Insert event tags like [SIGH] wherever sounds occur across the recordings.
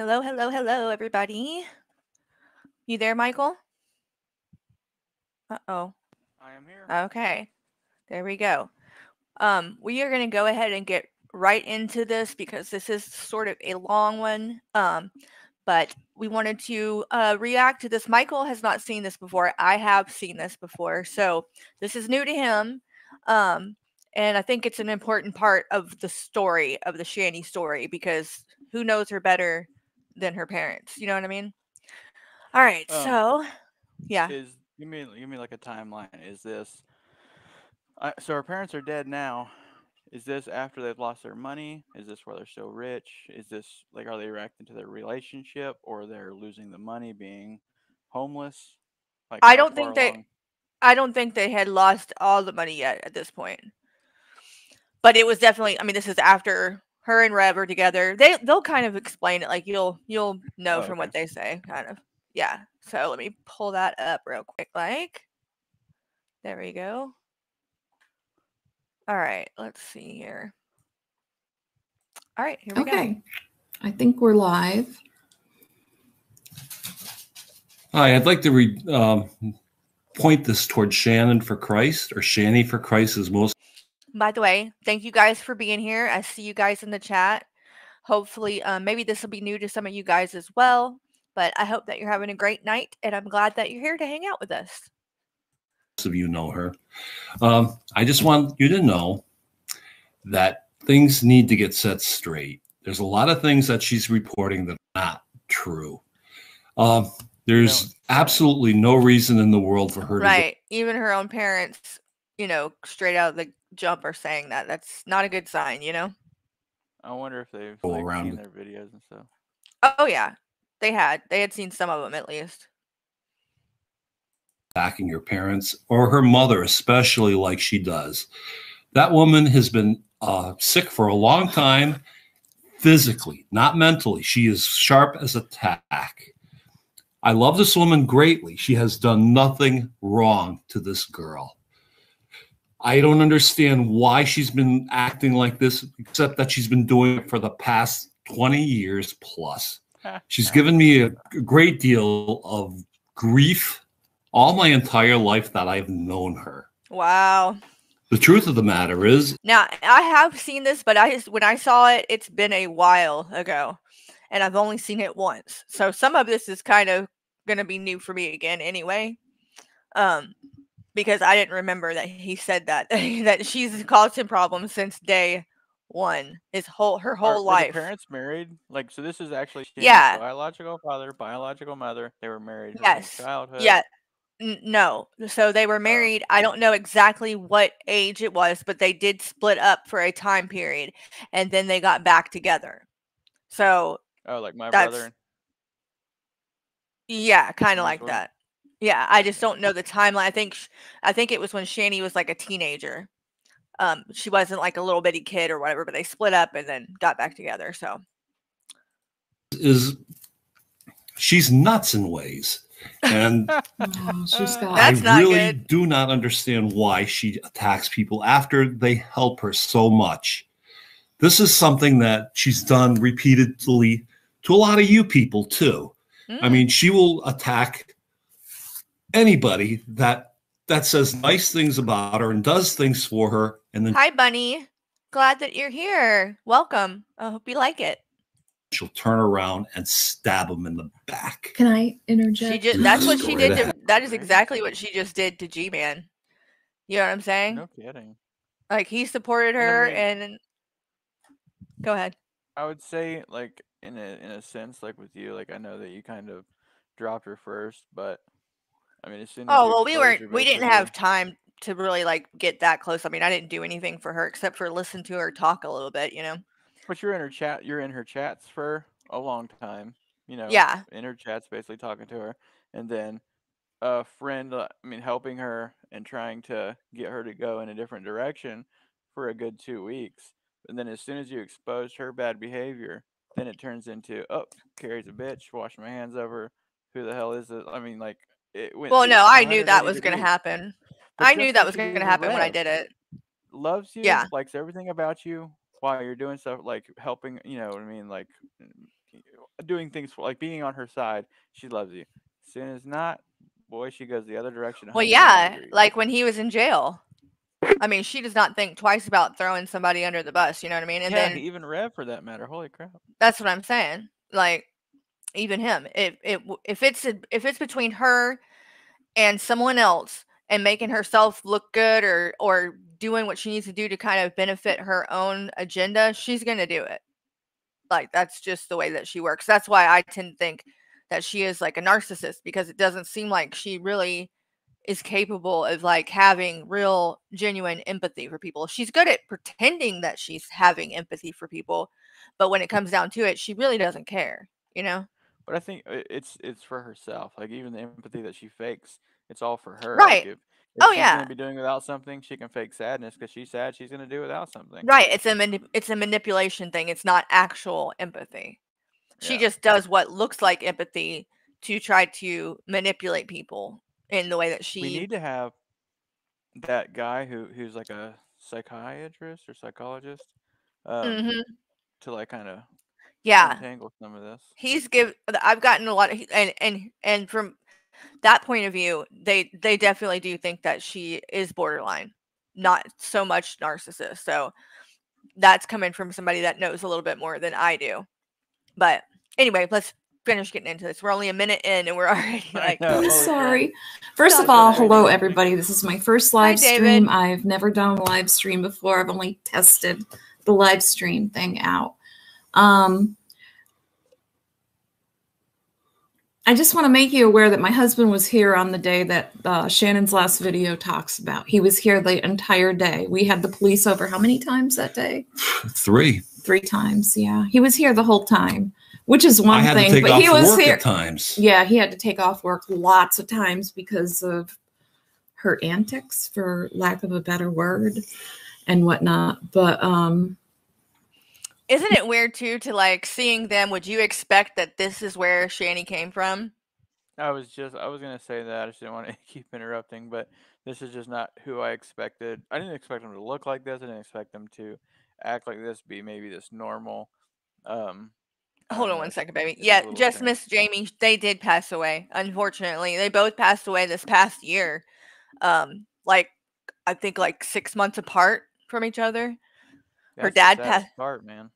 Hello, hello, hello, everybody. You there, Michael? Uh oh. I am here. Okay. There we go. Um, we are going to go ahead and get right into this because this is sort of a long one. Um, but we wanted to uh, react to this. Michael has not seen this before. I have seen this before. So this is new to him. Um, and I think it's an important part of the story of the Shanny story because who knows her better than her parents? You know what I mean? All right. Um, so, yeah. Is give me give me like a timeline. Is this? I, so her parents are dead now. Is this after they've lost their money? Is this where they're so rich? Is this like are they reacting to their relationship or they're losing the money, being homeless? Like I don't think they along- I don't think they had lost all the money yet at this point. But it was definitely I mean this is after her and Rev are together. They they'll kind of explain it like you'll you'll know Oh, from okay. what they say kind of. Yeah. So let me pull that up real quick like. There we go. All right, let's see here. All right, here we go. Okay. I think we're live. Hi, I'd like to re, um, point this towards Shannon for Christ, or Shanny for Christ, is most By the way, thank you guys for being here. I see you guys in the chat. Hopefully, um, maybe this will be new to some of you guys as well. But I hope that you're having a great night, and I'm glad that you're here to hang out with us. of you know her. Um, I just want you to know that things need to get set straight. There's a lot of things that she's reporting that are not true. Um, there's Don't absolutely no reason in the world for her to Right? Even her own parents, you know, straight out of the jump are saying that. That's not a good sign, you know. I wonder if they've Go like, around seen it. their videos and stuff. Oh yeah, they had. They had seen some of them at least. Backing your parents or her mother, especially like she does. That woman has been uh, sick for a long time, physically, not mentally. She is sharp as a tack. I love this woman greatly. She has done nothing wrong to this girl. I don't understand why she's been acting like this, except that she's been doing it for the past 20 years plus. [LAUGHS] She's given me a great deal of grief all my entire life that I've known her. Wow. The truth of the matter is, Now I have seen this, but I when I saw it, it's been a while ago, and I've only seen it once. So some of this is kind of gonna be new for me again, anyway. Um, because I didn't remember that he said that [LAUGHS] that she's caused him problems since day one, his whole her whole were life. Parents married? Like so this is actually Yeah. biological father, biological mother. They were married Yes. childhood. Yeah. N- no. So they were oh. married. I don't know exactly what age it was, but they did split up for a time period and then they got back together. So, Oh, like my brother. yeah, kind of like that. Yeah, I just don't know the timeline. I think sh- I think it was when Shanny was like a teenager. Um she wasn't like a little bitty kid or whatever, but they split up and then got back together. So, is she's nuts in ways. And [LAUGHS] Oh, she's got. That's I not really good. do not understand why she attacks people after they help her so much. This is something that she's done repeatedly to a lot of you people too. I mm, mean, she will attack anybody that that says nice things about her and does things for her, and then Hi Bunny. Glad that you're here. Welcome. I hope you like it. she'll turn around and stab him in the back. Can I interject? She just that's what she did to that is exactly what she just did to G Man. You know what I'm saying? No kidding. Like he supported her mean- and go ahead. I would say like in a in a sense like with you like I know that you kind of dropped her first, but I mean as soon as Oh well we weren't we didn't have time to really like get that close. I mean I didn't do anything for her except for listen to her talk a little bit, you know. But you're in her chat. You're in her chats for a long time. You know. Yeah. In her chats, basically talking to her, and then a friend. uh, I mean, helping her and trying to get her to go in a different direction for a good two weeks. And then as soon as you exposed her bad behavior, then it turns into oh, Carrie's a bitch. Wash my hands over. Who the hell is it? I mean, like it went. Well no, I knew that was gonna happen. But I knew that was gonna with happen when I did it. loves you, Yeah. likes everything about you while you're doing stuff like helping, you know what I mean? Like, mm, doing things for like being on her side, she loves you. As soon as not, boy, she goes the other direction. Well, yeah, like when he was in jail. I mean, she does not think twice about throwing somebody under the bus. You know what I mean? And yeah, then even Rev for that matter. Holy crap! that's what I'm saying. Like, even him, if it if it's a, if it's between her and someone else and making herself look good or or doing what she needs to do to kind of benefit her own agenda, she's gonna do it. Like that's just the way that she works. That's why I tend to think that she is like a narcissist because it doesn't seem like she really is capable of like having real genuine empathy for people. She's good at pretending that she's having empathy for people, but when it mm. comes down to it, she really doesn't care, you know? But I think it's it's for herself. Like even the empathy that she fakes, it's all for her. Right. Like if, if Oh, she's yeah. gonna be doing without something, she can fake sadness because she's sad. She's gonna do without something. Right, it's a manip- it's a manipulation thing. It's not actual empathy. She Yeah. just does what looks like empathy to try to manipulate people in the way that she We need to have that guy who who's like a psychiatrist or psychologist um, Mhm. to like kind of Yeah. untangle some of this. he's give i've gotten a lot of and and and from that point of view they they definitely do think that she is borderline not so much narcissist so that's coming from somebody that knows a little bit more than i do but anyway let's finish getting into this we're only a minute in and we're [LAUGHS] already like know. I'm crap. sorry. First of all, hello everybody. This is my first live David. stream. I've never done a live stream before. I've only tested the live stream thing out. Um, I just want to make you aware that my husband was here on the day that uh, Shannon's last video talks about. He was here the entire day. We had the police over how many times that day? [LAUGHS] Three. Three times. Yeah, he was here the whole time, which is one thing. but he was here. times. Yeah, he had to take off work lots of times because of her antics, for lack of a better word, and whatnot. But um, isn't it weird too to like seeing them would you expect that this is where shanny came from I was just I was gonna say that I just didn't want to [LAUGHS] keep interrupting, but this is just not who I expected. I didn't expect them to look like this. I didn't expect them to act like this, be maybe this normal. Um, Hold on one second, baby. Yeah, just strange. Miss Jamie. They did pass away. Unfortunately, they both passed away this past year. Um, like I think like six months apart from each other. her That's the dad passed. pa- part, man.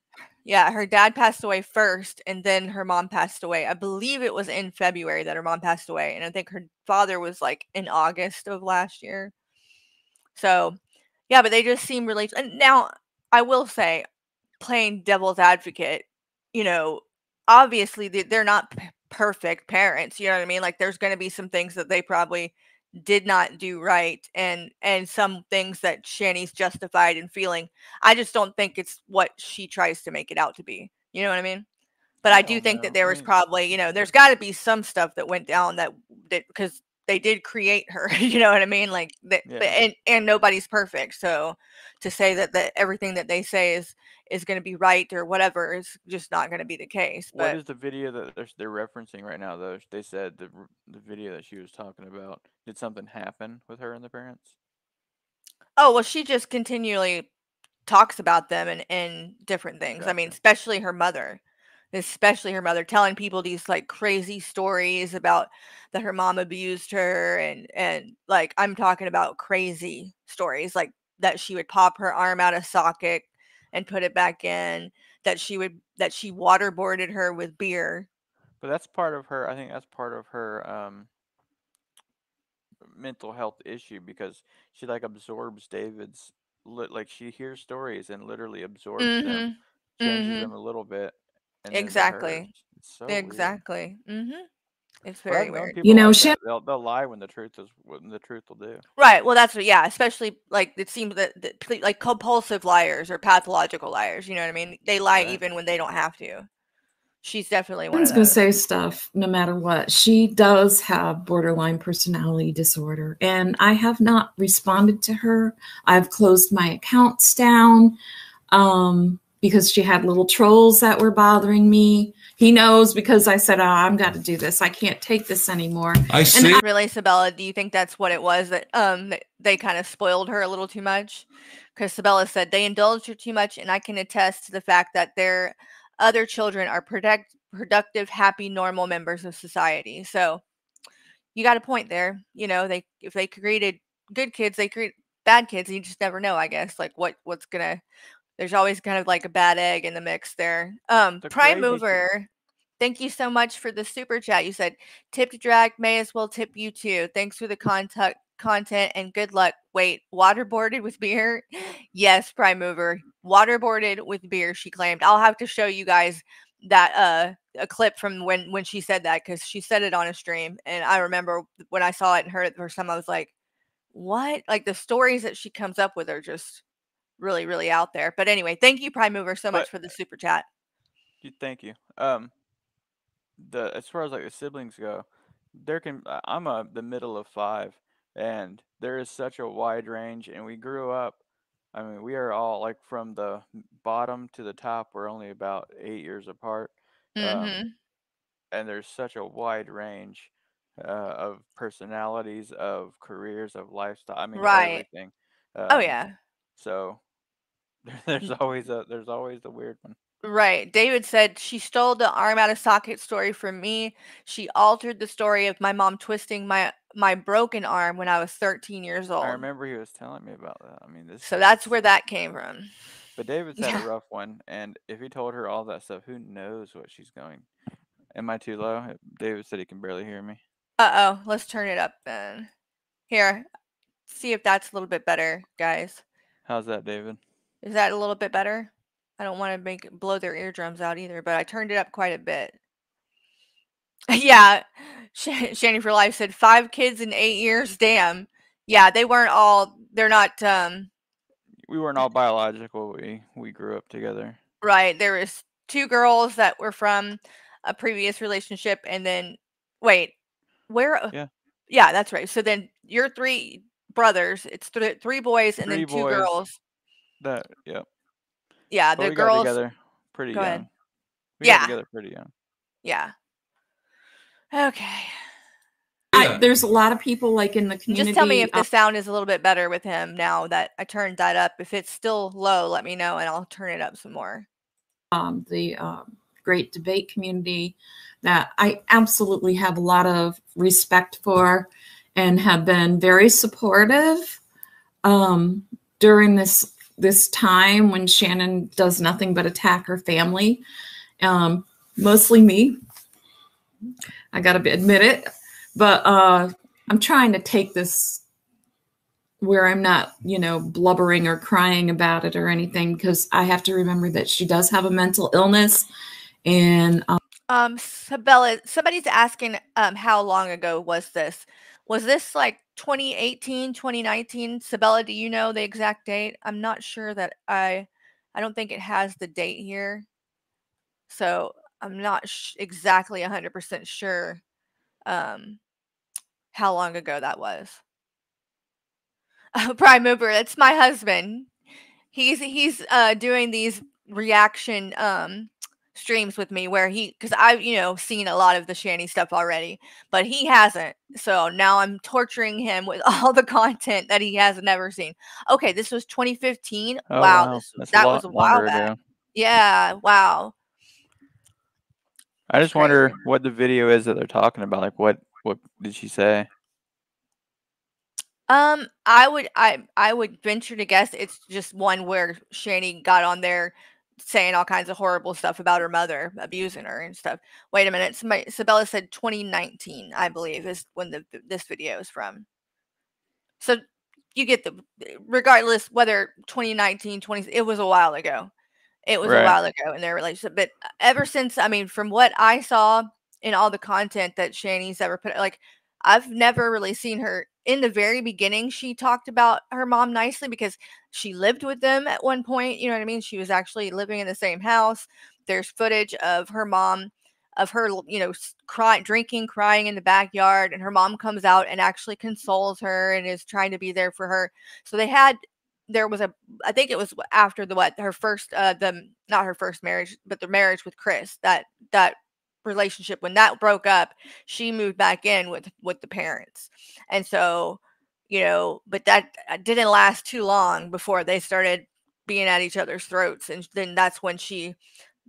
Yeah, her dad passed away first, and then her mom passed away. I believe it was in February that her mom passed away, and I think her father was like in August of last year. So, yeah, but they just seem really. And now, I will say, playing devil's advocate, you know, obviously they- they're not perfect parents. You know what I mean? Like, there's going to be some things that they probably did not do right, and and some things that Shanny's justified in feeling. I just don't think it's what she tries to make it out to be. You know what I mean? But I, I do think know. that there was probably, you know, there's got to be some stuff that went down that that because they did create her. [LAUGHS] You know what I mean? Like that, Yeah. and and nobody's perfect. So to say that that everything that they say is is going to be right or whatever is just not going to be the case. What But is the video that they're, they're referencing right now? Though they said the the video that she was talking about. Did something happen with her and the parents? oh well, she just continually talks about them and and different things. I mean, especially her mother. Especially her mother telling people these like crazy stories about that her mom abused her and and like I'm talking about crazy stories like that she would pop her arm out of socket and put it back in that she would that she waterboarded her with beer. But that's part of her. I think that's part of her um, mental health issue because she like absorbs David's like she hears stories and literally absorbs them, Mhm, changes mhm. them a little bit. And then Exactly. hers. It's so weird. Exactly. Mhm. It's very I've weird. You know, like Shan- They'll, they'll lie when the truth is when the truth will do. Right. Well, that's what. Yeah. Especially like it seems that, that like compulsive liars or pathological liars. You know what I mean? They lie Right. even when they don't have to. She's definitely I one was going to say stuff no matter what. She does have borderline personality disorder, and I have not responded to her. I've closed my accounts down um, because she had little trolls that were bothering me. He knows because I said, oh, I'm got to do this. I can't take this anymore. I see. And I- really, Sabella, do you think that's what it was that um they kind of spoiled her a little too much? Because Sabella said they indulged her too much, and I can attest to the fact that their other children are protect productive, happy, normal members of society. So you got a point there. You know, they if they created good kids, they create bad kids. You just never know, I guess. Like what what's gonna there's always kind of like a bad egg in the mix there. Um The Prime Mover, thank you so much for the super chat. You said tip to drag may as well tip you too. Thanks for the contact content and good luck. Wait, waterboarded with beer? [LAUGHS] Yes, Prime Mover. Waterboarded with beer, she claimed. I'll have to show you guys that uh a clip from when when she said that because she said it on a stream and I remember when I saw it and heard it the first time I was like, what? Like the stories that she comes up with are just really, really out there. But anyway, thank you, Prime Mover, so much for the super chat. Thank you. Um, the as far as like the siblings go, there can I'm a the middle of five, and there is such a wide range, and we grew up. I mean, we are all like from the bottom to the top. We're only about eight years apart, um, hmm and there's such a wide range uh, of personalities, of careers, of lifestyle. I mean, Right. everything. oh Um, yeah. So [LAUGHS] there's always a there's always the weird one. Right. David said she stole the arm out of socket story from me. She altered the story of my mom twisting my my broken arm when I was 13 years old. I remember he was telling me about that. I mean, this. So that's where that came from. But David's [LAUGHS] had Yeah. a rough one, and if he told her all that stuff, who knows what she's going. Am I too low? David said he can barely hear me. Uh oh, let's turn it up then. Here, see if that's a little bit better, guys. How's that, David? Is that a little bit better? I don't want to make blow their eardrums out either, but I turned it up quite a bit. [LAUGHS] yeah, Sh- Shanny for Life said five kids in eight years. Damn. Yeah, they weren't all. They're not. Um, We weren't all biological. We we grew up together. right. There was two girls that were from a previous relationship, and then wait, where? Yeah. Yeah, that's right. So then your three brothers. It's th- three boys and Three then two boys. girls. That yeah. Yeah, But the we got girls. together pretty Go young. ahead. We Yeah. got together pretty young. Yeah. Okay. I, Yeah. there's a lot of people like in the community. Just tell me if uh, the sound is a little bit better with him now that I turned that up. If it's still low, let me know and I'll turn it up some more. um, the um, great debate community that I absolutely have a lot of respect for and have been very supportive um, during this this time when Shannon does nothing but attack her family, um, mostly me. I got to admit it, but uh, I'm trying to take this where I'm not, you know, blubbering or crying about it or anything because I have to remember that she does have a mental illness and um, Um, Sabella, somebody's asking um how long ago was this? Was this like 2018, 2019? Sabella, do you know the exact date? I'm not sure that I I don't think it has the date here. So, I'm not sh- exactly 100% sure um how long ago that was. [LAUGHS] Prime Mover, it's my husband. He's he's uh doing these reaction um streams with me where he because I've you know seen a lot of the Shanny stuff already, but he hasn't. So now I'm torturing him with [LAUGHS] all the content that he has never seen. Okay, this was 2015. Oh, wow, this, that a lot was a while back. ago. Yeah, wow. I just crazy. wonder what the video is that they're talking about. Like, what what did she say? Um, I would I I would venture to guess it's just one where Shanny got on there saying all kinds of horrible stuff about her mother, abusing her and stuff. Wait a minute, somebody Sabella said 2019, I believe, is when the this video is from. So you get the eh, regardless whether 2019, 20 it was a while ago. It was Right. a while ago in their relationship, but uh, ever since, I mean, from what I saw in all the content that Shanny's ever put, like I've never really seen her in the very beginning. She talked about her mom nicely because she lived with them at one point. You know what I mean? She was actually living in the same house. There's footage of her mom, of her, you know, crying, drinking, crying in the backyard, and her mom comes out and actually consoles her and is trying to be there for her. So they had, there was a, I think it was after the what her first, uh, the not her first marriage, but the marriage with Chris. That that relationship when that broke up she moved back in with with the parents and so you know but that uh, didn't last too long before they started being at each other's throats and then that's when she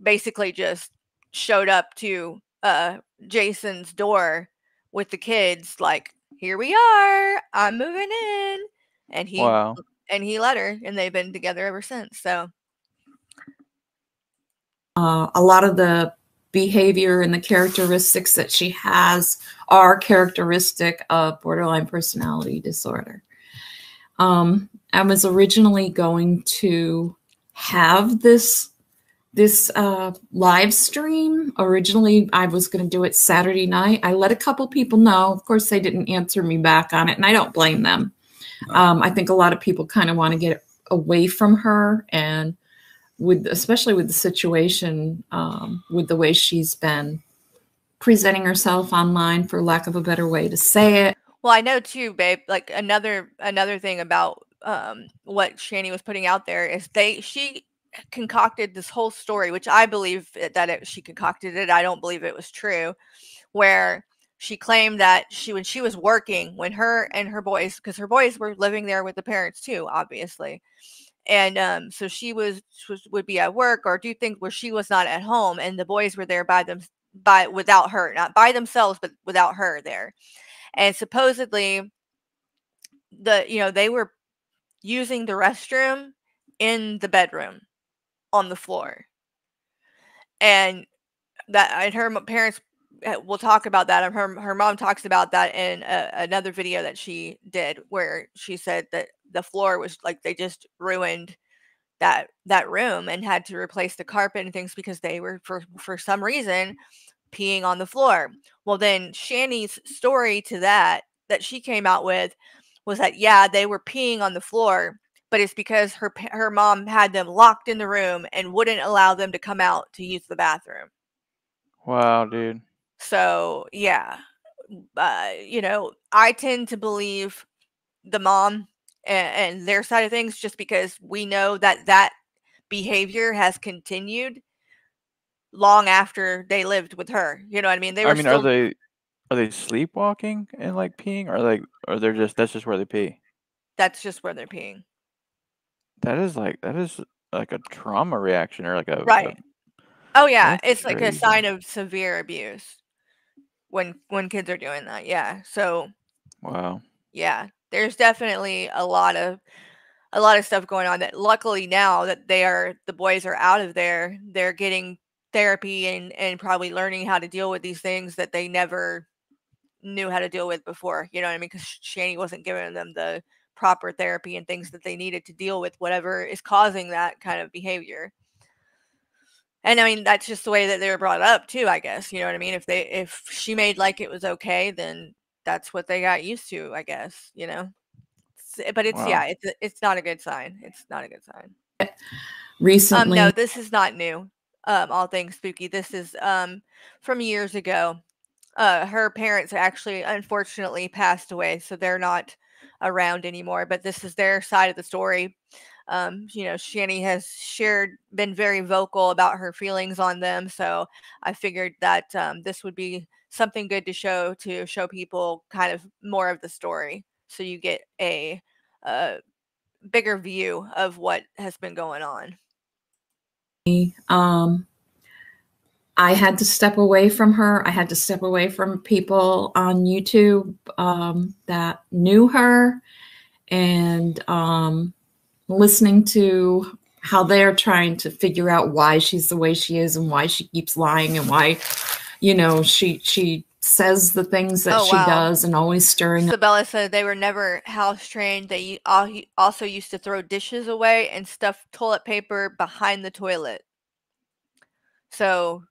basically just showed up to uh Jason's door with the kids like here we are I'm moving in and he Wow. and he let her and they've been together ever since so uh, a lot of the behavior and the characteristics that she has are characteristic of borderline personality disorder. Um, I was originally going to have this this uh, live stream. Originally, I was going to do it Saturday night. I let a couple people know. Of course, they didn't answer me back on it, and I don't blame them. Um, I think a lot of people kind of want to get away from her and with especially with the situation um, with the way she's been presenting herself online for lack of a better way to say it Well, I know too, babe. Like another another thing about um, what Shanny was putting out there is they she concocted this whole story, which I believe that it, she concocted it. I don't believe it was true, where she claimed that she when she was working when her and her boys because her boys were living there with the parents too, obviously. And um, so she was, was would be at work or do things where she was not at home, and the boys were there by them by without her, not by themselves, but without her there. And supposedly the you know they were using the restroom in the bedroom on the floor. And that and her parents will talk about that um, her her mom talks about that in a, another video that she did where she said that the floor was like they just ruined that that room and had to replace the carpet and things because they were for for some reason peeing on the floor. Well, then Shanny's story to that that she came out with was that yeah, they were peeing on the floor, but it's because her her mom had them locked in the room and wouldn't allow them to come out to use the bathroom. Wow, dude. So yeah, uh, you know, I tend to believe the mom and, and their side of things just because we know that that behavior has continued long after they lived with her. You know what I mean? They were I mean, still are they are they sleepwalking and like peeing, or like, or they're just that's just where they pee? that's just where they're peeing. That is like that is like a trauma reaction or like a a- Right. Oh yeah, it's like a sign of severe abuse when when kids are doing that. Yeah. So wow. yeah, there's definitely a lot of a lot of stuff going on that luckily now that they are the boys are out of there, they're getting therapy and and probably learning how to deal with these things that they never knew how to deal with before. You know what I mean? Because Shanny wasn't giving them the proper therapy and things that they needed to deal with whatever is causing that kind of behavior. And I mean, that's just the way that they were brought up too, I guess. You know what I mean? If they if she made like it was okay, then that's what they got used to, I guess, you know. S- But it's Wow. yeah, it's it's not a good sign. It's not a good sign. Um recently no, this is not new. Um all things spooky. This is um from years ago. Uh her parents actually unfortunately passed away, so they're not around anymore, but this is their side of the story. Um, you know, Shanny has shared, been very vocal about her feelings on them. So I figured that um, this would be something good to show to show people kind of more of the story, so you get a, uh bigger view of what has been going on. um, I had to step away from her. I had to step away from people on YouTube um, that knew her and um, listening to how they're trying to figure out why she's the way she is and why she keeps lying and why, you know, she she says the things that Oh, she wow. does and always stirring up. Isabella said they were never house trained. They also used to throw dishes away and stuff toilet paper behind the toilet. So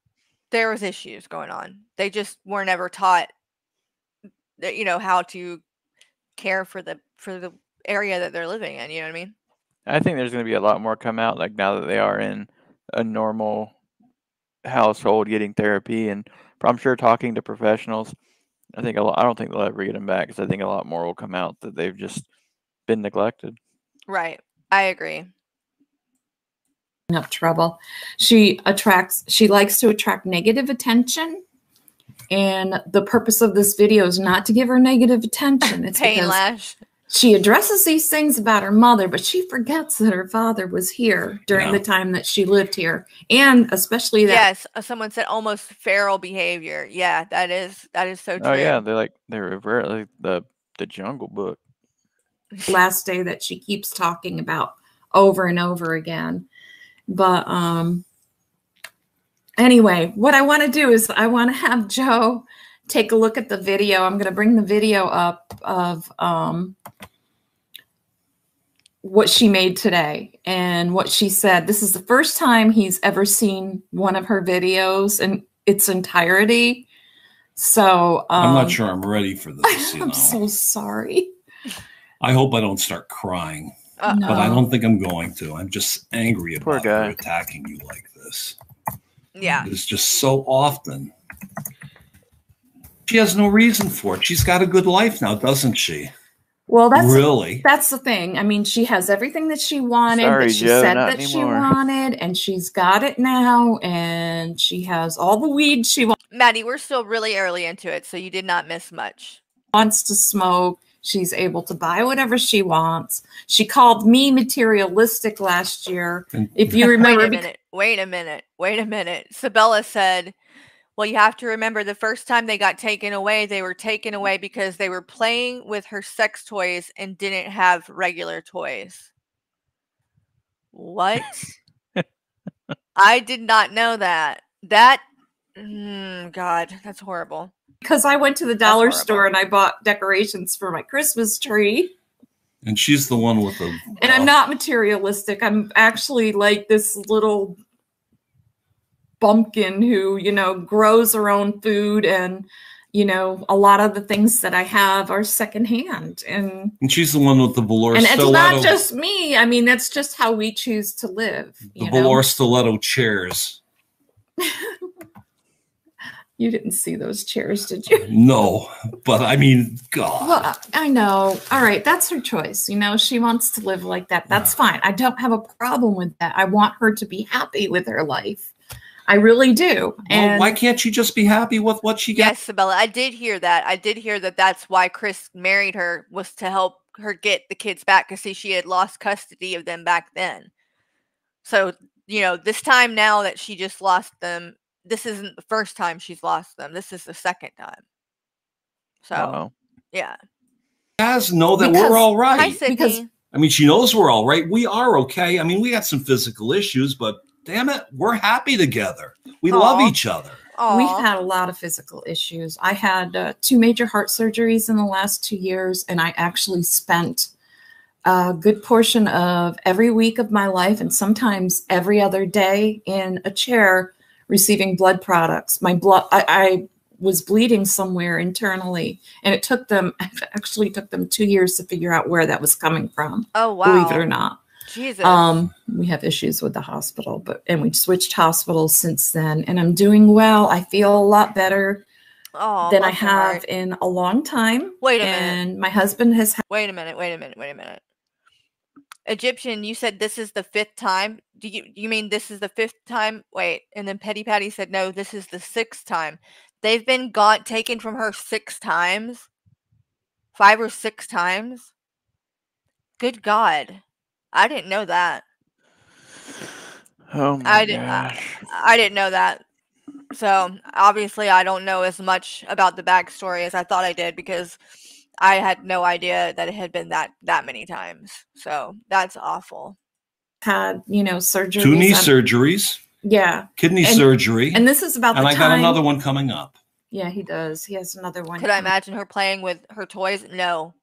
there was issues going on. They just were never taught that you know how to care for the for the area that they're living in, you know what I mean? I think there's going to be a lot more come out like now that they are in a normal household getting therapy and I'm sure talking to professionals. I think a lot, I don't think they'll ever get them back because I think a lot more will come out that they've just been neglected. Right. I agree. up trouble. She attracts, she likes to attract negative attention. And the purpose of this video is not to give her negative attention. It's [LAUGHS] Pain because lash. She addresses these things about her mother, but she forgets that her father was here during Yeah. the time that she lived here, and especially that Yes, uh, someone said almost feral behavior. Yeah, that is that is so true. Oh yeah, they're like they revert like the the Jungle Book. [LAUGHS] last day that she keeps talking about over and over again. But um anyway, what I want to do is I want to have Joe take a look at the video. I'm going to bring the video up of um what she made today and what she said. This is the first time he's ever seen one of her videos in its entirety. So um, I'm not sure I'm ready for this. [LAUGHS] I'm know, so sorry. I hope I don't start crying, Uh, No. but I don't think I'm going to. I'm just angry Poor about her attacking you like this. yeah. It's just so often. She has no reason for it. She's got a good life now, doesn't she? Well, that's really. That's the thing. I mean, she has everything that she wanted, Sorry, that she Joe, said not that she anymore. wanted, and she's got it now, and she has all the weed she wa- Maddie, we're still really early into it, so you did not miss much. wants to smoke. She's able to buy whatever she wants. She called me materialistic last year. If you remember, [LAUGHS] wait a minute. Wait a minute. Wait a minute. Sabella said, "Well, you have to remember the first time they got taken away, they were taken away because they were playing with her sex toys and didn't have regular toys." What? I did not know that. That mm, God, that's horrible. because I went to the dollar store and I bought decorations for my Christmas tree. And she's the one with the. And I'm not materialistic. I'm actually like this little bumpkin who, you know, grows her own food and you know, a lot of the things that I have are secondhand. And And she's the one with the velour and it's not just me. I mean, that's just how we choose to live. the You, velour know? stiletto chairs. [LAUGHS] you didn't see those chairs, did you? [LAUGHS] No, but I mean, God. Well, I know. All right, that's her choice. You know, she wants to live like that. That's fine. I don't have a problem with that. I want her to be happy with her life. I really do. Well, And why can't she just be happy with what she gets? Yes, Sabella, I did hear that. I did hear that that's why Chris married her was to help her get the kids back because see she had lost custody of them back then. So you know, this time now that she just lost them, this isn't the first time she's lost them. This is the second time. So Wow. yeah. Guys know that Because- we're all Hi, because- I mean, she knows we're all right. We are okay. I mean, we got some physical issues, but damn it, we're happy together. We love each other. We've had a lot of physical issues. I had uh, two major heart surgeries in the last two years, and I actually spent a good portion of every week of my life and sometimes every other day in a chair receiving blood products. My blood, I, I was bleeding somewhere internally, and it took them [LAUGHS] actually took them two years to figure out where that was coming from. oh wow. Believe it or not. Jesus. Um, we have issues with the hospital, but and we switched hospitals since then, and I'm doing well. I feel a lot better oh, than I your heart. have in a long time. Wait a minute. and my husband has had Wait a minute. Wait a minute. Wait a minute. Egyptian, you said this is the fifth time. Do you you mean this is the fifth time? Wait, and then Petty Patty said no, this is the sixth time. They've been got taken from her six times, five or six times. Good God, I didn't know that. Oh my I didn't. Gosh. I didn't know that. So obviously, I don't know as much about the backstory as I thought I did because I had no idea that it had been that that many times. So that's awful. had you know surgery. Two knee surgeries, Yeah, kidney And- surgery, and this is about and the I time. got another one coming up. Yeah, he does. He has another one. Could I imagine her playing with her toys? No,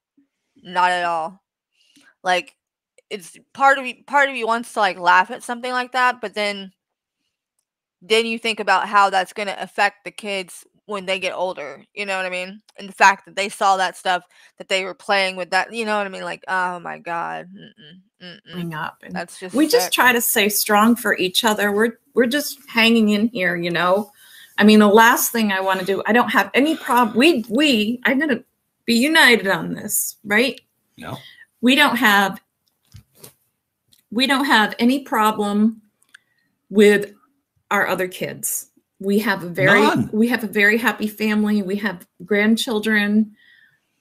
not at all. Like it's part of you. Part of you wants to like laugh at something like that, but then then you think about how that's going to affect the kids when they get older. You know what I mean? And the fact that they saw that stuff that they were playing with that. You know what I mean? Like, oh my god, mm-mm, mm-mm. Hang up. And that's just we just try to stay strong for each other. We're we're just hanging in here, you know. I mean, the last thing I want to do, I don't have any problem. We we I'm gonna be united on this, right? no We don't have we don't have any problem with our other kids. We have a very None. we have a very happy family. We have grandchildren.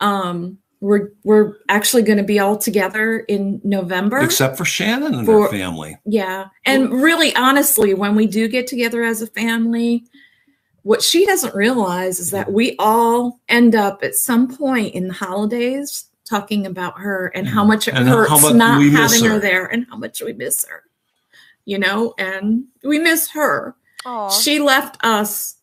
Um we're we're actually going to be all together in November. Except for Shannon and For- her family. Yeah. And really, honestly, when we do get together as a family, what she doesn't realize is that we all end up at some point in the holidays talking about her and how much it And how hurts much not having her. her. there and how much we miss her. You know, and we miss her. Aw. She left us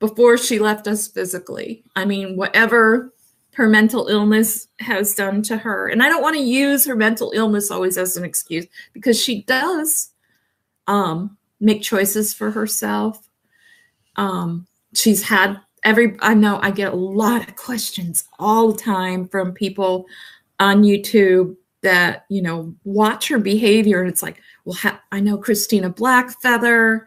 before she left us physically. I mean, whatever her mental illness has done to her. And I don't want to use her mental illness always as an excuse because she does um, make choices for herself. Um, she's had every, I know I get a lot of questions all the time from people on YouTube that, you know, watch her behavior. And it's like, well, ha- I know Christina Blackfeather.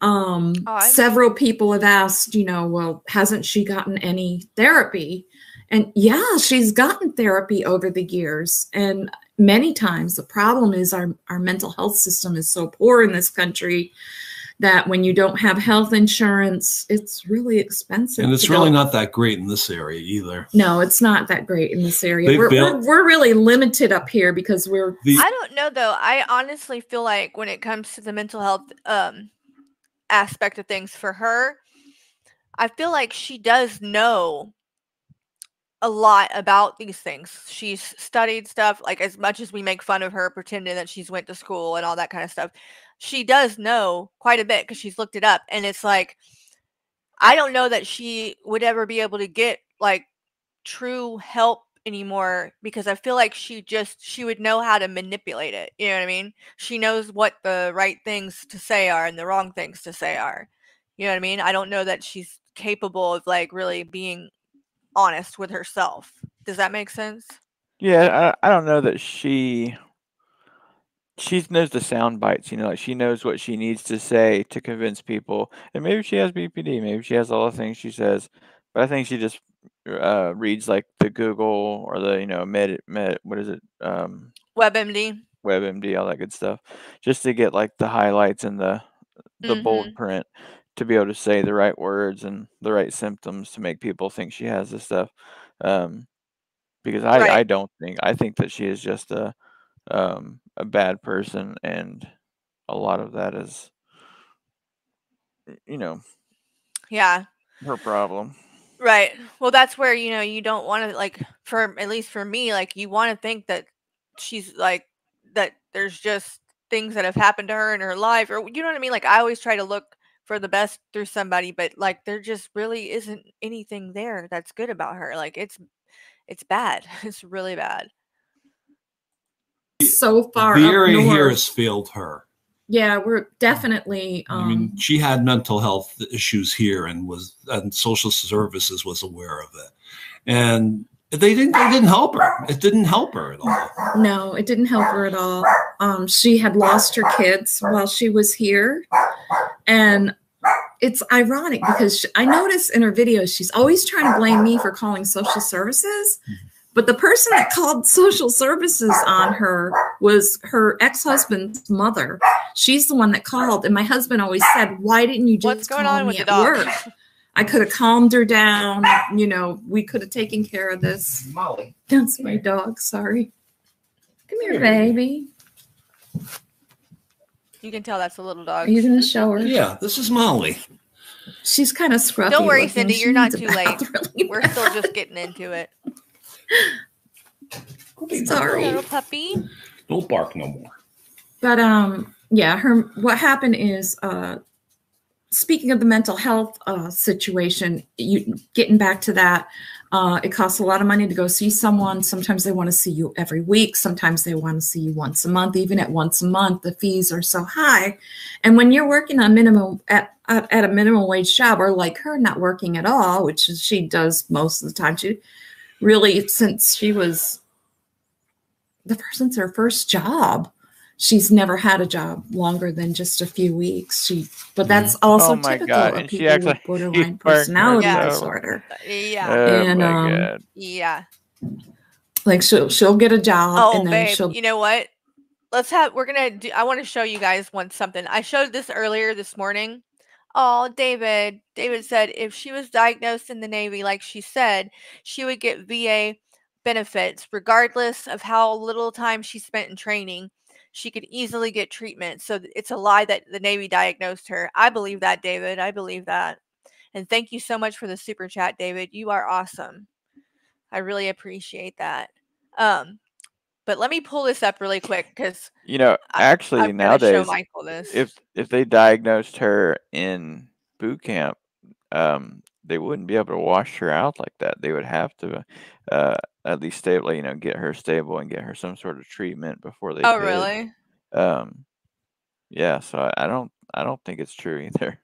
Um, Oh, several people have asked, you know, well, hasn't she gotten any therapy? And yeah, she's gotten therapy over the years. And many times the problem is our, our mental health system is so poor in this country that when you don't have health insurance, it's really expensive. And it's really go- not that great in this area either. No, it's not that great in this area. We're, built- we're, we're really limited up here because we're The, I don't know though. I honestly feel like when it comes to the mental health um aspect of things for her, I feel like she does know a lot about these things. She's studied stuff like as much as we make fun of her pretending that she's went to school and all that kind of stuff. She does know quite a bit cuz she's looked it up and it's like I don't know that she would ever be able to get like true help anymore because I feel like she just she would know how to manipulate it. You know what I mean? She knows what the right things to say are and the wrong things to say are. You know what I mean? I don't know that she's capable of like really being honest with herself. Does that make sense? Yeah, I, I don't know that she she knows the sound bites, you know, like she knows what she needs to say to convince people. And maybe she has BPD, maybe she has all the things she says, but I think she just uh, reads like the Google or the you know med med what is it um, WebMD. WebMD, all that good stuff, just to get like the highlights and the the bold print to be able to say the right words and the right symptoms to make people think she has this stuff. Um, because I, I don't think I think that she is just a um, a bad person, and a lot of that is you know Yeah. her problem. Right. Well, that's where, you know, you don't want to like for at least for me, like you want to think that she's like that there's just things that have happened to her in her life or you know what I mean? Like I always try to look for the best through somebody, but like there just really isn't anything there that's good about her. Like it's it's bad. [LAUGHS] It's really bad. So far the area here has failed her. Yeah, we're definitely. Um, I mean, she had mental health issues here, and was and social services was aware of it, and they didn't. They didn't help her. It didn't help her at all. No, it didn't help her at all. Um, she had lost her kids while she was here. And it's ironic because sh- I notice in her videos, she's always trying to blame me for calling social services. But the person that called social services on her was her ex husband's mother. She's the one that called. And my husband always said, Why didn't you just What's going call on with me the at dog? work? I could have calmed her down. You know, we could have taken care of this. Molly. That's my dog. Sorry. Come here, baby. You can tell that's a little dog. Are you going to show her? Yeah, this is Molly. She's kind of scruffy. Don't worry, looking. Cindy, She you're not too late. really [LAUGHS] We're bad. still just getting into it. Sorry. Little puppy. Don't bark no more. But um, yeah, her. What happened is, uh, speaking of the mental health uh, situation, you getting back to that. Uh, it costs a lot of money to go see someone. Sometimes they want to see you every week. Sometimes they want to see you once a month. Even at once a month, the fees are so high. And when you're working on minimum at at, at a minimum wage job, or like her not working at all, which is, she does most of the time, she really since she was the since her first job, she's never had a job longer than just a few weeks. She, but that's also Oh my typical God, of and she people acts with [LAUGHS] borderline personality herself. disorder. Yeah. Oh And, my um, god. Yeah. Like she'll she'll get a job Oh, and then babe, she'll you know what? Let's have. We're gonna do. I want to show you guys one something. I showed this earlier this morning. Oh, David. David said if she was diagnosed in the Navy, like she said, she would get VA benefits, regardless of how little time she spent in training. She could easily get treatment. So it's a lie that the Navy diagnosed her. I believe that, David. I believe that. And thank you so much for the super chat, David. You are awesome. I really appreciate that. Um, but let me pull this up really quick [LAUGHS] because You know, actually I'm going to show nowadays, if if they diagnosed her in boot camp, um, they wouldn't be able to wash her out like that. They would have to uh, at least stable, you know, get her stable and get her some sort of treatment before they. oh, could. really? Um, yeah. So I, I don't, I don't think it's true either.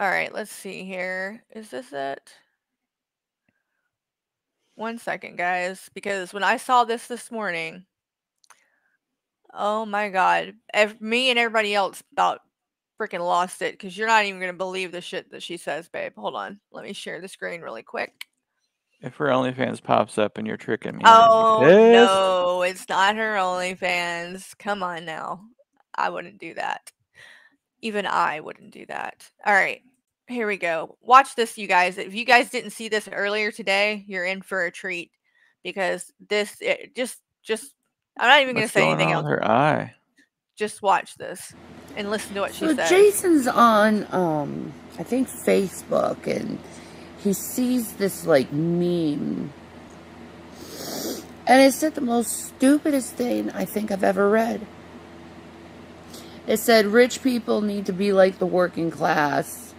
All right, let's see here. Is this it? One second, guys, because when I saw this this morning, oh my God, ev- me and everybody else about freaking lost it because you're not even going to believe the shit that she says, babe. Hold on. Let me share the screen really quick. If her OnlyFans pops up and you're tricking me, Oh, no, it's not her OnlyFans. Come on now. I wouldn't do that. Even I wouldn't do that. All right, here we go. Watch this, you guys. If you guys didn't see this earlier today, you're in for a treat because this it just just I'm not even going to say going anything on else. with her eye? Just watch this and listen to what she So says. Jason's on, um, I think Facebook, and he sees this like meme, and it said the most stupidest thing I think I've ever read. It said rich people need to be like the working class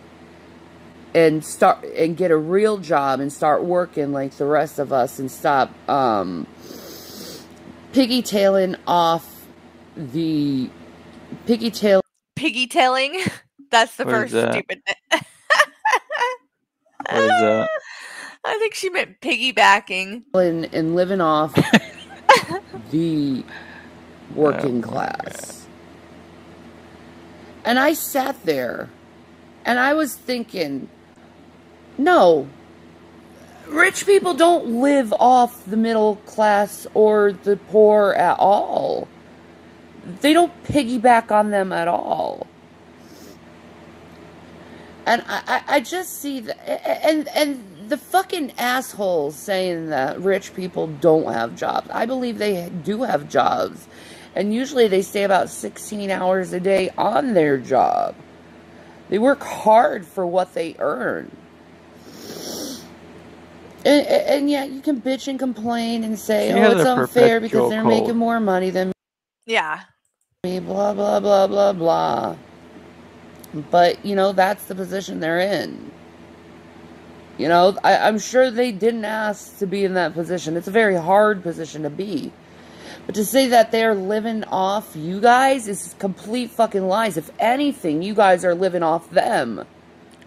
and start and get a real job and start working like the rest of us and stop um piggy tailing off the piggytail piggytailing [LAUGHS] That's the What is first that? stupid. [LAUGHS] What is that? I think she meant piggybacking. and, and living off [LAUGHS] the working Oh my class. And I sat there and I was thinking, no, rich people don't live off the middle class or the poor at all. They don't piggyback on them at all. And I, I, just see that, and and the fucking assholes saying that rich people don't have jobs. I believe they do have jobs, and usually they stay about sixteen hours a day on their job. They work hard for what they earn. And, and yet you can bitch and complain and say, She "Oh, it's unfair because they're cold. making more money than me." Yeah. me." Blah blah blah blah blah. But you know that's the position they're in. You know, I, I'm sure they didn't ask to be in that position. It's a very hard position to be. But to say that they're living off you guys is complete fucking lies. If anything, you guys are living off them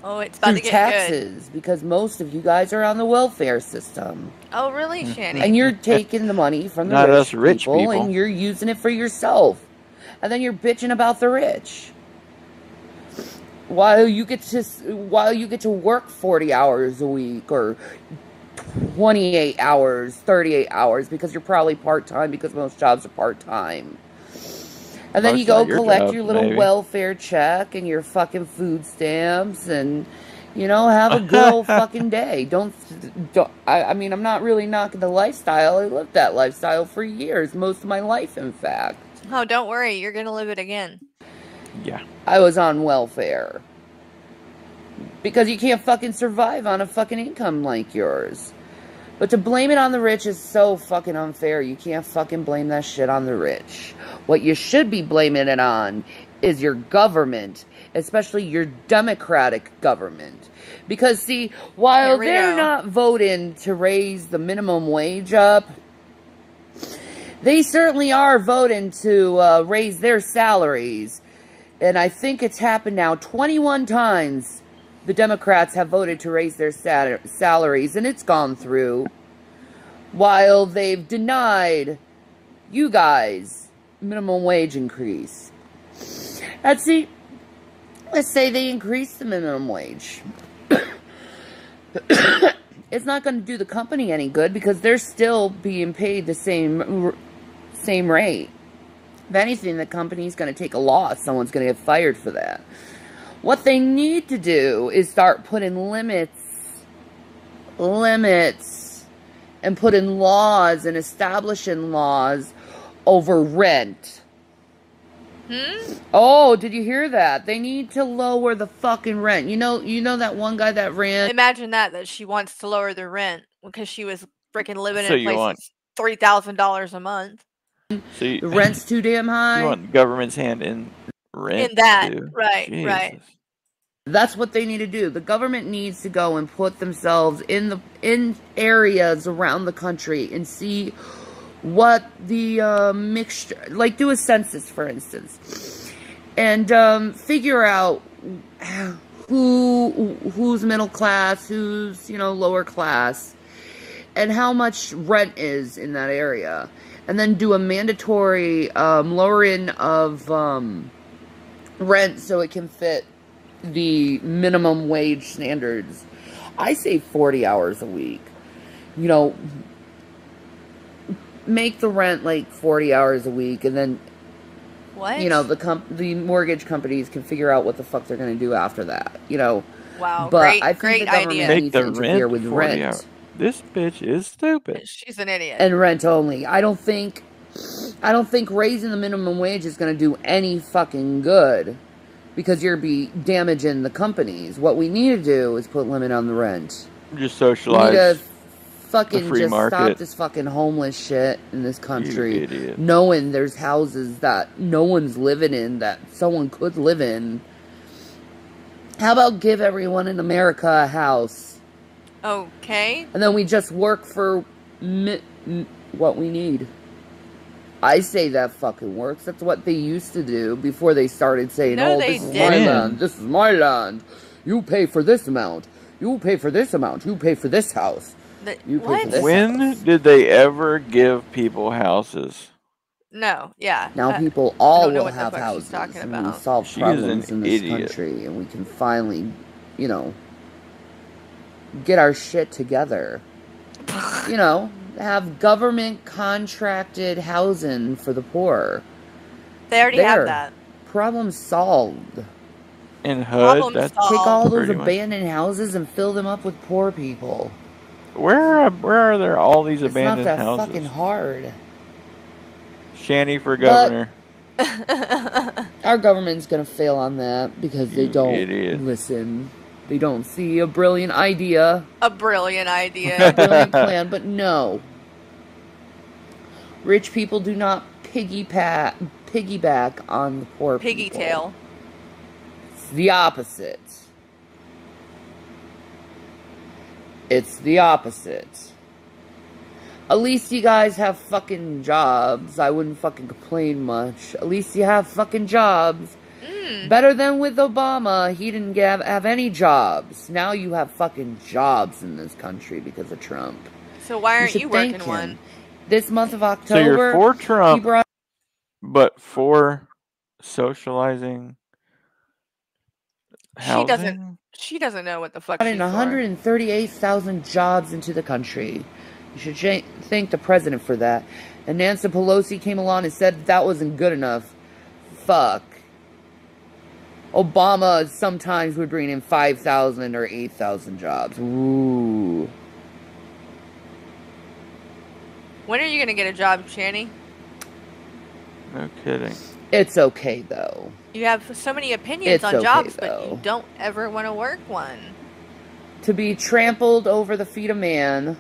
Oh, it's about through to get good. taxes because most of you guys are on the welfare system. Oh, really, hmm. Shanny? And you're taking the money from the Not rich, us rich people, people. and you're using it for yourself. And then you're bitching about the rich. While you get to while you get to work 40 hours a week or 28 hours, 38 hours because you're probably part-time because most jobs are part-time. And then Most you go your collect jobs, your little maybe. welfare check and your fucking food stamps and you know have a good old [LAUGHS] fucking day. Don't don't I, I mean I'm not really knocking the lifestyle. I lived that lifestyle for years, most of my life in fact. oh, don't worry. You're going to live it again. Yeah. I was on welfare. Because you can't fucking survive on a fucking income like yours. But to blame it on the rich is so fucking unfair. You can't fucking blame that shit on the rich. What you should be blaming it on is your government, especially your democratic government. Because see, while they're go. not voting to raise the minimum wage up, they certainly are voting to uh, raise their salaries. And I think it's happened now 21 times. The Democrats have voted to raise their sal- salaries, and it's gone through. While they've denied you guys minimum wage increase. And see, let's say they increase the minimum wage. [COUGHS] it's not going to do the company any good because they're still being paid the same same rate. If anything, the company's going to take a loss. Someone's going to get fired for that. What they need to do is start putting limits, limits and put in laws and establishing laws over rent. Hmm? Oh, did you hear that? They need to lower the fucking rent. You know, you know that one guy that ran. Imagine that that she wants to lower the rent because she was freaking living So in you places want- three thousand dollars a month. So you, The rent's too damn [LAUGHS] high. you want government's hand in rent In that, too? right, right. That's what they need to do. The government needs to go and put themselves in the in areas around the country and see what the uh, mixture, like do a census, for instance, and um, figure out [SIGHS] who who's middle class, who's you know lower class, and how much rent is in that area, and then do a mandatory um, lowering of um, rent so it can fit the minimum wage standards. I say 40 hours a week. You know, make the rent like 40 hours a week and then What? you know the comp- the mortgage companies can figure out what the fuck they're going to do after that. You know, wow, but great, I think great the government idea. Make needs the to interfere rent with 40 rent hours. This bitch is stupid. She's an idiot. and rent only. I don't think I don't think raising the minimum wage is going to do any fucking good because you're be damaging the companies. What we need to do is put limit on the rent. Just We need socialize. to fucking free just stop this fucking homeless shit in this you country. idiot. Knowing there's houses that no one's living in that someone could live in. How about give everyone in America a house? okay. And then we just work for mi- m- what we need. I say that fucking works. That's what they used to do before they started saying, No, "Oh, they this is my didn't. land. This is my land. You pay for this amount. You pay for this amount. You pay for this house." The- You pay for this. When did they ever give people houses? No, yeah. Now uh, people all know will have fuck houses, talking and we about. solve She problems in this idiot. country, and we can finally, you know, get our shit together. [LAUGHS] you know, have government contracted housing for the poor. they already there. have that. Problem solved. In HUD, Problem that's solved. Take all those pretty much- abandoned houses and fill them up with poor people. where are, where are there all these It's abandoned houses? It's not that houses? fucking hard. Shanny for But- governor. [LAUGHS] Our government's gonna fail on that because they You don't idiot. listen. They don't see a brilliant idea. A brilliant idea. a brilliant plan, but no. Rich people do not piggyback piggyback on the poor Piggy people. tail. It's the opposite. It's the opposite. At least you guys have fucking jobs. I wouldn't fucking complain much. At least you have fucking jobs. Mm. Better than with Obama. He didn't have, have any jobs. Now you have fucking jobs in this country because of Trump. So why aren't should you working him. one? This month of October. So October, you're for Trump, brought but for socializing She doesn't- She doesn't know what the fuck brought in 138,000 jobs into the country. You should sh- thank the president for that. And Nancy Pelosi came along and said that wasn't good enough. Fuck. Obama sometimes would bring in 5,000 or 8,000 jobs. Ooh. When are you gonna get a job, Shanny? No kidding. It's okay, though. You have so many opinions It's on okay, jobs, but you don't ever want to work one. To be trampled over the feet of man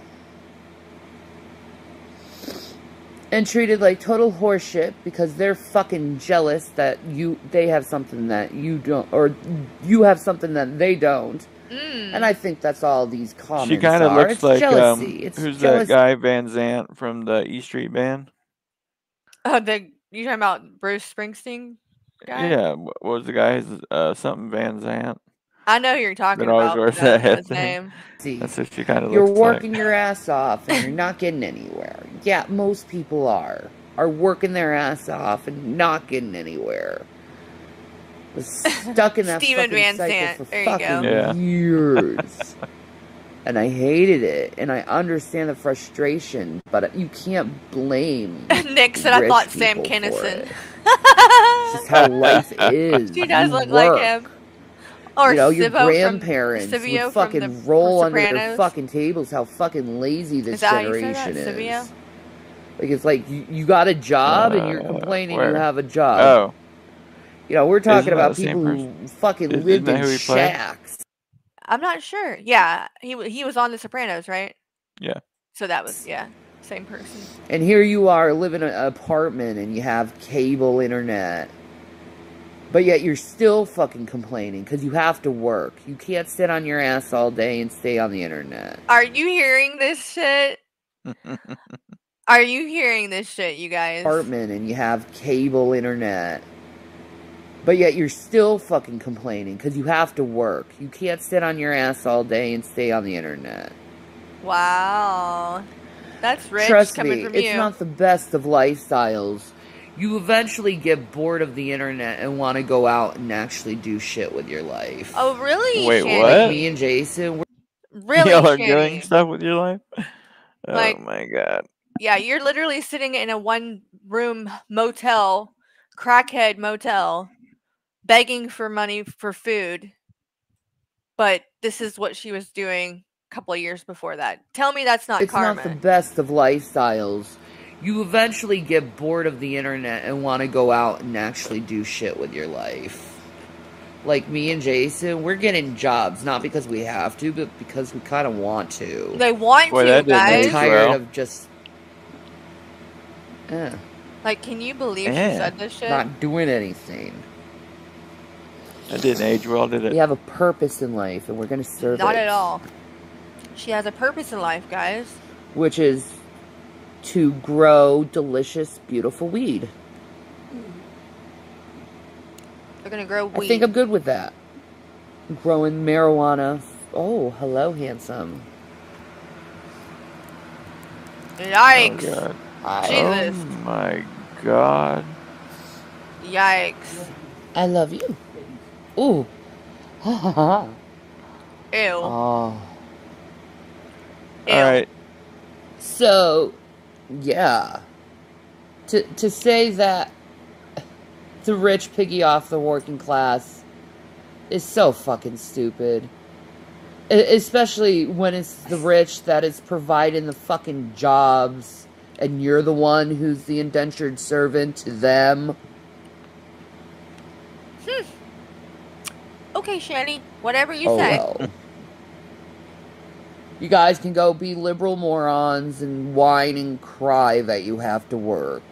and treated like total horseshit because they're fucking jealous that you they have something that you don't or you have something that they don't. Mm. And I think that's all these comments She kind of are. looks it's like um, jealousy. it's who's jealousy. that guy Van Zandt from the E Street Band? oh, the you talking about Bruce Springsteen? Guy? Yeah, what was the guy's uh, something Van Zandt? I know who you're talking That always about. wears but I that his name. [LAUGHS] See, That's what she kind of You're working like. your ass off and you're not getting anywhere. Yeah, most people are. Are working their ass off and not getting anywhere. Was stuck in that Steven fucking Van cycle Zandt. for There you go. fucking Yeah. years. [LAUGHS] and I hated it. And I understand the frustration, but you can't blame [LAUGHS] Nick said I rich thought Sam people for Kinison. it. It's just how life is. she does You look work. like him. Or you know, your Sivo from- grandparents Sivio would from the- fucking roll under their fucking tables how fucking lazy this Is that how you say that? generation is. Sivio? Like it's like you, you got a job and you're Uh, complaining where? you have a job. Oh, You know, we're talking Isn't about people who fucking Isn't lived in who he played? shacks. I'm not sure. Yeah, he he was on The Sopranos, right? Yeah. So that was yeah, same person. And here you are living in an apartment and you have cable internet. But yet you're still fucking complaining because you have to work. You can't sit on your ass all day and stay on the internet. Are you hearing this shit? [LAUGHS] Are you hearing this shit, you guys? Apartment and you have cable internet. But yet you're still fucking complaining because you have to work. You can't sit on your ass all day and stay on the internet. Wow, that's rich Trust coming me, from it's you. not the best of lifestyles. You eventually get bored of the internet and want to go out and actually do shit with your life. oh really? Wait, Shanny? what? Like me and Jason, we're Really? Y'all are Shanny? doing stuff with your life? [LAUGHS] Oh Like- my god. Yeah, you're literally sitting in a one room motel, crackhead motel, begging for money for food. But this is what she was doing a couple of years before that. Tell me that's not it's karma. not the best of lifestyles. You eventually get bored of the internet and want to go out and actually do shit with your life. Like me and Jason, we're getting jobs not because we have to, but because we kind of want to. they want Boy, to, that didn't I'm age tired well. of just eh, Like, can you believe she said this shit? not doing anything. That didn't age well, did it? We have a purpose in life, and we're gonna serve Not it. at all. She has a purpose in life, guys. Which is to grow delicious, beautiful weed. They're gonna grow weed. I think I'm good with that. Growing marijuana. Oh, hello, handsome. Yikes! Oh god. Jesus. Oh my god. Yikes! I love you. Ooh. Ha ha ha. Ew! [LAUGHS] Oh. Ew. Alright. So, yeah. To to say that the rich piggy off the working class is so fucking stupid. Especially when it's the rich that is providing the fucking jobs and you're the one who's the indentured servant to them. Hmm. Okay, Shanny. Whatever you oh say. well. [LAUGHS] You guys can go be liberal morons and whine and cry that you have to work.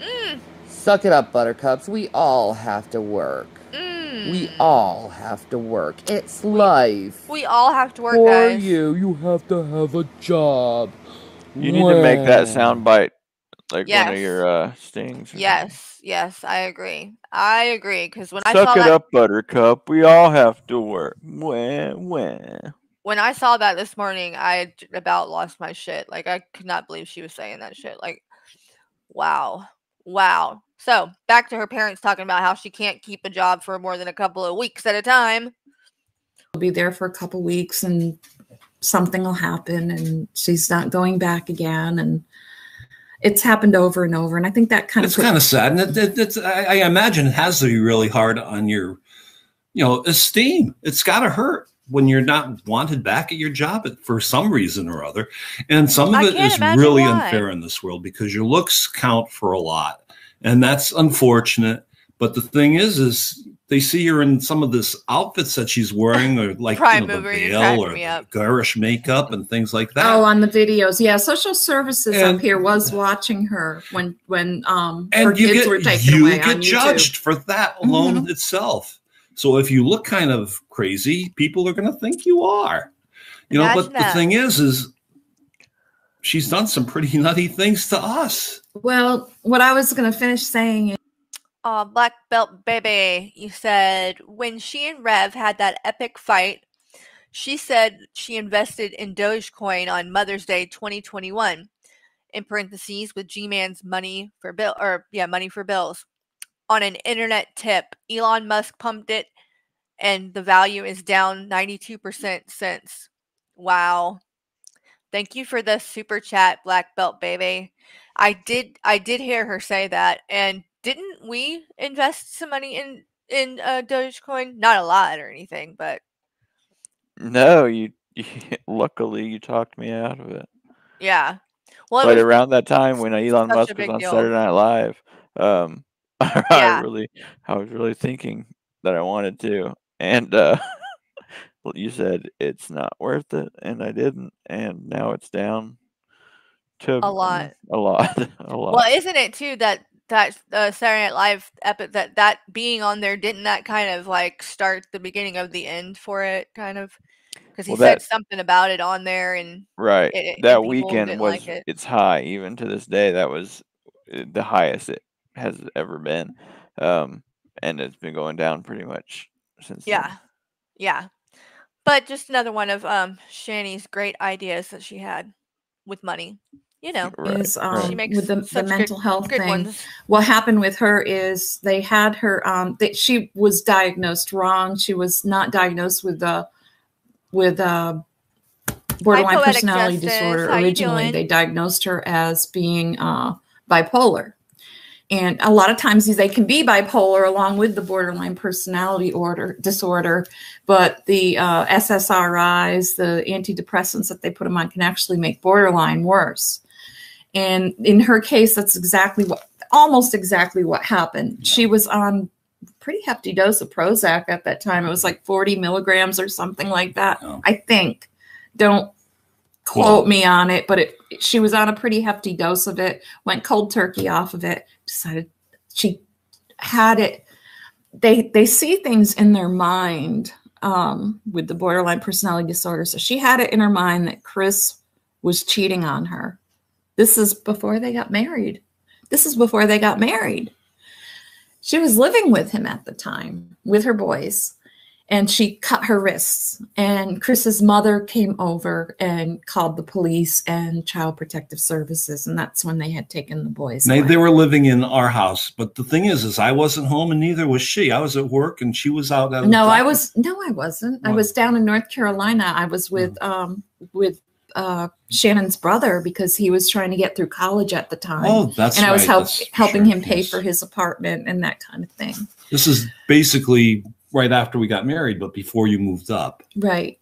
Mm, Suck it up, buttercups. We all have to work. mm. We all have to work. It's life. We all have to work, For guys. you, you have to have a job. You need to make that sound bite like one of your uh stings. or Yes, yes, I agree. I agree because when I Suck it that up, buttercup. We all have to work. Wah, wah. When I saw that this morning, I about lost my shit. Like I could not believe she was saying that shit. Like, wow, wow. So back to her parents talking about how she can't keep a job for more than a couple of weeks at a time. I'll be there for a couple weeks and something will happen and she's not going back again and it's happened over and over and i think that kind It's of it's kind of sad, and it, it, it's I, I imagine it has to be really hard on your, you know, esteem. It's got to hurt when you're not wanted back at your job for some reason or other, and some of I it can't is imagine really why. unfair in this world because your looks count for a lot, and that's unfortunate. But the thing is, is they see her in some of this outfits that she's wearing, or like you Prime know, the mover, you're veil or me the up. garish makeup and things like that. oh on the videos yeah social services And- up here was watching her when when um and her you kids get were taken you away get on YouTube. judged for that alone itself. So if you look kind of crazy, people are going to think you are. You know, Imagine but that. the thing is, is she's done some pretty [LAUGHS] nutty things to us. well what i was going to finish saying is Uh, Black Belt Baby, you said when she and Rev had that epic fight, she said she invested in Dogecoin on Mother's Day 2021, in parentheses with G Man's money for bill or yeah, money for bills. On an internet tip, Elon Musk pumped it, and the value is down 92% since. Wow. Thank you for the super chat, Black Belt Baby. I did I did hear her say that and didn't we invest some money in in uh, Dogecoin? Not a lot or anything, but No, you, you [LAUGHS] luckily you talked me out of it. yeah. Well, But around that time when Elon Musk was on deal. Saturday Night Live, um, [LAUGHS] I Yeah. really, I was really thinking that I wanted to, and uh, [LAUGHS] well, you said it's not worth it, and I didn't, and now it's down to A lot. [LAUGHS] a lot, a lot. Well, isn't it too that that uh, Saturday Night Live epi- that that being on there didn't that kind of like start the beginning of the end for it, kind of? Because he Well, said that- something about it on there, and Right. it- it- that people weekend was like it. it's high even to this day. That was uh, the highest it has ever been, um, and it's been going down pretty much since. then. yeah, yeah. But just another one of um Shanny's great ideas that she had with money. You know, Right, is um, She makes with the, the such good- mental health good thing. ones. What happened with her is they had her. Um, that she was diagnosed wrong. She was not diagnosed with the with uh, borderline personality Justice, disorder how originally. They diagnosed her as being uh, bipolar. And a lot of times they can be bipolar along with the borderline personality order disorder, but the uh, SSRIs, the antidepressants that they put them on, can actually make borderline worse. And in her case, that's exactly what, almost exactly what happened. She was on pretty hefty dose of Prozac at that time. It was like 40 milligrams or something like that. Yeah. I think. Don't quote me on it, but it, she was on a pretty hefty dose of it, went cold turkey off of it, decided she had it. They they see things in their mind um, with the borderline personality disorder. So she had it in her mind that Chris was cheating on her. This is before they got married. This is before they got married. She was living with him at the time with her boys and she cut her wrists. And chris's mother came over and called the police and child protective services and that's when they had taken the boys They, they were living in our house, but the thing is, is I wasn't home and neither was she. I was at work and she was out. No i was no i wasn't. I was down in north carolina. I was with um with uh shannon's brother because he was trying to get through college at the time. Oh, that's and i was right, help, that's helping sure, him pay yes. for his apartment and that kind of thing. This is basically right after we got married, but before you moved up. right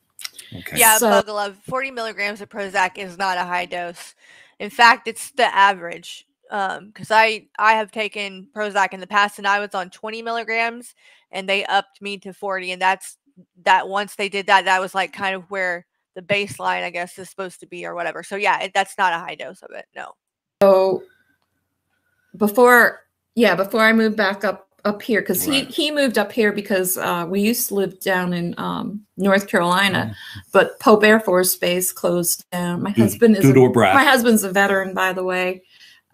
Okay. Yeah, So- Bug 40 milligrams of Prozac is not a high dose. In fact, it's the average. Um, because I I have taken Prozac in the past and I was on 20 milligrams and they upped me to 40. And that's that once they did that, that was like kind of where the baseline, I guess, is supposed to be or whatever. So yeah, it, that's not a high dose of it. No. so before yeah before i moved back up up here because Right. he he moved up here because uh, we used to live down in um, north carolina Mm. but pope air force base closed down my Du- husband is a, my husband's a veteran by the way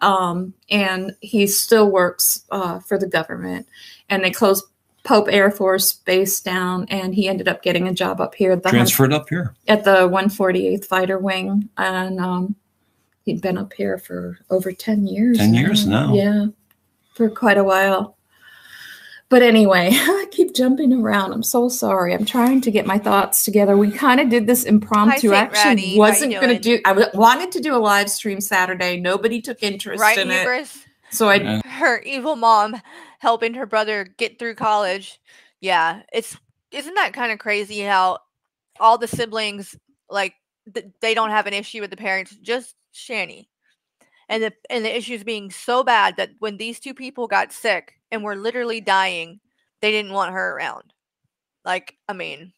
um, and he still works uh, for the government and they closed pope air force base down and he ended up getting a job up here at the, hun- Transferred up here. at the 148th fighter wing and um, he'd been up here for over 10 years 10 years now. yeah for quite a while but anyway [LAUGHS] i keep jumping around i'm so sorry i'm trying to get my thoughts together we kind of did this impromptu Saint actually Ratty. Wasn't going to do i w- wanted to do a live stream saturday nobody took interest Right, in it Hubris? so i Yeah. Her evil mom helping her brother get through college. Yeah, it's isn't that kind of crazy how all the siblings like th- they don't have an issue with the parents, just Shanny. And the and the issues being so bad that when these two people got sick and were literally dying, they didn't want her around. Like, I mean,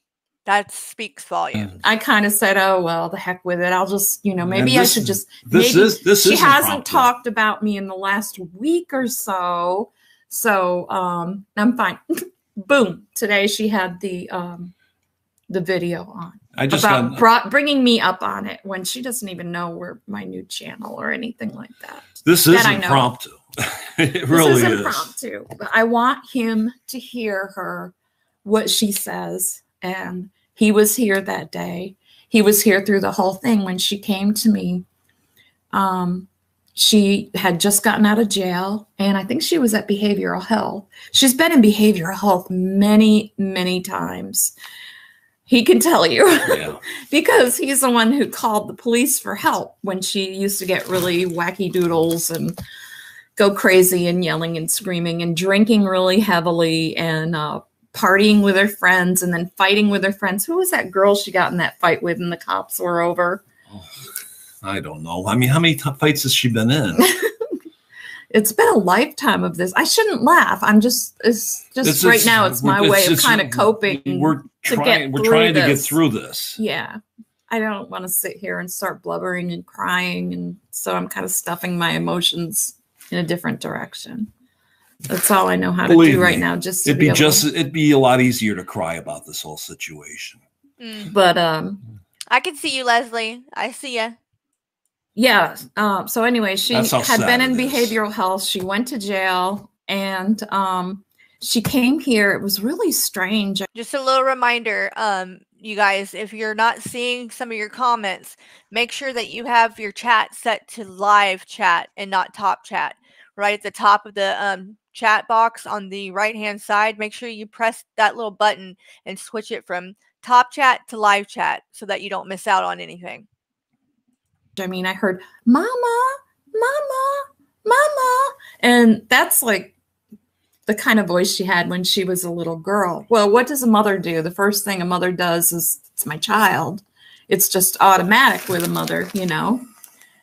that speaks volumes. I kind of said, "Oh well, the heck with it. I'll just, you know, And maybe I should just." This maybe- is this she hasn't impromptu. talked about me in the last week or so, so um, I'm fine. [LAUGHS] Boom! Today she had the um, the video on I just about got brought, bringing me up on it when she doesn't even know where my new channel or anything like that. this is that I know. impromptu. It This really is impromptu. But I want him to hear her what she says. And he was here that day. He was here through the whole thing when she came to me. Um, she had just gotten out of jail, and I think she was at behavioral health. She's been in behavioral health many, many times. He can tell you Yeah. [LAUGHS] because he's the one who called the police for help when she used to get really wacky doodles and go crazy and yelling and screaming and drinking really heavily and uh, partying with her friends and then fighting with her friends. Who was that girl she got in that fight with and the cops were over? I don't know. I mean, how many t- fights has she been in? [LAUGHS] It's been a lifetime of this. I shouldn't laugh. I'm just it's just It's- right it's- now it's my it's- way of kind of coping. We're trying. We're trying to get through this. yeah. I don't want to sit here and start blubbering and crying and so I'm kind of stuffing my emotions in a different direction. That's all I know how to Believe do right me, now just It'd be, be able- just. It'd be a lot easier to cry about this whole situation. Mm. but um I can see you, Leslie. I see you. Yeah. Um, so anyway, she had been in behavioral health. She went to jail and um, she came here. It was really strange. Just a little reminder, um, you guys, if you're not seeing some of your comments, make sure that you have your chat set to live chat and not top chat. Right at the top of the um, chat box on the right hand side, make sure you press that little button and switch it from top chat to live chat so that you don't miss out on anything. I mean, I heard "Mama, Mama, Mama," and that's like the kind of voice she had when she was a little girl. Well, what does a mother do? The first thing a mother does is, "It's my child." It's just automatic with a mother, you know.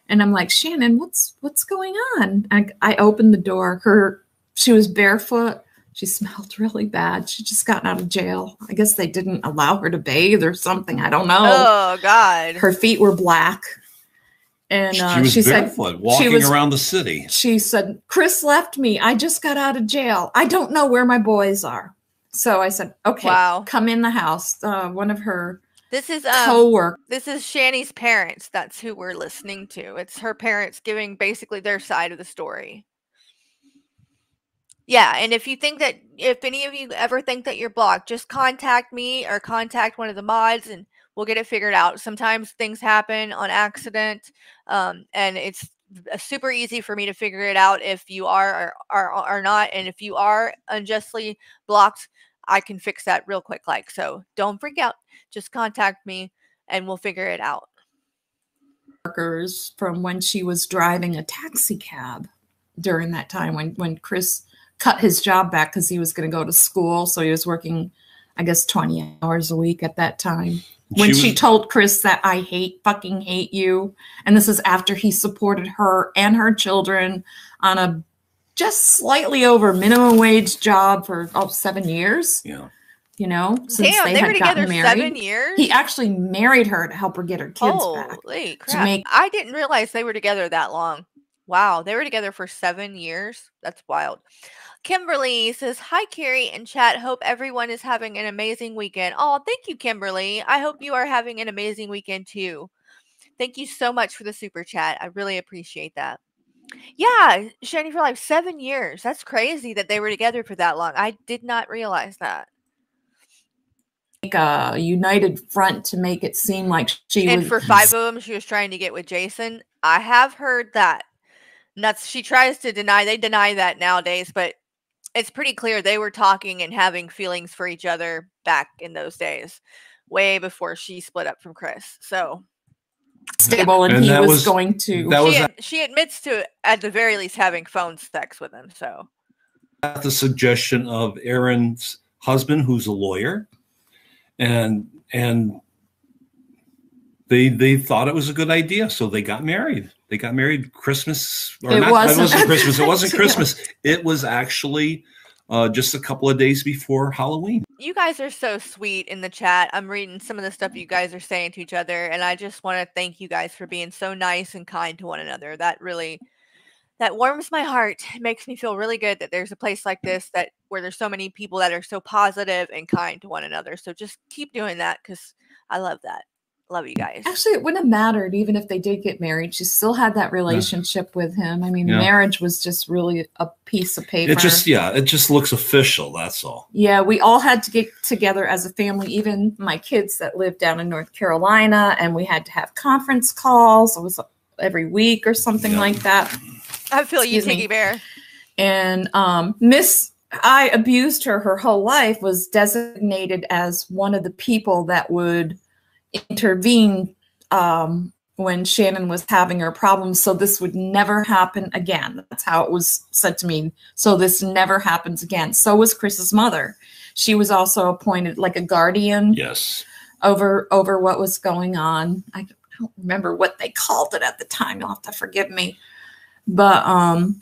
And I'm like, Shannon, what's what's going on? I, I opened the door. Her she was barefoot. She smelled [LAUGHS] really bad. She just gotten out of jail. I guess they didn't allow her to bathe or something. I don't know. Oh, God. Her feet were black. And she uh, was she said barefoot, walking was- around the city. she said, Chris left me. I just got out of jail. I don't know where my boys are. So I said, okay, Wow. come in the house. Uh, one of her This is um, co-work. This is Shanny's parents. That's who we're listening to. It's her parents giving basically their side of the story. Yeah, and if you think that if any of you ever think that you're blocked, just contact me or contact one of the mods and we'll get it figured out. Sometimes things happen on accident, um, and it's super easy for me to figure it out if you are or are, are not. And if you are unjustly blocked, I can fix that real quick. Like so, don't freak out. Just contact me and we'll figure it out. workers from when she was driving a taxi cab during that time when when Chris cut his job back because he was going to go to school. So he was working, I guess, 20 hours a week at that time. When she, was- told Chris that I hate, fucking hate you. And this is after he supported her and her children on a just slightly over minimum wage job for oh, seven years, yeah, you know, since Damn, they, they, had were together gotten married. seven years. He actually married her to help her get her kids back. Holy crap! make- I didn't realize they were together that long. Wow, they were together for seven years. That's wild. Kimberly says, Hi, Carrie and chat. Hope everyone is having an amazing weekend. Oh, thank you, Kimberly. I hope you are having an amazing weekend too. Thank you so much for the super chat. I really appreciate that. Yeah, Shiny for Life, seven years. That's crazy that they were together for that long. I did not realize that. Like a united front to make it seem like she and was for five of them, she was trying to get with Jason. I have heard that. That's she tries to deny. They deny that nowadays, but it's pretty clear they were talking and having feelings for each other back in those days, way before she split up from Chris. So stable and, And he was, was- going to that was she, a- ad- she admits to at the very least having phone sex with him. So at the suggestion of Aaron's husband, who's a lawyer, and and they they thought it was a good idea, so they got married. They got married Christmas or It not? wasn't. It wasn't Christmas. It wasn't [LAUGHS] Christmas. It was actually uh, just a couple of days before Halloween. You guys are so sweet in the chat. I'm reading some of the stuff mm-hmm. you guys are saying to each other, and I just want to thank you guys for being so nice and kind to one another. That really that warms my heart. It makes me feel really good that there's a place like mm. this that where there's so many people that are so positive and kind to one another. So just keep doing that because I love that. Love you guys. actually it wouldn't have mattered even if they did get married she still had that relationship with him i mean Yeah. marriage was just really a piece of paper It just yeah, it just looks official. That's all. yeah we all had to get together as a family even my kids that lived down in north carolina and we had to have conference calls it was every week or something Yeah. like that I feel you, Excuse me. Tiki Bear. and um, Miss I abused her her whole life was designated as one of the people that would intervene um, when Shannon was having her problems. So this would never happen again. That's how it was said to me. So this never happens again. So was Chris's mother. She was also appointed like a guardian Yes. over over what was going on. I don't remember what they called it at the time. You'll have to forgive me. But um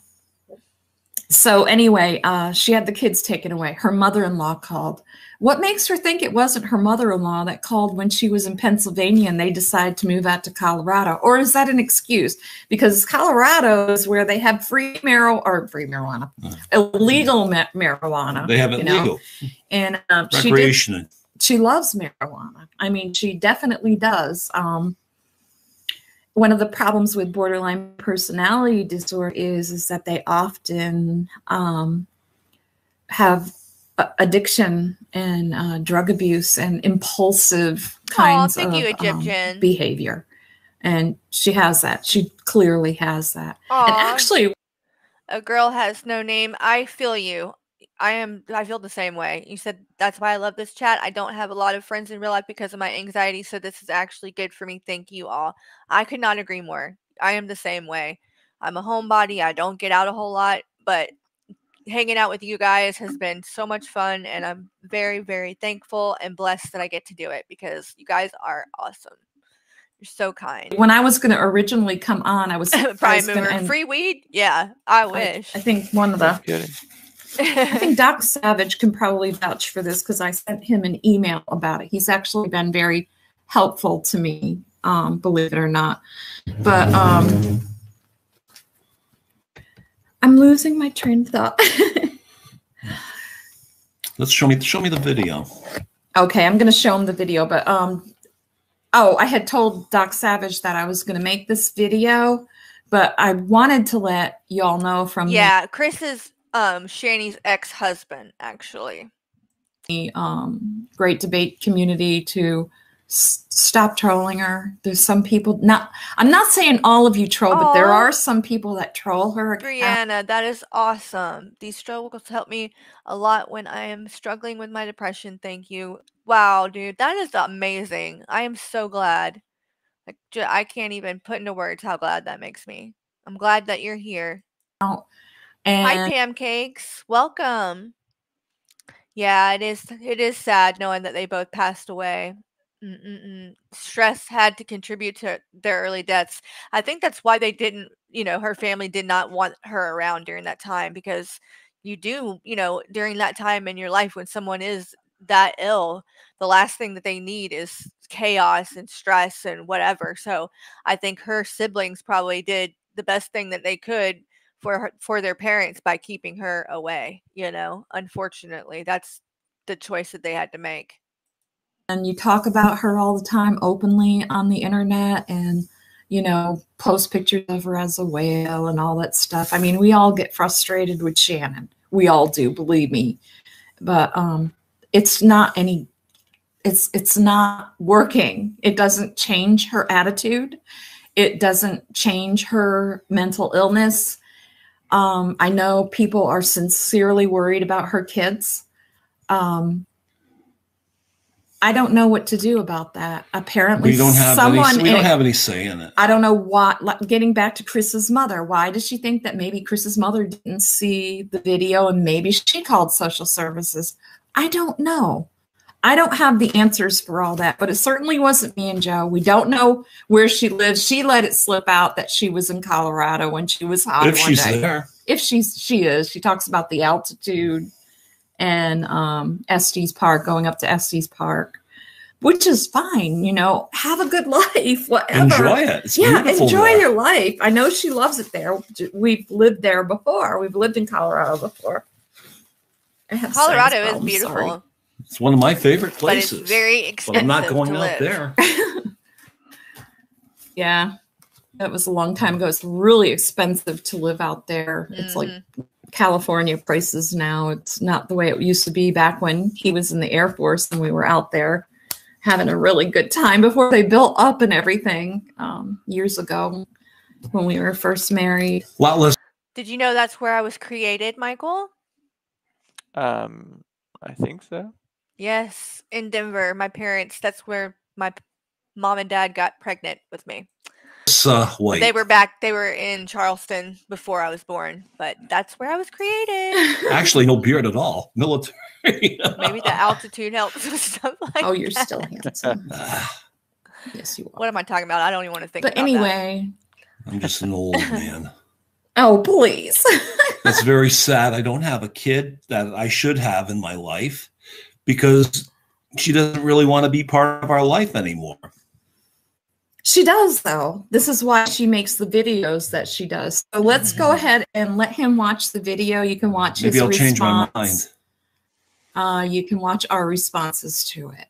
so anyway, uh she had the kids taken away. Her mother-in-law called. What makes her think it wasn't her mother-in-law that called when she was in Pennsylvania and they decided to move out to Colorado? Or is that an excuse? Because Colorado is where they have free marijuana or free marijuana, illegal ma- marijuana. They have it you know? legal. And um, she did she loves marijuana. I mean, she definitely does. Um, one of the problems with borderline personality disorder is is that they often um, have addiction and uh, drug abuse and impulsive kinds thank of you, um, Egyptian. behavior. And she has that. She clearly has that. And actually, a girl has no name. I feel you. I am. I feel the same way. You said that's why I love this chat. I don't have a lot of friends in real life because of my anxiety, so this is actually good for me. Thank you all. I could not agree more. I am the same way. I'm a homebody. I don't get out a whole lot, but hanging out with you guys has been so much fun, and I'm very, very thankful and blessed that I get to do it because you guys are awesome. You're so kind. when I was going to originally come on, I was, [LAUGHS] I was Prime gonna- and free weed. Yeah, I I- wish. I think one of the No kidding. I think Doc Savage can probably vouch for this because I sent him an email about it. He's actually been very helpful to me, um, believe it or not. But um, I'm losing my train of thought. [LAUGHS] Let's show me show me the video. okay, I'm going to show him the video. But um, oh, I had told Doc Savage that I was going to make this video, but I wanted to let y'all know from yeah, Chris is um Shanny's ex-husband, actually. the um, great debate community to s- stop trolling her. There's some people not. I'm not saying all of you troll, but there are some people that troll her. Brianna, that is awesome. These struggles help me a lot when I am struggling with my depression. Thank you. Wow, dude, that is amazing. I am so glad. Like, I can't even put into words how glad that makes me. I'm glad that you're here. Hi, And pancakes. Welcome. Yeah, it is. It is sad knowing that they both passed away. Mm-mm-mm. Stress had to contribute to their early deaths. I think that's why they didn't. You know, her family did not want her around during that time because you do. You know, during that time in your life when someone is that ill, the last thing that they need is chaos and stress and whatever. So I think her siblings probably did the best thing that they could for her, for their parents by keeping her away you know unfortunately that's the choice that they had to make and you talk about her all the time openly on the internet, and you know post pictures of her as a whale and all that stuff. I mean, we all get frustrated with Shannon. We all do, believe me. But um, it's not any. It's it's not working. It doesn't change her attitude. It doesn't change her mental illness. Um, I know people are sincerely worried about her kids. Um, I don't know what to do about that. Apparently, We don't have someone any we don't have any say in it. I don't know what. Like, getting back to Chris's mother, why does she think that maybe Chris's mother didn't see the video and maybe she called social services? I don't know. I don't have the answers for all that, but it certainly wasn't me and Joe. We don't know where she lives. She let it slip out that she was in Colorado when she was high if one she's day there. if she's she is she talks about the altitude and um estes park going up to estes park which is fine you know have a good [LAUGHS] life whatever Enjoy it. It's yeah enjoy there. your life i know she loves it there we've lived there before we've lived in colorado before I have sinus colorado is problems, beautiful sorry. It's one of my favorite but it's places. very but expensive I'm not going to out live. there. [LAUGHS] yeah that was a long time ago it's really expensive to live out there it's like Mhm. California prices now. It's not the way it used to be back when he was in the Air Force and we were out there having a really good time before they built up and everything um, years ago when we were first married. A lot less. did you know that's where i was created michael Um, I think so. Yes in denver my parents that's where my p- mom and dad got pregnant with me Melissa White. They were back. They were in Charleston before I was born, but that's where I was created. Actually, no beard at all. Military. Maybe the altitude helps with stuff [LAUGHS] like oh, you're that. still handsome. [LAUGHS] Yes, you are. What am I talking about? I don't even want to think. But about that. anyway, I'm just an old [LAUGHS] man. oh please. that's very sad. I don't have a kid that I should have in my life because she doesn't really want to be part of our life anymore. She does, though. This is why she makes the videos that she does. So let's go ahead and let him watch the video. You can watch Maybe his I'll change my response. mind. Uh, you can watch our responses to it.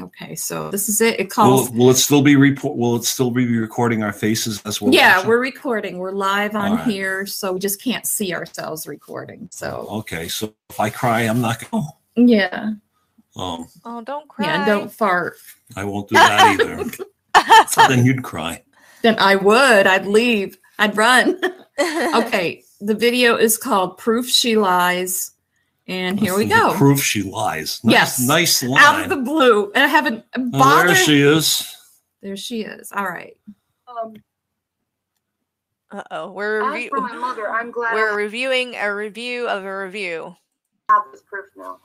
Okay, so this is it. It Will, calls. will it still be report? Will it still be recording our faces as well? yeah, we're recording. We're live on right. here, so we just can't see ourselves recording. So okay. So if I cry, I'm not going. Yeah, Um, Oh, don't cry. yeah, and don't fart. I won't do that either. [LAUGHS] then you'd cry. Then I would. I'd leave. I'd run. [LAUGHS] okay, the video is called "Proof She Lies," and here we go. Proof she lies. Nice, Yes. nice line. Out of the blue, and I haven't Oh, bothered. there she is. There she is. All right. Um, Uh oh, we're as review- for my mother, I'm glad we're I reviewing a review of a review. Have this proof now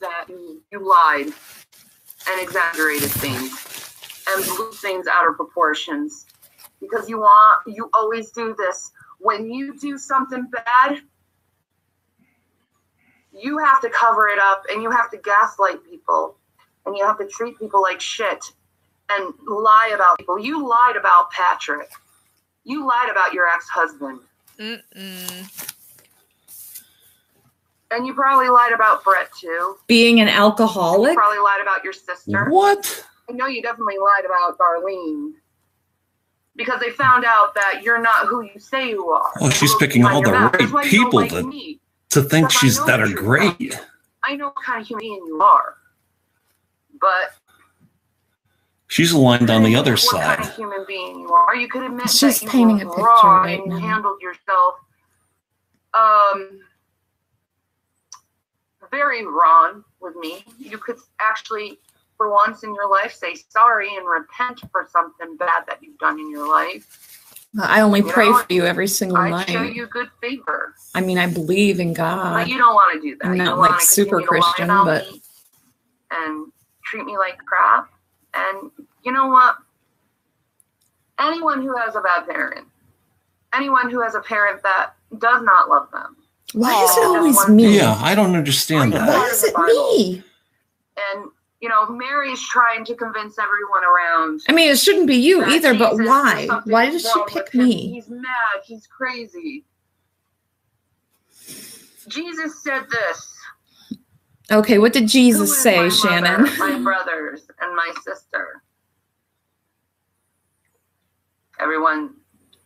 that you, you lied and exaggerated things and blew things out of proportions. Because you want you always do this. When you do something bad you have to cover it up and you have to gaslight people and you have to treat people like shit and lie about people. You lied about patrick. You lied about your ex-husband. Mm-mm. And you probably lied about brett too Being an You alcoholic. probably lied about your sister. What? I know you definitely lied about Darlene. Because they found out that you're not who you say you are. Oh, she's You're picking all the back. right That's why you don't people like to- me. To think Because she's that are great. about. I know what kind of human being you are. But She's aligned on the other admit what kind side. of human being you are. You could admit She's that you painting a picture wrong right and now. handled yourself um very wrong with me. You could actually, for once in your life, say sorry and repent for something bad that you've done in your life. I only You pray know, for you every single show night. you good favor. I mean, I believe in But God. you don't want to do that. I'm not, like, super continue to lie Christian, but- and treat me like crap. And you know what? Anyone who has a bad parent, anyone who has a parent that does not love them, Why is it always me? Yeah, I don't understand that. Why is it me? and you know, Mary's trying to convince everyone around. I mean, it shouldn't be you that either, but why? Why does she pick me? He's mad. He's crazy. Jesus said this. Okay, what did Jesus is say, my Shannon? mother, my [LAUGHS] brothers and my sister. Everyone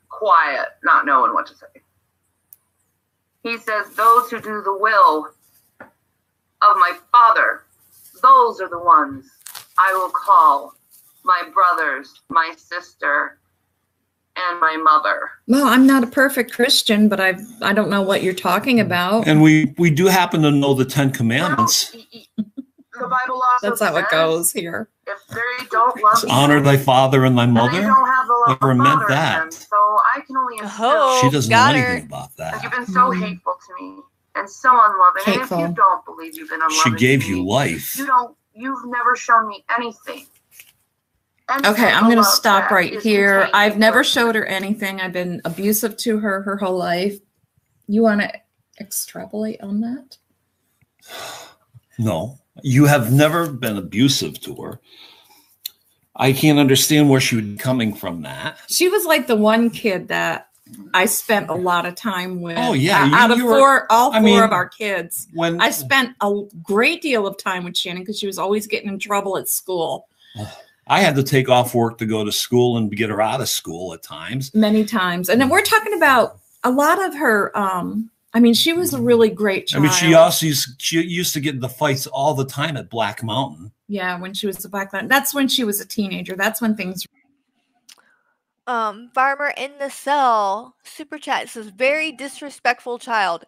quiet, not knowing what to say. He says, Those who do the will of my Father, those are the ones I will call my brothers, my sister, and my mother. Well, I'm not a perfect Christian, but I I don't know what you're talking about. And we we do happen to know the Ten Commandments. Well, y- y- the Bible also That's how it goes here. If they don't love you, Honor thy father and thy then they mother. don't have the love Never of meant that. them. So I can only assume Oh, She doesn't know got her. anything about that you've been so Hmm. hateful to me and so unloving. And if you don't believe you've been unloving, She gave to you me, life. You don't. You've never shown me anything. And Okay, I'm going to stop right here. I've never showed her anything. I've been abusive to her her whole life. You want to extrapolate on that? [SIGHS] No, you have never been abusive to her. I can't understand where she would be coming from that. She was like the one kid that I spent a lot of time with. Oh, yeah, you- out of were- four, all I four mean- of our kids. When I spent a great deal of time with Shannon because she was always getting in trouble at school I had to take off work to go to school and get her out of school at times. many times. And then we're talking about a lot of her. Um, I mean, she was a really great child. I mean, she also used, she used to get in the fights all the time at Black Mountain. yeah, when she was a black Mountain. That's when she was a teenager. That's when things. Um, farmer in the cell super chat says very disrespectful child.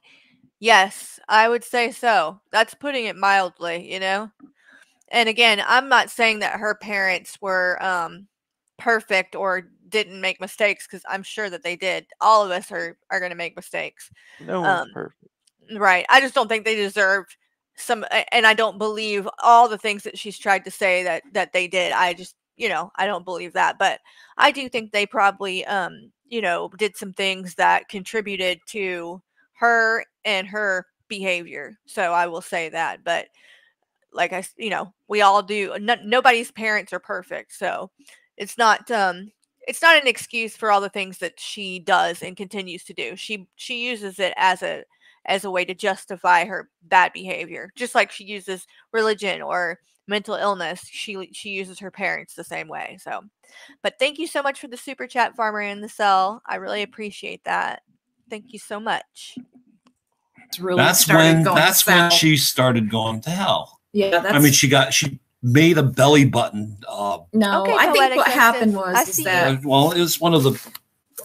Yes, I would say so. That's putting it mildly, you know. And again, I'm not saying that her parents were um perfect or didn't make mistakes because I'm sure that they did. All of us are are going to make mistakes. No one's Um, perfect. Right. I just don't think they deserved some and I don't believe all the things that she's tried to say that that they did. I just, you know, I don't believe that, but I do think they probably um, you know, did some things that contributed to her and her behavior. So I will say that, but like I, you know, we all do. No, nobody's parents are perfect, so it's not um it's not an excuse for all the things that she does and continues to do. She she uses it as a as a way to justify her bad behavior, just like she uses religion or mental illness. She she uses her parents the same way. So, but thank you so much for the super chat, farmer in the cell. I really appreciate that. Thank you so much. It's really That's when going that's when she started going to hell. Yeah, that's. I mean, she got she made a belly button. Uh, no, Okay, I think what happened was is see you. that well, it was one of the.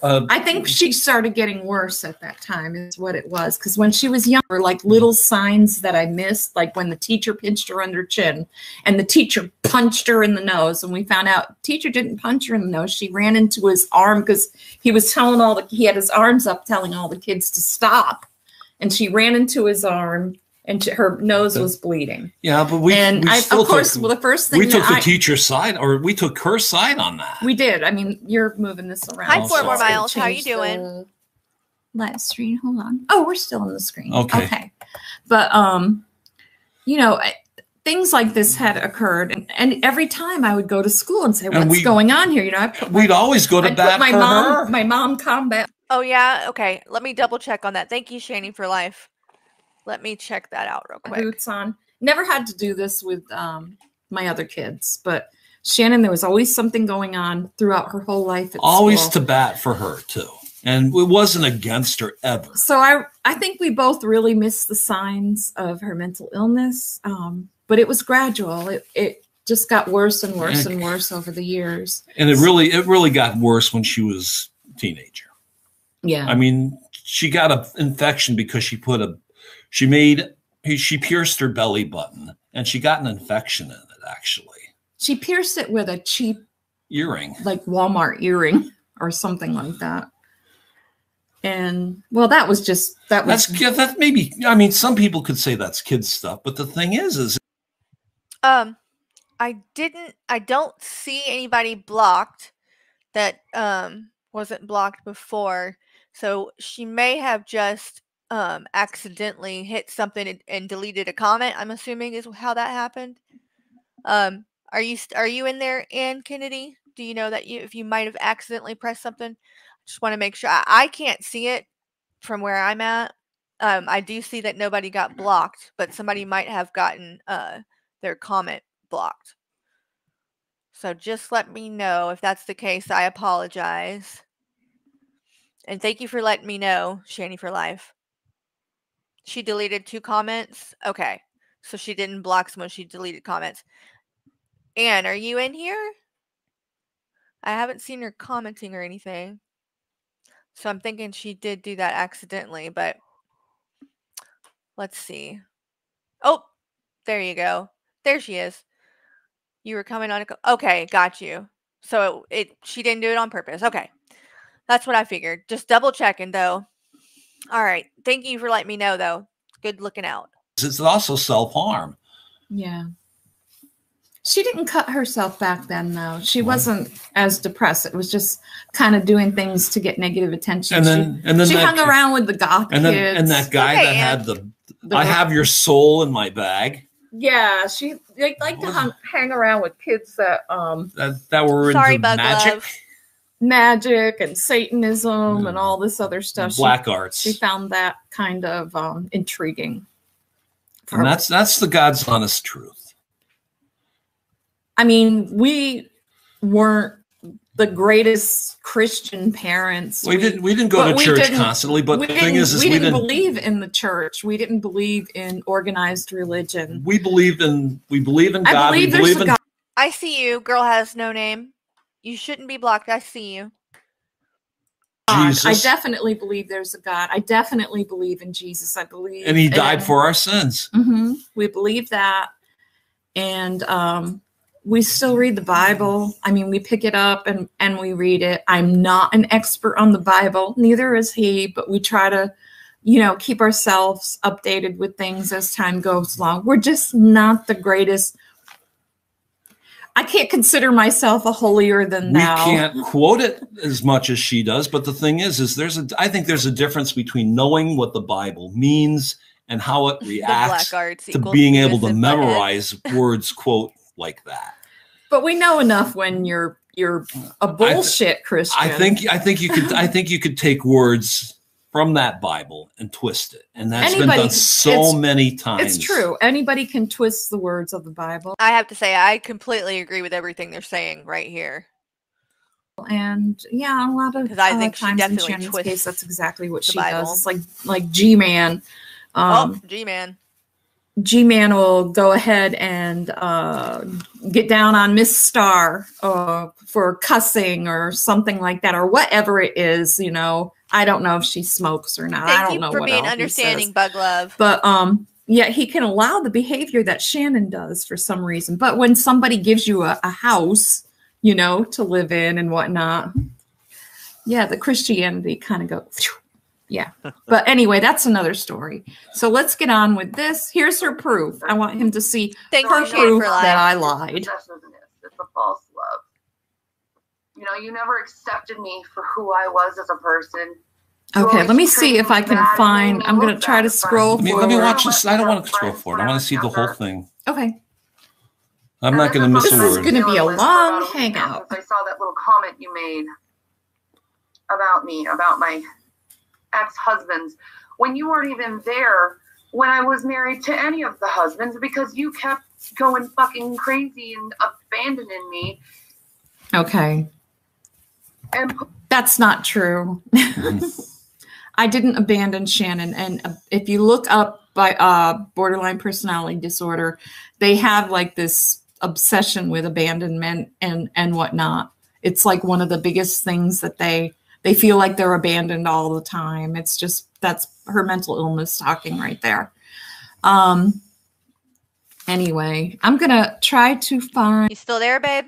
Uh, I think she started getting worse at that time, is what it was. Because when she was younger, like little signs that I missed, like when the teacher pinched her under chin and the teacher punched her in the nose, and we found out teacher didn't punch her in the nose. She ran into his arm because he was telling all the he had his arms up, telling all the kids to stop, and she ran into his arm, and she, her nose was bleeding. yeah, but we and we I, still of course, took, well, the first thing we took the I, teacher's side, or we took her side on that. we did. I mean, you're moving this around. Hi, four more miles. How are you doing? the Live screen. Hold on. Oh, we're still on the screen. Okay. Okay. But um, you know, I, things like this had occurred, and, and every time I would go to school and say, And "What's we- going on here?" You know, I put We'd always go to I'd bat put my for mom, her. my mom combat Oh yeah, okay. Let me double check on that. Thank you, Shanny, for life. Let me check that out real quick. boots on. Never had to do this with um my other kids, but Shannon, there was always something going on throughout her whole life. At always school. to bat for her too, and it wasn't against her ever. so I I think we both really missed the signs of her mental illness, um, but it was gradual. It it just got worse and worse and worse over the years. And it really it really got worse when she was a teenager. Yeah, I mean, she got an infection because she put a, she made, she pierced her belly button and she got an infection in it actually. she pierced it with a cheap Earring. like Walmart earring or something like that. And well, that was just that was That's yeah, that maybe. I mean, some people could say that's kids stuff, but the thing is, is Um, I didn't. I don't see anybody blocked that um wasn't blocked before. So she may have just um accidentally hit something and, and deleted a comment. I'm assuming is how that happened. Um, are you are you in there, Ann Kennedy? Do you know that you if you might have accidentally pressed something? Just want to make sure. I, I can't see it from where I'm at. Um, I do see that nobody got blocked, but somebody might have gotten uh their comment blocked. So just let me know if that's the case. I apologize. And thank you for letting me know, Shanny for life. She deleted two comments. Okay. So she didn't block someone, she deleted comments. Anne, are you in here? I haven't seen her commenting or anything. So I'm thinking she did do that accidentally, but let's see. Oh, there you go. There she is. You were coming on a okay, got you. So it, it she didn't do it on purpose. Okay. That's what I figured. Just double checking though. All right. Thank you for letting me know though. Good looking out. it's also self harm. yeah. She didn't cut herself back then though. She Well- wasn't as depressed. It was just kind of doing things to get negative attention. And She- then, and then, she, that, hung around with the goth and then, kids. and that guy Okay, that had the, the I ro- have your soul in my bag. Yeah, she they like to hung, hang around with kids that um That, that were Sorry, into Bug magic, Love. Magic and Satanism and Mm. all this other stuff. She- black arts, She, found that kind of um intriguing. and that's that's the God's honest truth. I mean, we weren't the greatest Christian parents. We didn't we didn't go to church constantly, but the thing is, is we, we, didn't didn't believe in the church. We didn't believe in organized religion. we believed in we believe in I God. believe we believe in God. I see you. Girl has no name. You shouldn't be blocked. I see you. I definitely believe there's a God. I definitely believe in Jesus. I believe, and He died in- for our sins. Mhm. We believe that, and um, we still read the Bible. I mean, we pick it up and and we read it. I'm not an expert on the Bible, neither is he, but we try to, you know, keep ourselves updated with things as time goes along. We're just not the greatest. I can't consider myself a holier than we thou. can't quote it as much as she does but the thing is is there's a i think there's a difference between knowing what the bible means and how it [LAUGHS] reacts to equals being able to Beavis and Butthead. memorize [LAUGHS] words quote like that But we know enough when you're you're a bullshit Christian. i think i think you could i think you could take words from that bible and twist it and that's Anybody- been done so many times it's true. Anybody can twist the words of the Bible. I have to say, I completely agree with everything they're saying right here. And yeah, a lot of 'Cause I uh, think she times in definitely Shannon's twists case, that's exactly what she Bible. does. It's like like G Man. Um, oh, G man. G Man will go ahead and uh, get down on Miss Star uh, for cussing or something like that, or whatever it is. You know, I don't know if she smokes or not. I Thank don't you know for what being all he understanding. Bug Love. But um, yeah, he can allow the behavior that Shannon does for some reason. But when somebody gives you a, a house, you know, to live in and whatnot, yeah, the Christianity kind of go. phew. Yeah. [LAUGHS] But anyway, that's another story. So let's get on with this. Here's her proof. I want him to see Thank her proof for that. I lied. Possessiveness. It's a false love. You know, you never accepted me for who I was as a person. You Okay, let me see if I can find. I'm going to try to scroll let me, let me watch this i don't want to scroll forward i want to see the whole thing Okay. i'm not going to miss a word. This a is gonna be a Dealing with for long about a week now hangout. I saw that little comment you made about me, about my ex-husbands, when you weren't even there when I was married to any of the husbands because you kept going fucking crazy and abandoning me Okay. And That's not true. [LAUGHS] I didn't abandon Shannon. And uh, if you look up by uh, borderline personality disorder, they have like this obsession with abandonment and and whatnot. It's like one of the biggest things that they they feel like they're abandoned all the time. It's just that's her mental illness talking right there. Um. Anyway, I'm gonna try to find You still there, babe?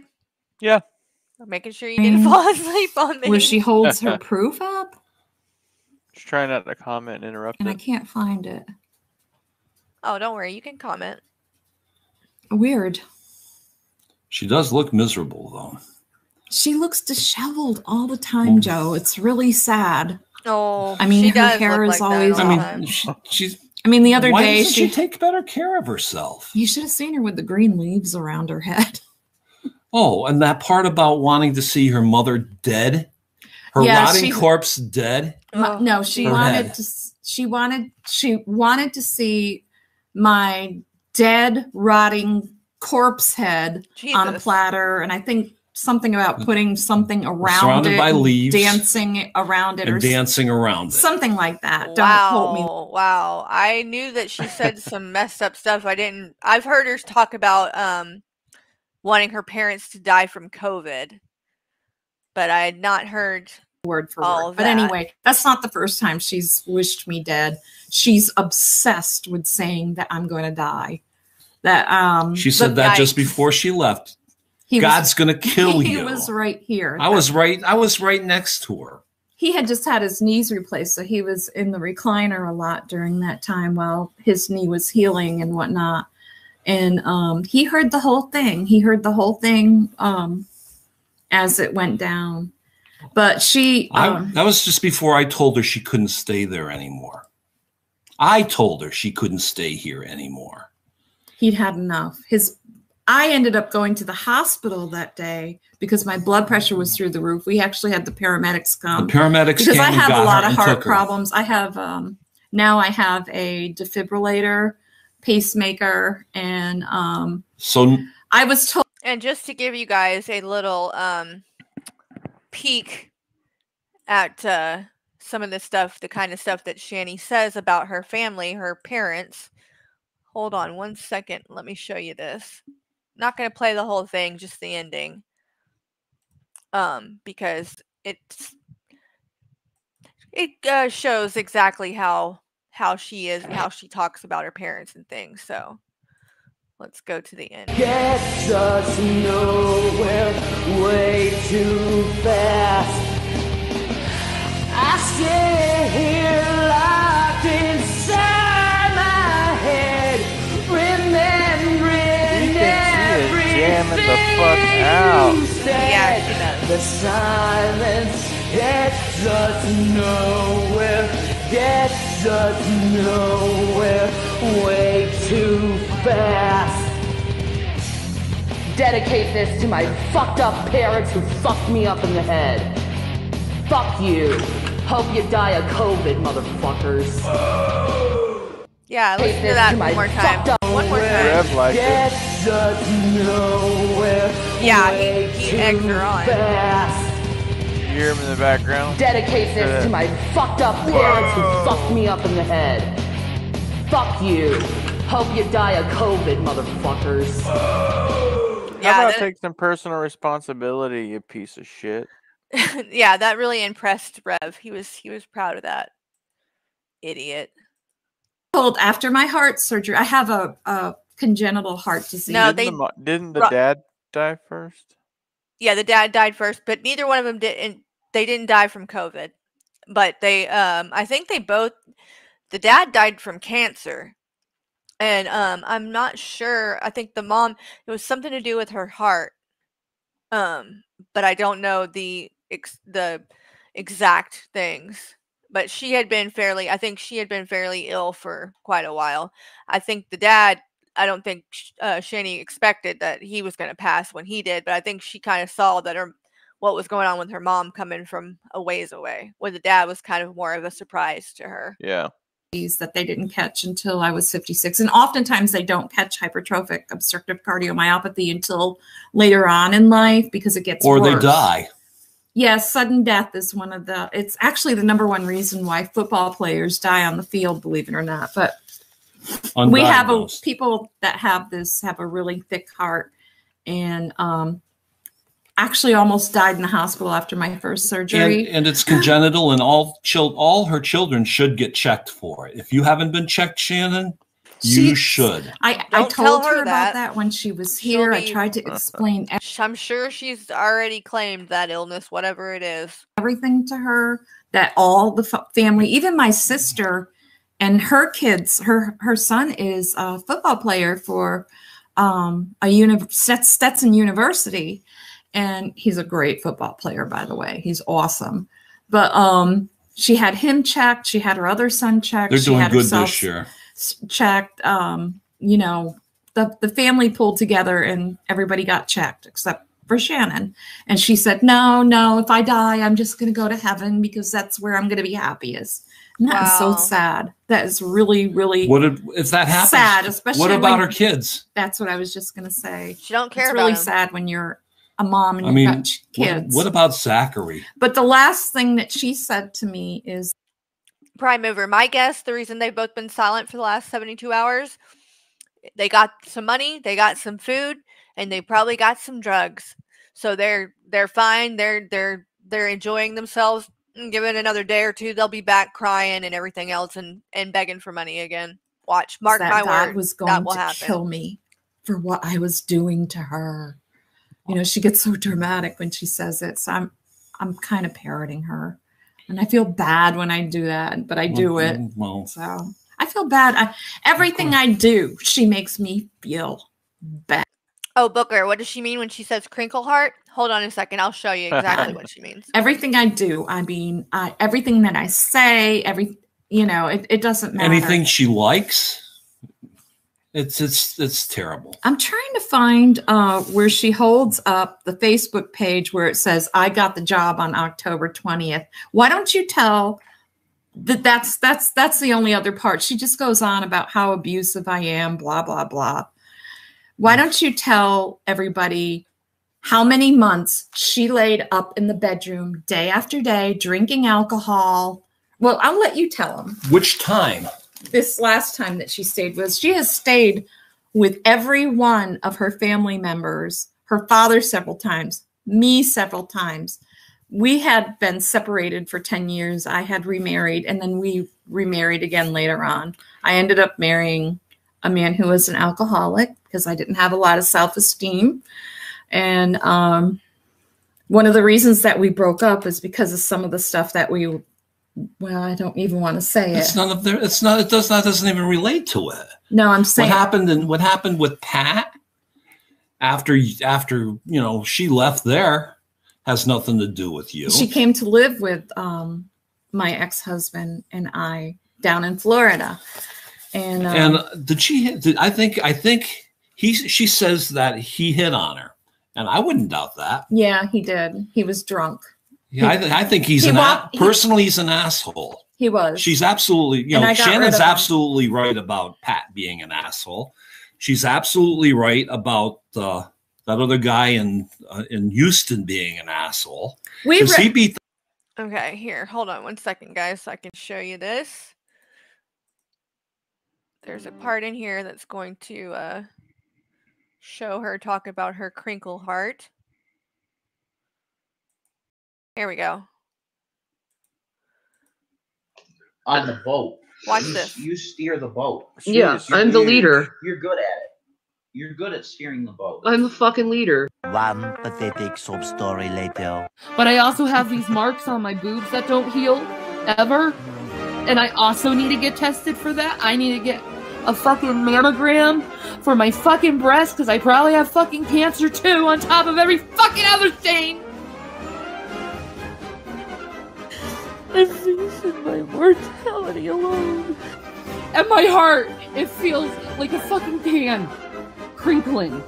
Yeah. I'm making sure you didn't fall [LAUGHS] asleep on me. where she holds her [LAUGHS] proof up, Just trying not to comment and interrupt and I can't find it. Oh, don't worry. You can comment. Weird. she does look miserable though She looks disheveled all the time, Mm. Joe. It's really sad. Oh, I mean, she her does hair look is like always- I mean, she, she's. I mean, the other why day she, she, take better care of herself? you should have seen her with the green leaves around her head. Oh, and that part about wanting to see her mother dead, her Yeah, rotting she- corpse dead. My- Oh, no, she Her wanted head. to. She wanted. She wanted to see my dead, rotting corpse head on a platter, and I think something about putting something around Surrounded it, by leaves dancing around it, or and s- dancing around it. something like that. Wow, Don't quote me. wow. I knew that she said some messed up stuff. I didn't. I've heard her talk about um wanting her parents to die from COVID, but I had not heard. word for all word. of But that. anyway, that's not the first time she's wished me dead. She's obsessed with saying that I'm going to die. That um She said but that just before she left. he God's gonna [LAUGHS] kill he you. He was right here. I was right. I was right next to her. he had just had his knees replaced, so he was in the recliner a lot during that time while his knee was healing and whatnot. And um, he heard the whole thing. He heard the whole thing um, as it went down. But she, I, um, that was just before I told her she couldn't stay there anymore. I told her she couldn't stay here anymore. he'd had enough. His I ended up going to the hospital that day because my blood pressure was through the roof. We actually had the paramedics The come paramedics because I have a lot of heart problems. I have um now I have a defibrillator, pacemaker, and um So I was told And just to give you guys a little um peek at uh some of the stuff, the kind of stuff that Shanny says about her family, her parents. Hold on one second. Let me show you this. Not going to play the whole thing, just the ending. Um because it's it uh, shows exactly how how she is and how she talks about her parents and things. So let's go to the end. Gets us nowhere way too fast. I sit here locked inside my head, remembering You can see it everything the fuck out. you said. Yeah, she does. The silence gets us nowhere, gets us nowhere way too fast. Dedicate this to my fucked up parents who fucked me up in the head. Fuck you. Hope you die of COVID, motherfuckers. Yeah, Take listen to that one more time. up One more time. Rev liked it. Gets us nowhere. Yeah, he- way he egged her on. Fast. You hear him in the background? Dedicate this to my fucked up parents who fucked me up in the head. Fuck you. Hope you die of COVID, motherfuckers. Yeah, How about that- take some personal responsibility, you piece of shit? [LAUGHS] yeah, that really impressed Rev. He was he was proud of that. Idiot. Told after my heart surgery, I have a, a congenital heart disease. No, didn't they- the, didn't the dad die first? Yeah, the dad died first, but neither one of them did. And they didn't die from COVID, but they. Um, I think they both. The dad died from cancer, and um, I'm not sure. I think the mom. It was something to do with her heart. Um, but I don't know the ex- the exact things. But she had been fairly. I think she had been fairly ill for quite a while. I think the dad I don't think uh, Shanny expected that he was going to pass when he did, but I think she kind of saw that her what was going on with her mom coming from a ways away. Where the dad was kind of more of a surprise to her. Yeah. disease that they didn't catch until I was 56. And oftentimes they don't catch hypertrophic obstructive cardiomyopathy until later on in life because it gets or they die. Yes, sudden death is one of the it's actually the number one reason why football players die on the field, believe it or not. But we have a, people that have this have a really thick heart and um actually almost died in the hospital after my first surgery. and it's congenital, and all chil- all her children should get checked for it. If you haven't been checked, Shannon, you should. I, I told her her, that. about that when she was She'll here. I tried to explain [LAUGHS] I'm sure she's already claimed that illness, whatever it is. everything to her that all the fa- family even my sister and her kids her her son is a football player for um a uni- stetson university. And he's a great football player by the way. He's awesome. But um she had him checked. She had her other son checked. They're she doing had good this year. checked. Um you know the the family pulled together and everybody got checked except for Shannon. And she said no no if I die I'm just going to go to heaven because that's where I'm going to be happiest and that is Wow. so sad that is really really What if, if that happens? sad especially what about when- her kids? that's what I was just going to say She don't care it's about really him. sad when you're a mom and I you've mean, got ch- What, kids what about Zachary? but the last thing that she said to me is Prime mover. My guess, the reason they've both been silent for the last 72 hours, they got some money, they got some food, and they probably got some drugs. So they're they're fine. They're they're they're enjoying themselves. Mm, Give it another day or two, they'll be back crying and everything else, and and begging for money again. Watch, mark that my God word, was that going will to happen. kill me for what I was doing to her. You know, she gets so dramatic when she says it. So I'm I'm kind of parroting her. And I feel bad when I do that, but I do it. Mm, Well, So I feel bad. I, everything I do, she makes me feel bad. Oh, Booker, what does she mean when she says crinkle heart? Hold on a second, I'll show you exactly what she means. [LAUGHS] Everything I do, I mean, I, everything that I say, every, you know, it, it doesn't matter. anything she likes, it's it's it's terrible. I'm trying to find uh, where she holds up the Facebook page where it says, I got the job on October 20th. Why don't you tell that that's that's that's the only other part. She just goes on about how abusive I am, blah, blah, blah. Why don't you tell everybody how many months she laid up in the bedroom day after day drinking alcohol? Well, I'll let you tell them Which time? this last time that she stayed with, she has stayed with every one of her family members, her father several times, me several times. We had been separated for 10 years. I had remarried and then we remarried again later on. I ended up marrying a man who was an alcoholic because I didn't have a lot of self esteem. And um, one of the reasons that we broke up is because of some of the stuff that we, well, I don't even want to say It's it. none of their. It's not. It does not. Doesn't even relate to it. No, I'm saying What happened? And what happened with Pat after after you know she left there has nothing to do with you. she came to live with um, my ex husband and I down in Florida. And, um, and did she? hit- Did, I think. I think he. She says that he hit on her, and I wouldn't doubt that. yeah, he did. He was drunk. Yeah, I, th- I think he's he an. wa- a- he- personally, he's an asshole. He was. She's absolutely, you know, I got rid Shannon's of him. absolutely right about Pat being an asshole. She's absolutely right about uh, that other guy in uh, in Houston being an asshole we because re- he beat Okay, here, hold on one second, guys, so I can show you this. There's a part in here that's going to uh, show her talk about her crinkle heart. Here we go. on the boat. Watch you, this. You steer the boat. Yeah, She's I'm the leader. You're good at it. You're good at steering the boat. I'm the fucking leader. One pathetic sob story later. But I also have these marks on my boobs that don't heal ever. And I also need to get tested for that. I need to get a fucking mammogram for my fucking breast because I probably have fucking cancer too, on top of every fucking other thing. And these are my mortality alone. And my heart, it feels like a fucking pan crinkling.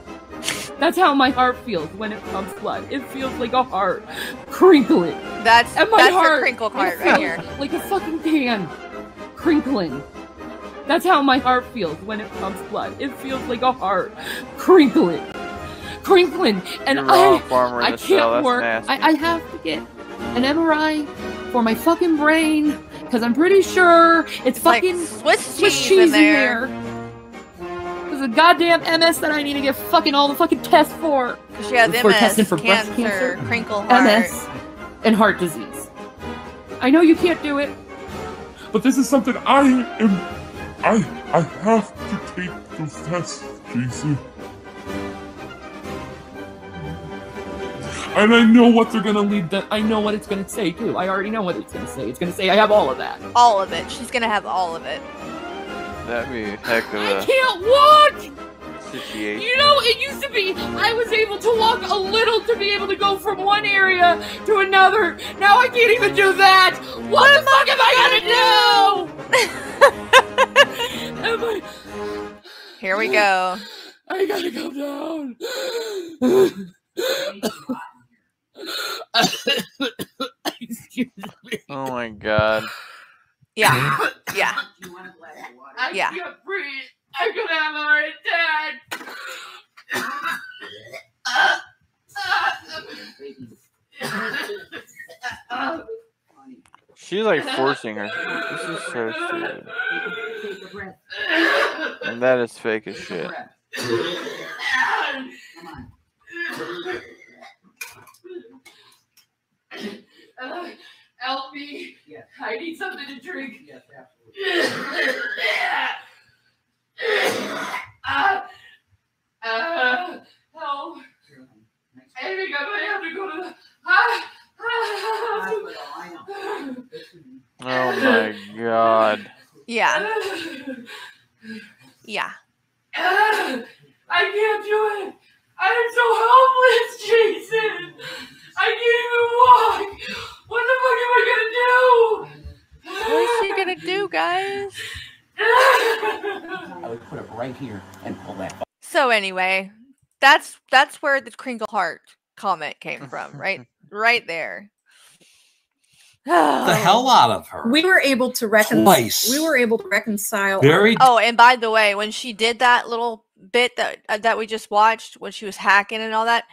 That's how my heart feels when it pumps blood. It feels like a heart crinkling. That's And my that's heart, crinkle right here. Like a fucking pan crinkling. That's how my heart feels when it pumps blood. It feels like a heart crinkling. Crinkling. And You're I I can't That's work. I, I have to get an MRI for my fucking brain because I'm pretty sure it's Like fucking Swiss, Swiss cheese, cheese in there. There's a goddamn MS that I need to get fucking all the fucking tests for. She has Before MS, testing for breast cancer, cancer, crinkle heart. MS and heart disease. I know you can't do it. But this is something I am. I I have to take those tests, Jason. And I know what they're gonna lead. That I know what it's gonna say too. I already know what it's gonna say. It's gonna say I have all of that. All of it. She's gonna have all of it. That'd be a heck of I a can't walk. situation. You know, it used to be I was able to walk a little to be able to go from one area to another. Now I can't even do that. What the fuck am I gonna do? am [LAUGHS] [LAUGHS] I? Here we go. I gotta go down. Excuse me. Oh my god. Yeah. Yeah. I Yeah. can't breathe. I'm gonna have a heart attack. She's like forcing her. This is so stupid. And that is fake as shit. Uh, help me. I need something to drink. Yes, absolutely. uh, uh, help. I think I might have to go to the. Ah, Oh my god. Yeah. Yeah. ah, I can't do it. I'm so helpless, Jason. I can't even walk. What the fuck am I What is she gonna do, guys? gonna do? Guys? I would put it right here and pull that. So anyway, that's that's where the crinkle heart comment came from, right? [LAUGHS] right there. the [SIGHS] hell out of her. we were able to reconcile. We were able to reconcile. Very Oh, and by the way, when she did that little bit that uh, that we just watched when she was hacking and all that,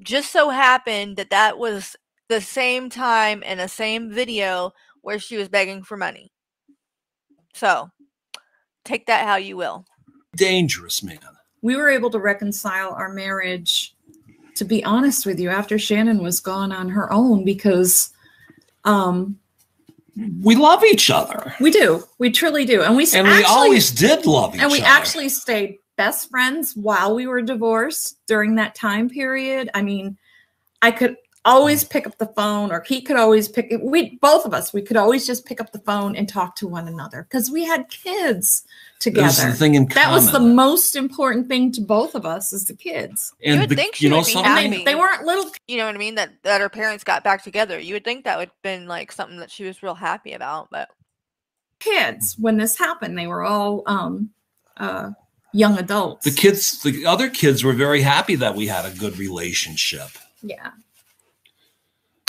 just so happened that that was the same time in the same video where she was begging for money. So, take that how you will. dangerous, man. we were able to reconcile our marriage to be honest with you after shannon was gone on her own because um we love each other. We do. We truly do. And we And actually, we always did love each other. and we other. actually stayed best friends while we were divorced during that time period. I mean, I could always pick up the phone or he could always pick it. We both of us, we could always just pick up the phone and talk to one another because we had kids There's together. the thing in That was the most important thing to both of us is the kids. You and would the- think she you know would be something. Happy. they, they weren't little You know what I mean? That that her parents got back together. You would think that would have been like something that she was real happy about, but kids when this happened. They were all um uh young adults. The kids, the other kids were very happy that we had a good relationship. yeah.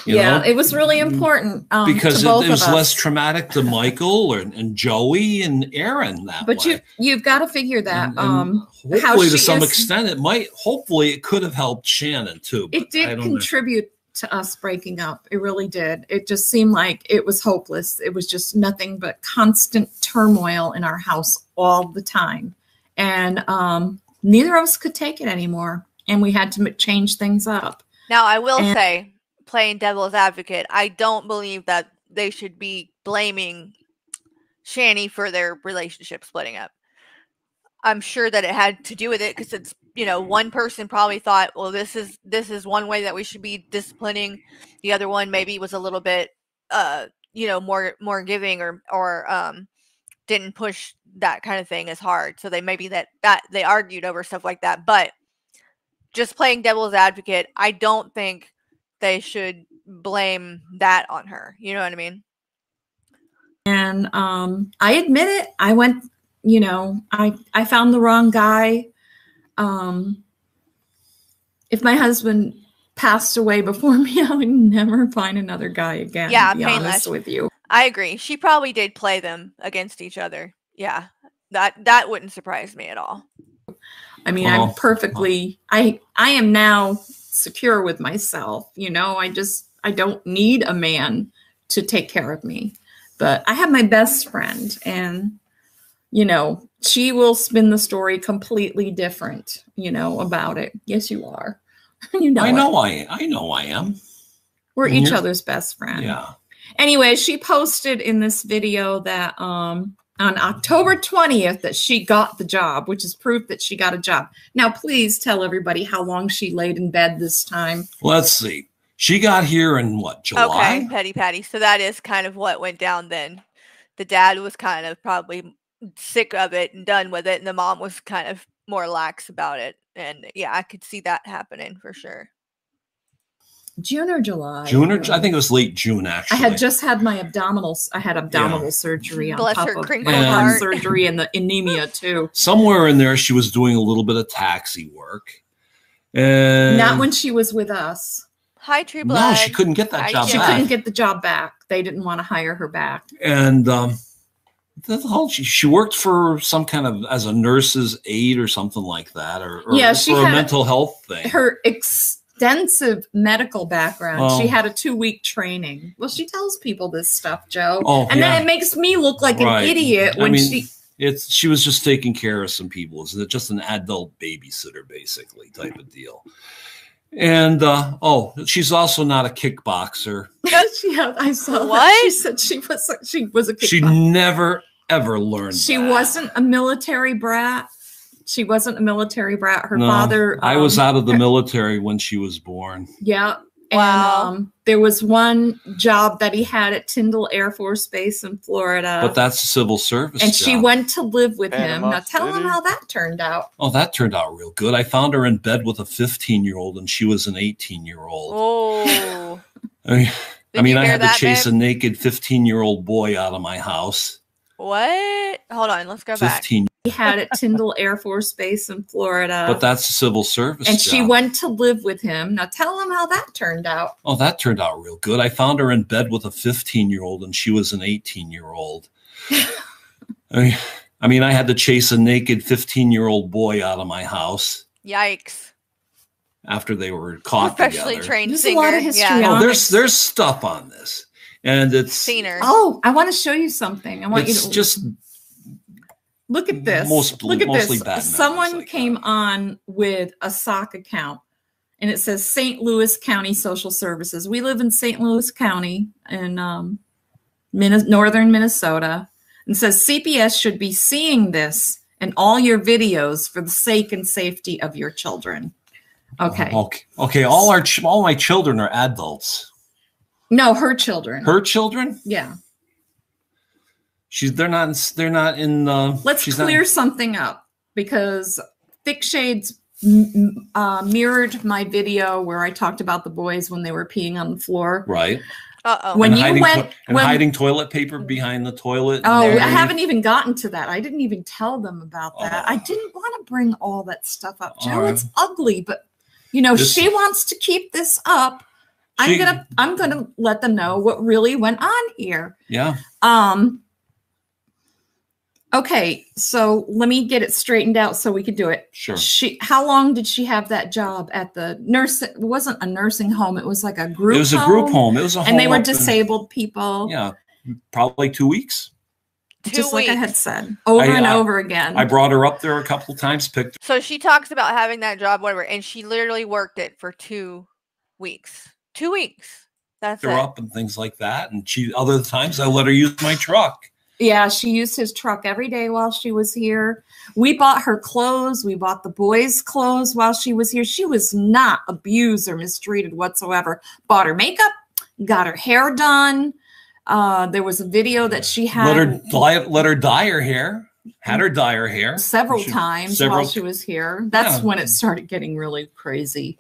You yeah, know? it was really important um, because to it, both it was of us. less traumatic to [LAUGHS] Michael or, and Joey and Aaron that but way. you you've got to figure that And- and um how hopefully to some is- extent it might hopefully it could have helped Shannon too. it but I did don't know. contribute to us breaking up. It really did. It just seemed like it was hopeless. It was just nothing but constant turmoil in our house all the time. And um neither of us could take it anymore and we had to change things up. now I will And- say, playing devil's advocate, I don't believe that they should be blaming Shanny for their relationship splitting up. I'm sure that it had to do with it because it's you know one person probably thought, well, this is this is one way that we should be disciplining. The other one maybe was a little bit, uh, you know, more more giving or or um, didn't push that kind of thing as hard. So they maybe that that they argued over stuff like that. But just playing devil's advocate, I don't think they should blame that on her. You know what I mean? and um i admit it i went you know i i found the wrong guy um if my husband passed away before [LAUGHS] me i would never find another guy again Yeah, to be painless. honest with you I agree. She probably did play them against each other. Yeah. That that wouldn't surprise me at all. i mean Well, i'm perfectly i i am now secure with myself you know i just i don't need a man to take care of me but i have my best friend and you know she will spin the story completely different you know about it yes you are [LAUGHS] you know I it. know I I know I am. we're and each other's best friend Yeah. anyway she posted in this video that um on october 20th that she got the job which is proof that she got a job now please tell everybody how long she laid in bed this time Let's see. She got here in what July? Okay, Petty Patty. So that is kind of what went down then. The dad was kind of probably sick of it and done with it, and the mom was kind of more lax about it. And yeah, I could see that happening for sure. June or july June or I think it was late June actually. I had just had my abdominals. I had abdominal surgery on Bless top her of crinkled heart. surgery and the [LAUGHS] anemia too. somewhere in there she was doing a little bit of taxi work. And Not when she was with us. Hi, True Blood. no, she couldn't get that I job She back. couldn't get the job back. They didn't want to hire her back. and um the whole she, she worked for some kind of as a nurse's aide or something like that or, or Yeah, for she a mental health thing Her extensive medical background. Oh. She had a two week training. Well, she tells people this stuff, Joe. Oh, and yeah. then it makes me look like Right. an idiot I when mean, she. it's she was just taking care of some people it's just an adult babysitter basically type of deal and uh oh she's also not a kickboxer [LAUGHS] she had, I saw that. What? She said she was. She was a. she never ever learned She that. wasn't a military brat. She wasn't a military brat. Her No, father. i was um, out of the [LAUGHS] military when she was born Yeah. Wow. And um, there was one job that he had at Tyndall Air Force Base in Florida. but that's a civil service and she went to live with him. Now tell him how that turned out. oh that turned out real good i found her in bed with a 15 year old and she was an 18 year old Oh. I mean, I mean, I had to chase babe? a naked 15 year old boy out of my house. What? Hold on, let's go back. 15, He had at Tyndall Air Force Base in Florida. but that's a civil service. and she went to live with him. Now tell him how that turned out. Oh, that turned out real good. I found her in bed with a 15 year old and she was an 18 year old. [LAUGHS] I mean, I mean, I had to chase a naked 15 year old boy out of my house Yikes. after they were caught Professionally together. trained There's a lot of history yeah. Oh, there's there's stuff on this, and it's Seen her. Oh, I want to show you something. I want it's you to just Look at this. Most- Look at mostly this. Someone like came that. on with a sock account and it says St. Louis County Social Services. We live in St. Louis County in um, Min- northern Minnesota, and says CPS should be seeing this in all your videos for the sake and safety of your children. Okay. Okay. Okay. All our ch- all my children are adults. No, her children. Her children? Yeah. She's they're not in- they're not in the. Let's she's not- clear something up because Thick Shades m- m- uh, mirrored my video where I talked about the boys when they were peeing on the floor. right. Uh oh. When and you hiding went, to- and when, hiding toilet paper behind the toilet. oh, and I haven't even gotten to that. I didn't even tell them about that. I Oh. didn't want to bring all that stuff up. Joe, right. it's ugly, but you know This- she wants to keep this up. I'm gonna I'm gonna let them know what really went on here. Yeah. Um. Okay, so let me get it straightened out so we could do it. Sure. She, how long did she have that job at the nurse? It wasn't a nursing home; it was like a group. it was a group home. It was a home. and they were up in- disabled people. yeah. Probably two weeks. Two just like I had said over I- and I- over again. I brought her up there a couple times, picked So she talks about having that job, whatever, and she literally worked it for two weeks. Two weeks. That's her it. up and things like that. And she other times I let her use my truck. Yeah, she used his truck every day while she was here. We bought her clothes. We bought the boys' clothes while she was here. She was not abused or mistreated whatsoever. Bought her makeup, got her hair done. Uh, there was a video that she had Let her dye, let her dye her hair. Had her dye her hair several She- times several- while she was here. That's Yeah. when it started getting really crazy.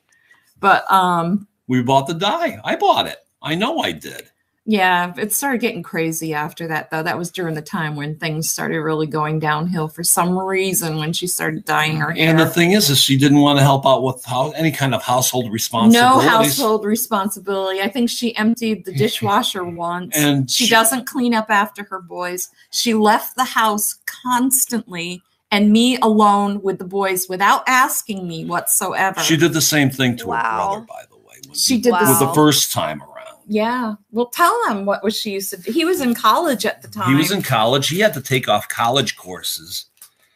But um, We bought the dye. I bought it. I know I did. Yeah, it started getting crazy after that, though. That was during the time when things started really going downhill for some reason when she started dyeing her hair. And the thing is, is she didn't want to help out with how, any kind of household responsibility. no household responsibility. I think she emptied the dishwasher [LAUGHS] once. And she she- doesn't clean up after her boys. She left the house constantly and me alone with the boys without asking me whatsoever. She did the same thing to her Wow. brother, by the way, when- She did Wow. this. the first time around. Yeah. Well, tell him what was she used to do. He was in college at the time. He was in college. He had to take off college courses,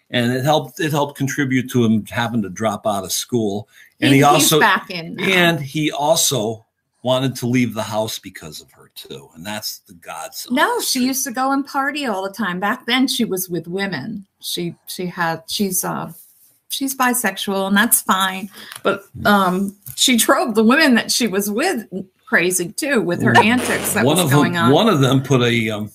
and it helped. It helped contribute to him having to drop out of school. And he, he's also back in. now. and he also wanted to leave the house because of her too. And that's the God's. No, she used to go and party all the time. Back then she was with women. She she had she's uh she's bisexual and that's fine. But um she drove the women that she was with crazy too with her antics that one was of going them, on. One of them put a um,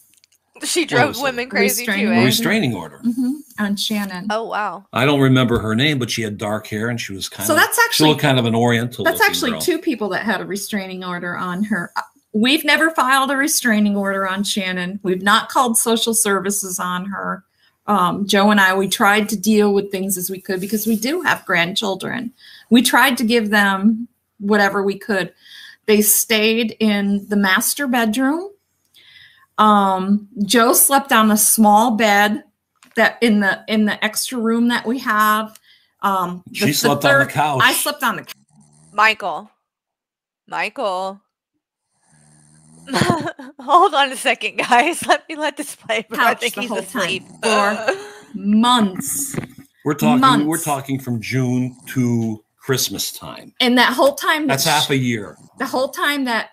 She drove was it? women crazy too. Restraining a Eh? order. restraining order. Mhm, on Shannon. Oh wow. I don't remember her name, but she had dark hair and she was kind So of. that's actually looked kind of an Oriental. that's actually girl. two people that had a restraining order on her. Uh, We've never filed a restraining order on Shannon. We've not called social services on her. Um, Joe and I, we tried to deal with things as we could because we do have grandchildren. We tried to give them whatever we could. They stayed in the master bedroom. Um, Joe slept on a small bed that in the in the extra room that we have. Um, the- She the slept on the couch. I slept on the couch. Michael. Michael. [LAUGHS] Hold on a second, guys. Let me let this play. But I think the he's whole time. asleep. For [LAUGHS] months. We're talking. We're talking from June to Christmas time. And that whole time that That's half she- a year. the whole time that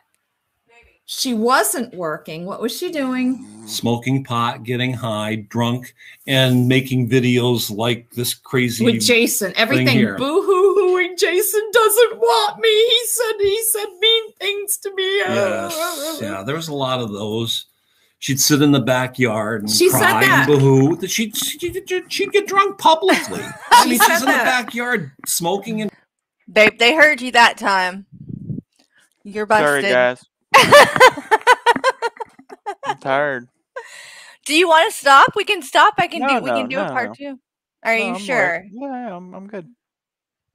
she wasn't working, what was she doing? Smoking pot, getting high, drunk, and making videos like this crazy. With Jason. Everything boo hoo hooing. Jason doesn't want me. He said he said mean things to me. Yes, yeah, there was a lot of those. She'd sit in the backyard and She cry that. and boo-hoo. She'd, she'd, she'd get drunk publicly. [LAUGHS] I mean, she's in the backyard smoking and Babe, they heard you that time. You're busted. Sorry, busted. guys. [LAUGHS] I'm tired. Do you want to stop? We can stop. I can No, do. We no, can do a part two. Are No, you I'm sure? like- yeah, I'm, I'm good.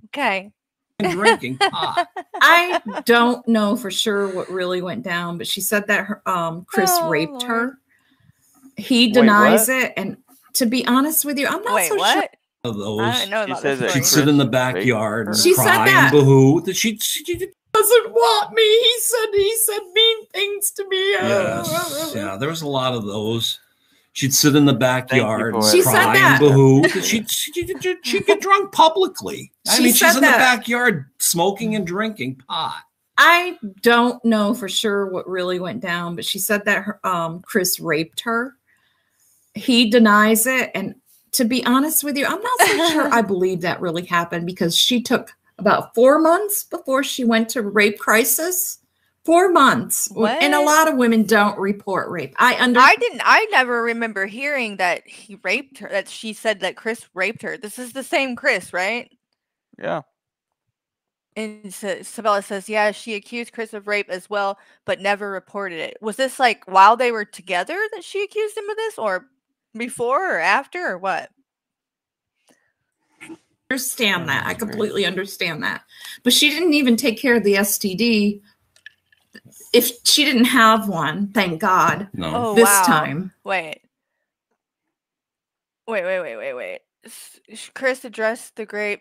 Okay. drinking pot. [LAUGHS] I don't know for sure what really went down, but she said that her, um, Chris Oh, raped Lord. her. He denies what? it, and to be honest with you, I'm not Wait, so sure. What? Of those. I don't know She about says this that She'd sit in the backyard and her. She said cry that. and boo-hoo. That She'd, she'd, Doesn't want me. He said he said mean things to me. yes, [LAUGHS] yeah, there was a lot of those. She'd sit in the backyard and for. She cry that. and boo-hoo. [LAUGHS] She'd, she'd, she'd get drunk publicly. I She mean, said she's in that. the backyard smoking and drinking pot. I don't know for sure what really went down, but she said that her, um, Chris raped her. He denies it, and to be honest with you, I'm not so sure [LAUGHS] I believe that really happened because she took about four months before she went to rape crisis. Four months, and a lot of women don't report rape. I under I didn't. I never remember hearing that he raped her. That she said that Chris raped her. This is the same Chris, right? Yeah. And Sa- Sabella says, yeah, she accused Chris of rape as well, but never reported it. Was this like while they were together that she accused him of this, or before or after, or what? understand that. I completely understand that. But she didn't even take care of the STD. If she didn't have one, thank God, No. Oh, this wow. time. Wait. Wait, wait, wait, wait, wait. Chris addressed the great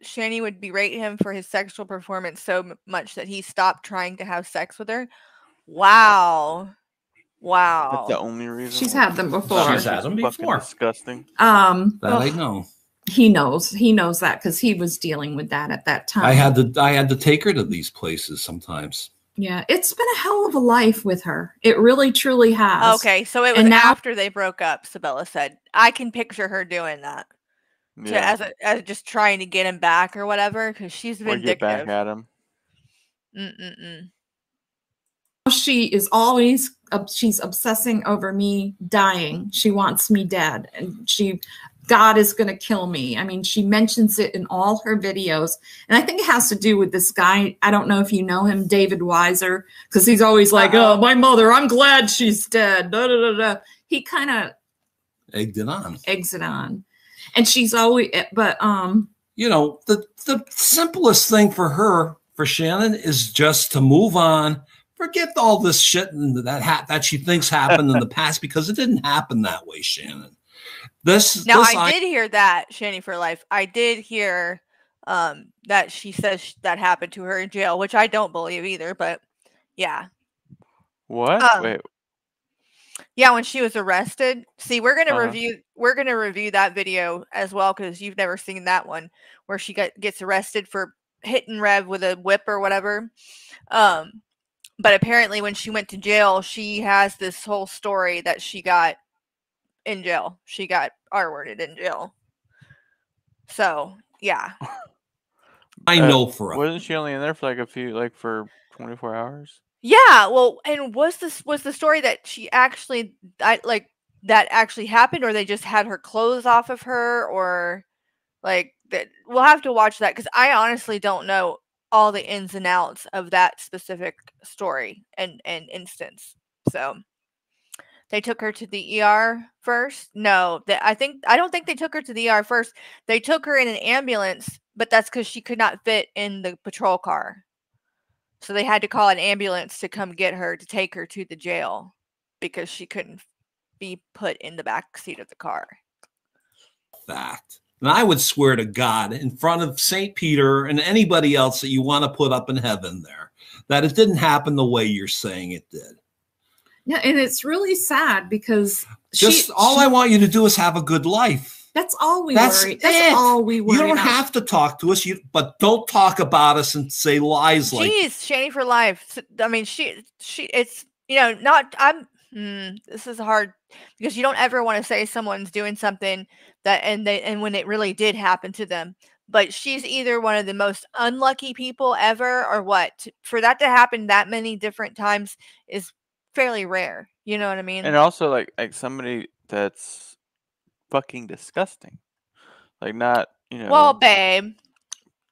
Shanny would berate him for his sexual performance so much that he stopped trying to have sex with her. Wow. Wow. That's the only reason. She's had them before. She's had them before. Disgusting. Um, That I know. he knows. He knows that because he was dealing with that at that time. I had to I had to take her to these places sometimes. Yeah, it's been a hell of a life with her. It really, truly has. Okay, so it was And now- after they broke up, Sabella said. I can picture her doing that. To, as, a, as just trying to get him back or whatever, because she's or get back at him. Mm-mm-mm. She is always she's obsessing over me dying. She wants me dead, and she God is going to kill me. I mean, she mentions it in all her videos, and I think it has to do with this guy. I don't know if you know him, David Weiser, because he's always like. "Oh, my mother, I'm glad she's dead." Da, da, da, da. He kind of Egged it on. eggs it on, and she's always. But um, you know, the the simplest thing for her, for Shannon, is just to move on, forget all this shit and that ha- that she thinks happened in the [LAUGHS] past because it didn't happen that way, Shannon. This Now this I did hear that Shanny for life. I did hear um that she says that happened to her in jail, which I don't believe either. But yeah, What? Um, Wait. yeah, when she was arrested. See, we're gonna Uh-huh. review we're gonna review that video as well because you've never seen that one where she got gets arrested for hitting Rev with a whip or whatever. Um, but apparently when she went to jail, she has this whole story that she got in jail. She got R worded in jail. So yeah. I Uh, know for a Wasn't she only in there for like a few, like for 24 hours? Yeah, well, and was this was the story that she actually I like that actually happened or they just had her clothes off of her or like that we'll have to watch that cuz I honestly don't know all the ins and outs of that specific story and and instance. So they took her to the ER first. No, that I think I don't think they took her to the ER first. They took her in an ambulance, but that's cuz she could not fit in the patrol car. So they had to call an ambulance to come get her to take her to the jail because she couldn't be put in the back seat of the car. fact. And I would swear to God in front of St. Peter and anybody else that you want to put up in heaven there that it didn't happen the way you're saying it did. yeah, and it's really sad because Just she, all she- I want you to do is have a good life. That's all we That's worry. it. That's all we worry You don't about. have to talk to us, you but don't talk about us and say lies like Jeez, Shanny for life. I mean, she she it's you know not I'm. Hmm, this is hard because you don't ever want to say someone's doing something that and they and when it really did happen to them. But she's either one of the most unlucky people ever or what. For that to happen that many different times is fairly rare. You know what I mean? And also, like, like somebody that's fucking disgusting. Like, not, you know. Well, babe,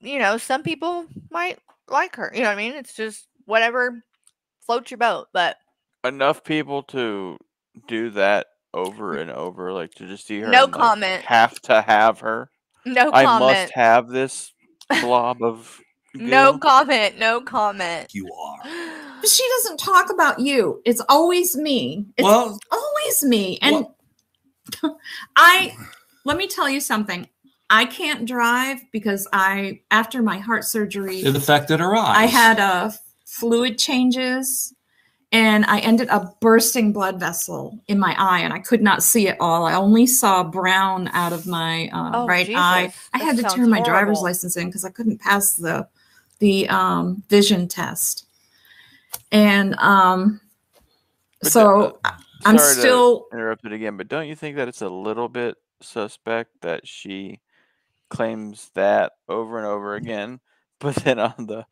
you know, some people might like her. You know what I mean? It's just whatever floats your boat. But enough people to do that over and over, like to just see her. No and, like, comment. have to have her. no I comment. must have this [LAUGHS] blob of. no comment. No comment. you [GASPS] are. But she doesn't talk about you. It's always me. It's Well, always me. And [LAUGHS] I let me tell you something. I can't drive because I after my heart surgery it affected her eyes. I had uh, fluid changes and I ended up bursting blood vessel in my eye and I could not see it all. I only saw brown out of my uh, Oh, right eye. Jesus. I That had to sounds turn my driver's license in because I couldn't pass the the um, vision test. And um, But so uh, I'm sorry still interrupted again, but don't you think that it's a little bit suspect that she claims that over and over again, [LAUGHS] but then on the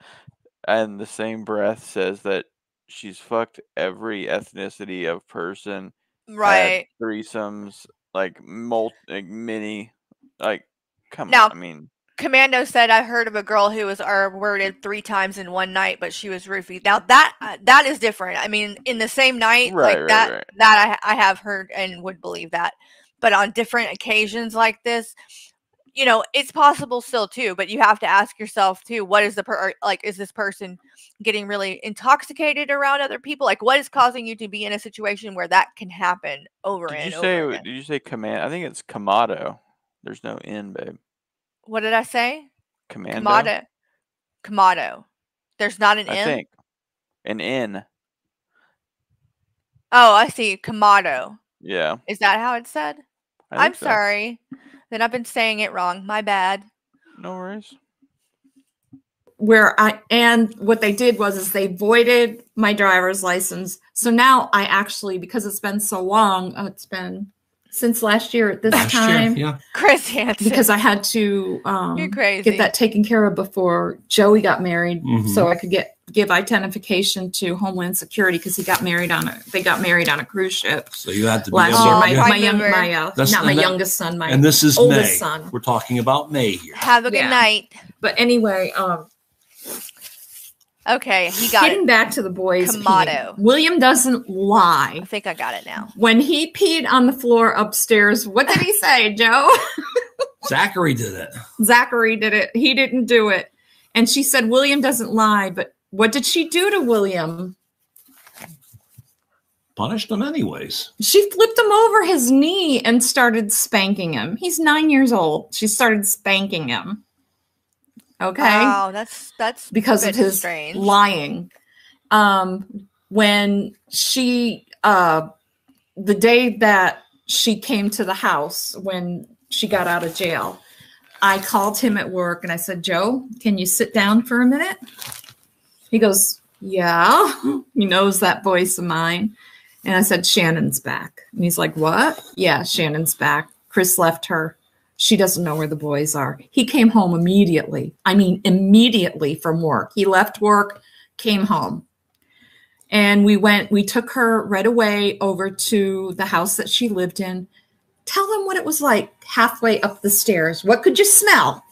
and the same breath says that she's fucked every ethnicity of person, Right. threesomes, like multi, like many, like come Now- on, I mean, Commando said I heard of a girl who was R worded three times in one night, but she was roofied. Now that uh, that is different. I mean, in the same night, Right, like right, that right. that I, I have heard and would believe that. But on different occasions like this, you know, it's possible still too. But you have to ask yourself too: what is the per like? Is this person getting really intoxicated around other people? Like, what is causing you to be in a situation where that can happen over did and you over say again? did you say command? I think it's Kamado. There's no N, babe. What did I say? Commando. Kamado. Kamado. There's not an I M. think an N. Oh, I see. Kamado. Yeah. Is that how it's said? I'm so. sorry. Then I've been saying it wrong. My bad. No worries. where I and what they did was is they voided my driver's license. So now I actually because it's been so long, uh, it's been since last year at this Last year, time yeah. Chris Hansen. because I had to You're um, crazy. get that taken care of before Joey got married, Mhm. so I could get give identification to Homeland Security because he got married on a they got married on a cruise ship So you had to be last year. My, to my young my uh, That's- not my that- youngest son, my and this is oldest May. son. We're talking about May here. Have a good Yeah. night. But anyway, um, Okay, he got getting it. back to the boys, peeing, Kamado. William doesn't lie. I think I got it now. When he peed on the floor upstairs, what did he [LAUGHS] say, Joe? [LAUGHS] Zachary did it. Zachary did it. He didn't do it. And she said, William doesn't lie. But what did she do to William? Punished him anyways. She flipped him over his knee and started spanking him. He's nine years old. She started spanking him. Okay. Wow, that's that's because a of his strange. lying. Um, when she, uh, the day that she came to the house when she got out of jail, I called him at work and I said, Joe, can you sit down for a minute? He goes, Yeah. [LAUGHS] He knows that voice of mine. And I said, Shannon's back. And he's like, What? Yeah, Shannon's back. Chris left her. She doesn't know where the boys are. He came home immediately. I mean, immediately from work. He left work, came home. And we went, we took her right away over to the house that she lived in. Tell them what it was like halfway up the stairs. What could you smell?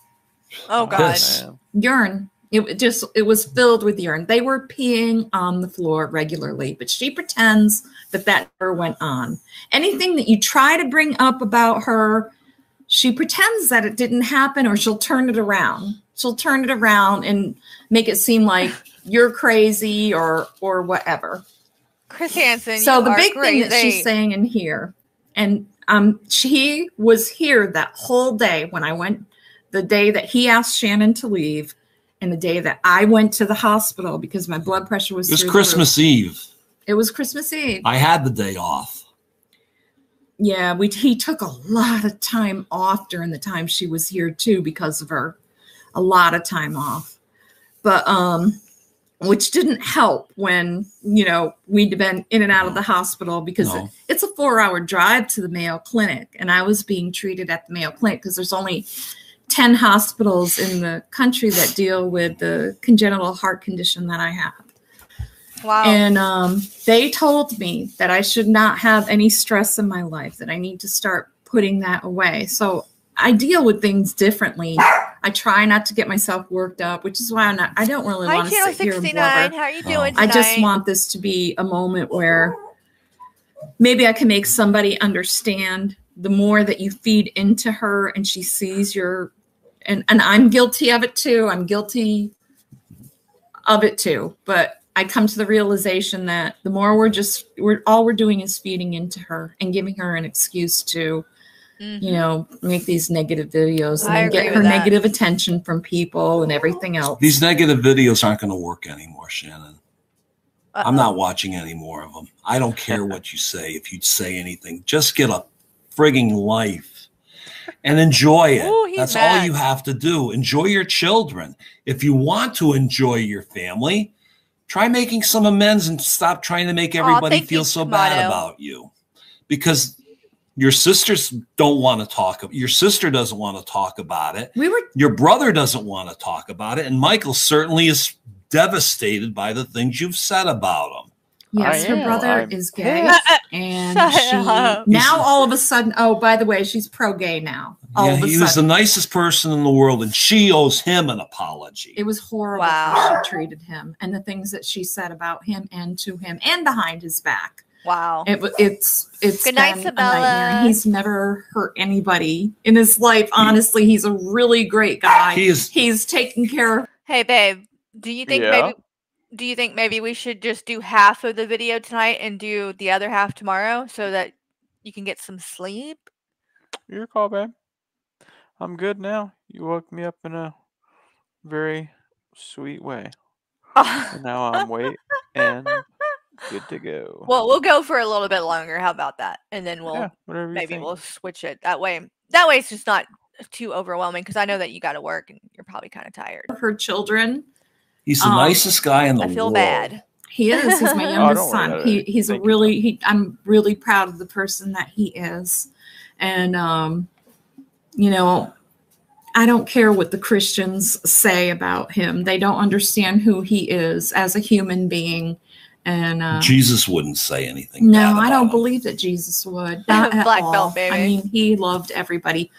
oh god. Piss. Urine. It just it was filled with urine. They were peeing on the floor regularly, but she pretends that that never went on. Anything that you try to bring up about her, she pretends that it didn't happen, or she'll turn it around. She'll turn it around and make it seem like you're crazy or or whatever. Chris Hansen. So the big thing that she's saying in here, and um, she was here that whole day when I went, the day that he asked Shannon to leave, and the day that I went to the hospital because my blood pressure was. It was. Christmas Eve. It was Christmas Eve. I had the day off. yeah, we he took a lot of time off during the time she was here too because of her, a lot of time off, but um, which didn't help when you know we'd been in and out of the hospital because No. it, it's a four-hour drive to the Mayo Clinic, and I was being treated at the Mayo Clinic because there's only ten hospitals in the country that deal with the congenital heart condition that I have. wow. And um, they told me that I should not have any stress in my life, that I need to start putting that away. So I deal with things differently. I try not to get myself worked up, which is why I'm not, I don't really want to sit here and 69. blubber. How are you doing I just want this to be a moment where maybe I can make somebody understand the more that you feed into her and she sees your and and I'm guilty of it too. I'm guilty of it too. But I come to the realization that the more we're just we're all we're doing is feeding into her and giving her an excuse to Mhm. you know make these negative videos and I then agree get her that. negative attention from people and everything else. These negative videos aren't going to work anymore, Shannon. I'm not watching any more of them. I don't care [LAUGHS] what you say. If you say anything, just get a frigging life and enjoy it. Ooh, That's all you have to do. Enjoy your children. If you want to enjoy your family, Try making some amends and stop trying to make everybody feel you, so bad about you. Because your sisters don't want to talk. Your sister doesn't want to talk about it. We were Your brother doesn't want to talk about it, and Michael certainly is devastated by the things you've said about him. Yes, I her am. brother I'm is gay, pissed. [LAUGHS] and she up. now all of a sudden. Oh, by the way, she's pro gay now. All Yeah, of a he was the nicest person in the world, and she owes him an apology. it was horrible Wow. how she treated him and the things that she said about him and to him and behind his back. Wow. It, it's it's Good night, been a nightmare. Sabella. He's never hurt anybody in his life. Honestly, he's a really great guy. He is He's taken care of. Hey, babe. Do you think Yeah? maybe? Do you think maybe we should just do half of the video tonight and do the other half tomorrow so that you can get some sleep? Your call, babe. I'm good now. You woke me up in a very sweet way. And now I'm wait and good to go. well, we'll go for a little bit longer. How about that? And then we'll yeah, maybe think. we'll switch it that way. That way, it's just not too overwhelming because I know that you got to work and you're probably kind of tired. her children. He's the Um, nicest guy in the world. I feel world. bad. He is. He's my [LAUGHS] Oh, youngest don't son. He, he's a Thank you, really. He, I'm really proud of the person that he is, and um, you know, I don't care what the Christians say about him. They don't understand who he is as a human being, and uh, Jesus wouldn't say anything. no, I don't him. believe that Jesus would. Not [LAUGHS] at Black all. belt, I mean, he loved everybody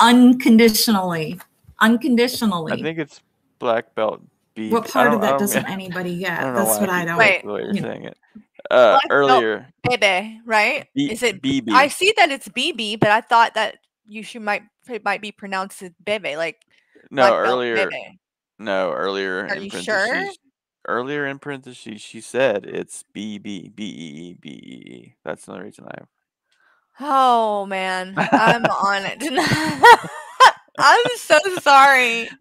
unconditionally. Unconditionally. I think it's black belt B. what part of that don't- doesn't [LAUGHS] anybody get? I don't know That's why what I don't. Wait. the way you're you- saying it. Uh, Black belt earlier, Bebe, right? B- Is it? BB. I see that it's BB, but I thought that you should might it might be pronounced as Bebe, like no, black belt earlier, Bebe. no, earlier Are in you parentheses. sure? Earlier in parentheses, she said it's BB B B B E E B E E. That's the only reason I. Oh man, I'm on it. [LAUGHS] I'm so sorry. [LAUGHS]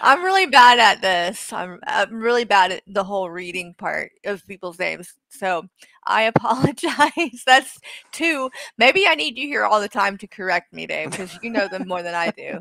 I'm really bad at this. I'm I'm really bad at the whole reading part of people's names. So I [LAUGHS] apologize. That's two. Maybe I need you here all the time to correct me, Dave, because you know them more than I do.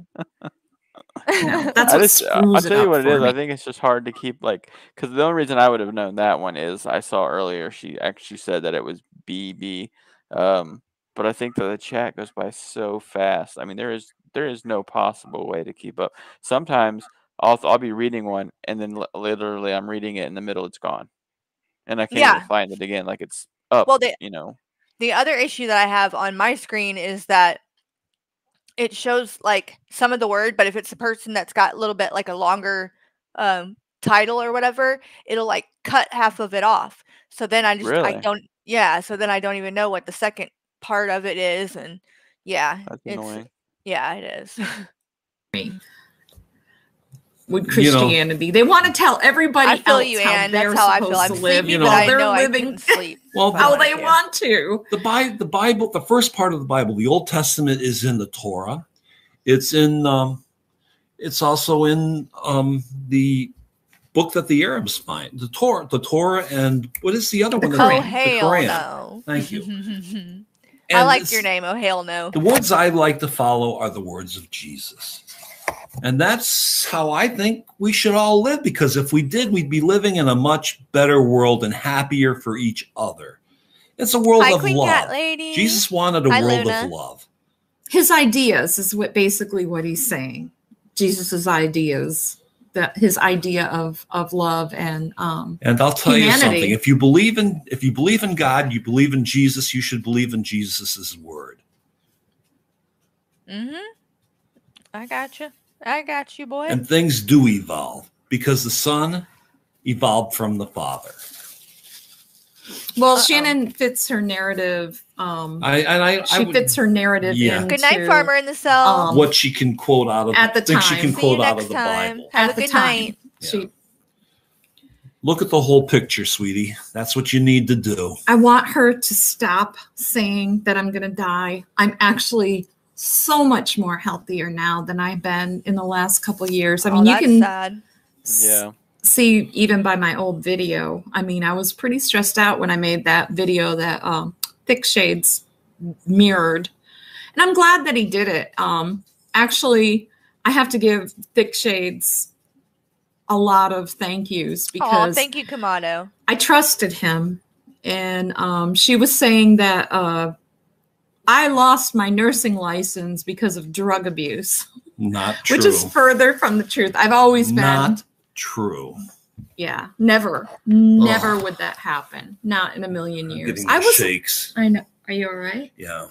No, [LAUGHS] that's I what just, I- screws I'll it tell you what it for is. me. I think it's just hard to keep like because the only reason I would have known that one is I saw earlier she actually said that it was BB. Um, but I think that the chat goes by so fast. I mean, there is there is no possible way to keep up. Sometimes I'll I'll be reading one and then li- literally I'm reading it in the middle, it's gone, and I can't Yeah. even find it again. Like it's up. Well, the you know. the other issue that I have on my screen is that it shows like some of the word, but if it's a person that's got a little bit like a longer um, title or whatever, it'll like cut half of it off. So then I just I don't yeah. So then I don't even know what the second part of it is, and yeah, That's it's annoying. yeah, it is. [LAUGHS] with You know- Christianity. they want to tell everybody I feel else you, how Anne. they're That's how I supposed feel. I'm to live sleepy, you know. I they're know living can sleep. [LAUGHS] Well, how they to. want to. the Bible, the Bible, the first part of the Bible, the Old Testament is in the Torah. It's in. Um, it's also in um, the book that the Arabs find, the Torah, the Torah, and what is the other The one? Oh Quran. The hell Quran. no! Thank you. [LAUGHS] I like your name. Oh hell no! The words I like to follow are the words of Jesus. And that's how I think we should all live because if we did, we'd be living in a much better world and happier for each other. It's a world Hi, of Queen love. Cat Lady. Jesus wanted a Hi, world Luna. of love. His ideas is what basically what he's saying. Jesus's ideas, that his idea of of love and um And I'll tell you something. If you believe in if you believe in God, you believe in Jesus, you should believe in Jesus' word. Mm-hmm. I got you. I got you, boy. And things do evolve because the Son evolved from the Father. well Uh-oh. Shannon fits her narrative um I and I, I she would, fits her narrative Yeah. into Good night, farmer in the cell. um, what she can quote out of At the things she time. can See quote out next of the time. Bible. Have at a the good time. night. She Look at the whole picture, sweetie. That's what you need to do. I want her to stop saying that I'm going to die. I'm actually so much more healthier now than I've been in the last couple years. I Oh, mean, you can sad. s- Yeah. see even by my old video. I mean, I was pretty stressed out when I made that video that um, Thick Shades mirrored, and I'm glad that he did it. Um, actually, I have to give Thick Shades a lot of thank yous Oh, because thank you, Kamado. I trusted him. And um, she was saying that uh, I lost my nursing license because of drug abuse, Not true. [LAUGHS] which is further from the truth. I've always been, not true. yeah, never, never would that happen. Not in a million years. I was, shakes. I know. Are you all right? Yeah.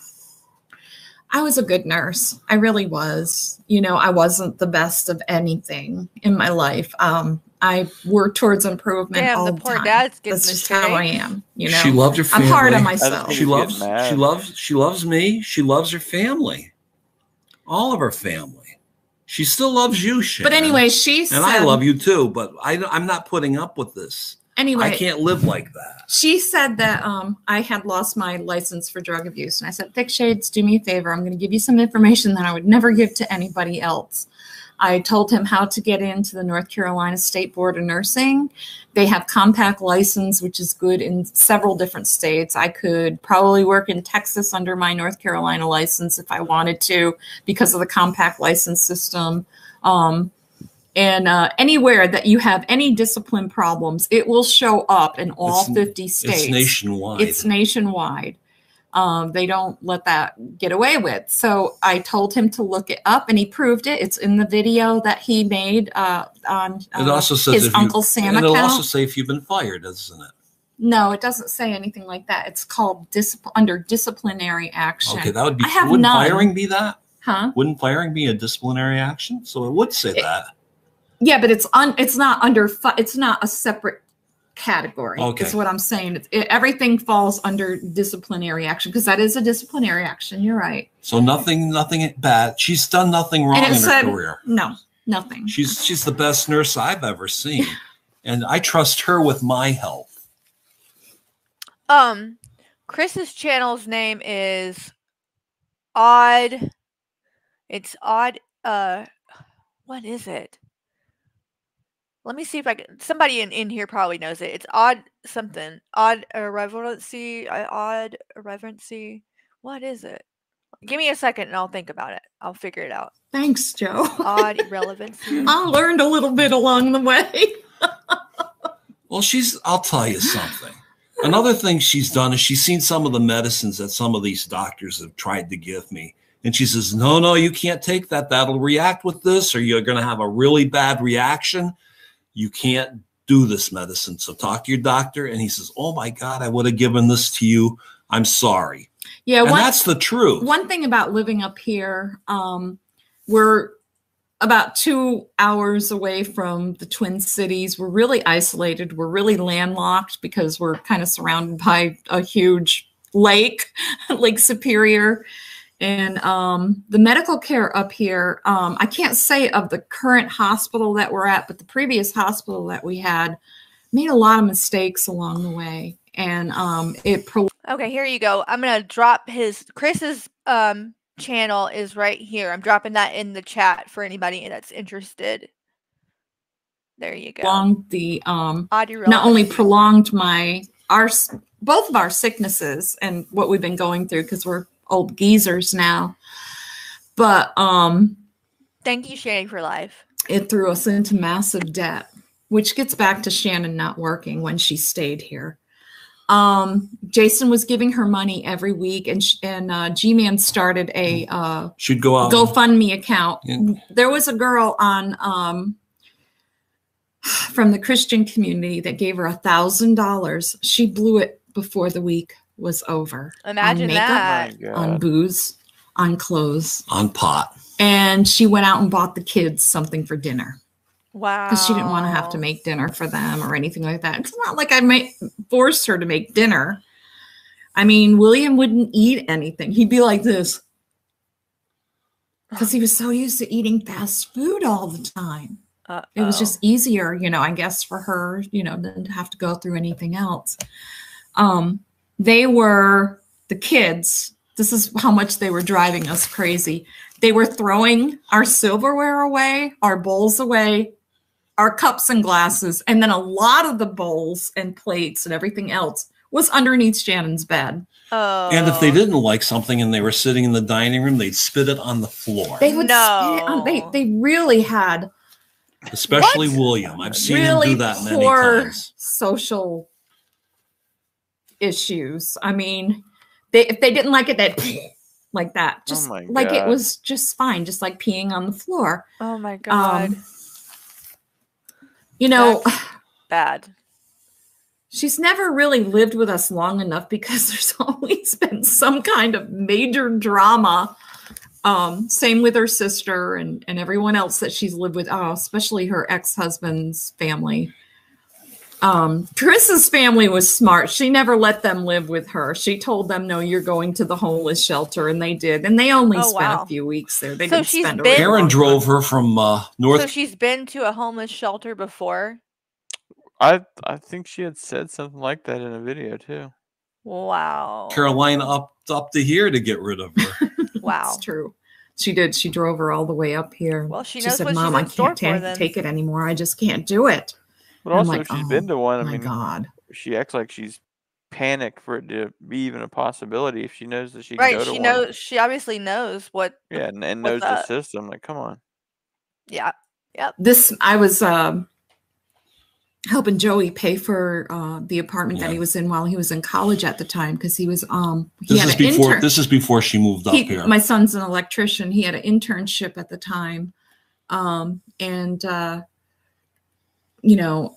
I was a good nurse. I really was. You know, I wasn't the best of anything in my life. Um, I work towards improvement Damn, all the the poor time. dad's getting That's the just how I am. You know, she loved her Family. I'm hard on myself. She loves. She loves. She loves me. She loves her family. All of her family. She still loves you, Sharon. But anyway, she and said, I love you too. But I, I'm not putting up with this. Anyway, I can't live like that. she said that um, I had lost my license for drug abuse. And I said, Thick Shades, do me a favor. I'm going to give you some information that I would never give to anybody else. I told him how to get into the North Carolina State Board of Nursing. They have compact license, which is good in several different states. I could probably work in Texas under my North Carolina license if I wanted to because of the compact license system. Um, and uh, anywhere that you have any discipline problems, it will show up in all It's- 50 states. It's nationwide. It's nationwide. Um, they don't let that get away with. So I told him to look it up, and he proved it. It's in the video that he made uh, on it uh, also says his if you, Uncle Sam and it'll account. also say if you've been fired, doesn't it? no, it doesn't say anything like that. It's called discipl- under disciplinary action. Okay, that would be. I have wouldn't none. firing be that? Huh? Wouldn't firing be a disciplinary action? So it would say It- that. Yeah, but it's un- it's not under fi- it's not a separate category. Okay. Is what I'm saying. It's, it, everything falls under disciplinary action because that is a disciplinary action. You're right. So nothing, nothing bad. She's done nothing wrong in it her career. no, nothing. She's she's the best nurse I've ever seen, and I trust her with my health. Um, Chris's channel's name is Odd. It's Odd. Uh, what is it? Let me see if I can. Somebody in, in here probably knows it. It's Odd something. Odd irreverency. Odd irreverency. What is it? Give me a second and I'll think about it. I'll figure it out. Thanks, Joe. Odd irrelevancy. [LAUGHS] I learned a little bit along the way. [LAUGHS] Well, she's. I'll tell you something. Another thing she's done is she's seen some of the medicines that some of these doctors have tried to give me. And she says, No, no, you can't take that. That'll react with this, or you're going to have a really bad reaction. You can't do this medicine. So talk to your doctor. And he says, Oh my God, I would have given this to you. I'm sorry. Yeah, and one, that's the truth. one thing about living up here, um, we're about two hours away from the Twin Cities. We're really isolated. We're really landlocked because we're kind of surrounded by a huge lake, [LAUGHS] Lake Superior. And um, the medical care up here, um, I can't say of the current hospital that we're at, but the previous hospital that we had made a lot of mistakes along the way. And um, it pro- Okay, here you go. I'm gonna drop his Chris's um channel is right here. I'm dropping that in the chat for anybody that's interested. There you go. prolonged the um, Audio not only prolonged my our both of our sicknesses and what we've been going through because we're old geezers now but um Thank you, Shanny, for life. it threw us into massive debt which gets back to shannon not working when she stayed here um jason was giving her money every week and sh- and uh g-man started a uh Should go out. GoFundMe account. Yeah. There was a girl on um, from the Christian community that gave her a thousand dollars. She blew it before the week was over. Imagine makeup, that. My on booze, on clothes, on pot. and she went out and bought the kids something for dinner Wow. because she didn't want to have to make dinner for them or anything like that. It's not like I may forced her to make dinner. I mean, William wouldn't eat anything. He'd be like this [SIGHS] because he was so used to eating fast food all the time. It was just easier, you know, I guess for her, you know, than to have to go through anything else. Um, they were the kids. This is how much they were driving us crazy. They were throwing our silverware away, our bowls away, our cups and glasses, and then a lot of the bowls and plates and everything else was underneath Shannon's bed. Oh. And if they didn't like something and they were sitting in the dining room, they'd spit it on the floor. They would spit it on- they they really had especially What? William. I've seen really him do that many poor times. social issues. I mean, they if they didn't like it, that [LAUGHS] like that, just my like it was just fine, just like peeing on the floor. Oh my god. Um, you know, [SIGHS] Bad. she's never really lived with us long enough because [LAUGHS] there's always been some kind of major drama. Um, same with her sister and, and everyone else that she's lived with, oh, especially her ex-husband's family. Um, Chris's family was smart. She never let them live with her. She told them, no, you're going to the homeless shelter, and they did. And they only Oh, spent wow. a few weeks there. They So didn't she's spend been- really Aaron drove her from uh, North So she's been to a homeless shelter before. I I think she had said something like that in a video too. Wow. Carolina up up to here to get rid of her. [LAUGHS] Wow. It's true. She did. She drove her all the way up here. Well, she knows said, what "Mom, in I can't for ta- take it anymore. I just can't do it." But also, like, if she's "Oh, been to one, I my mean, God. she acts like she's panicked for it to be even a possibility. If she knows that she can Right. go to She one. knows. She obviously knows what. Yeah, and, and what's knows the up. system. Like, come on. Yeah. Yep. This I was um, helping Joey pay for uh, the apartment that he was in while he was in college at the time because he was um he This had is an before intern. this is before she moved up He- here. my son's an electrician. He had an internship at the time, um, and uh, you know,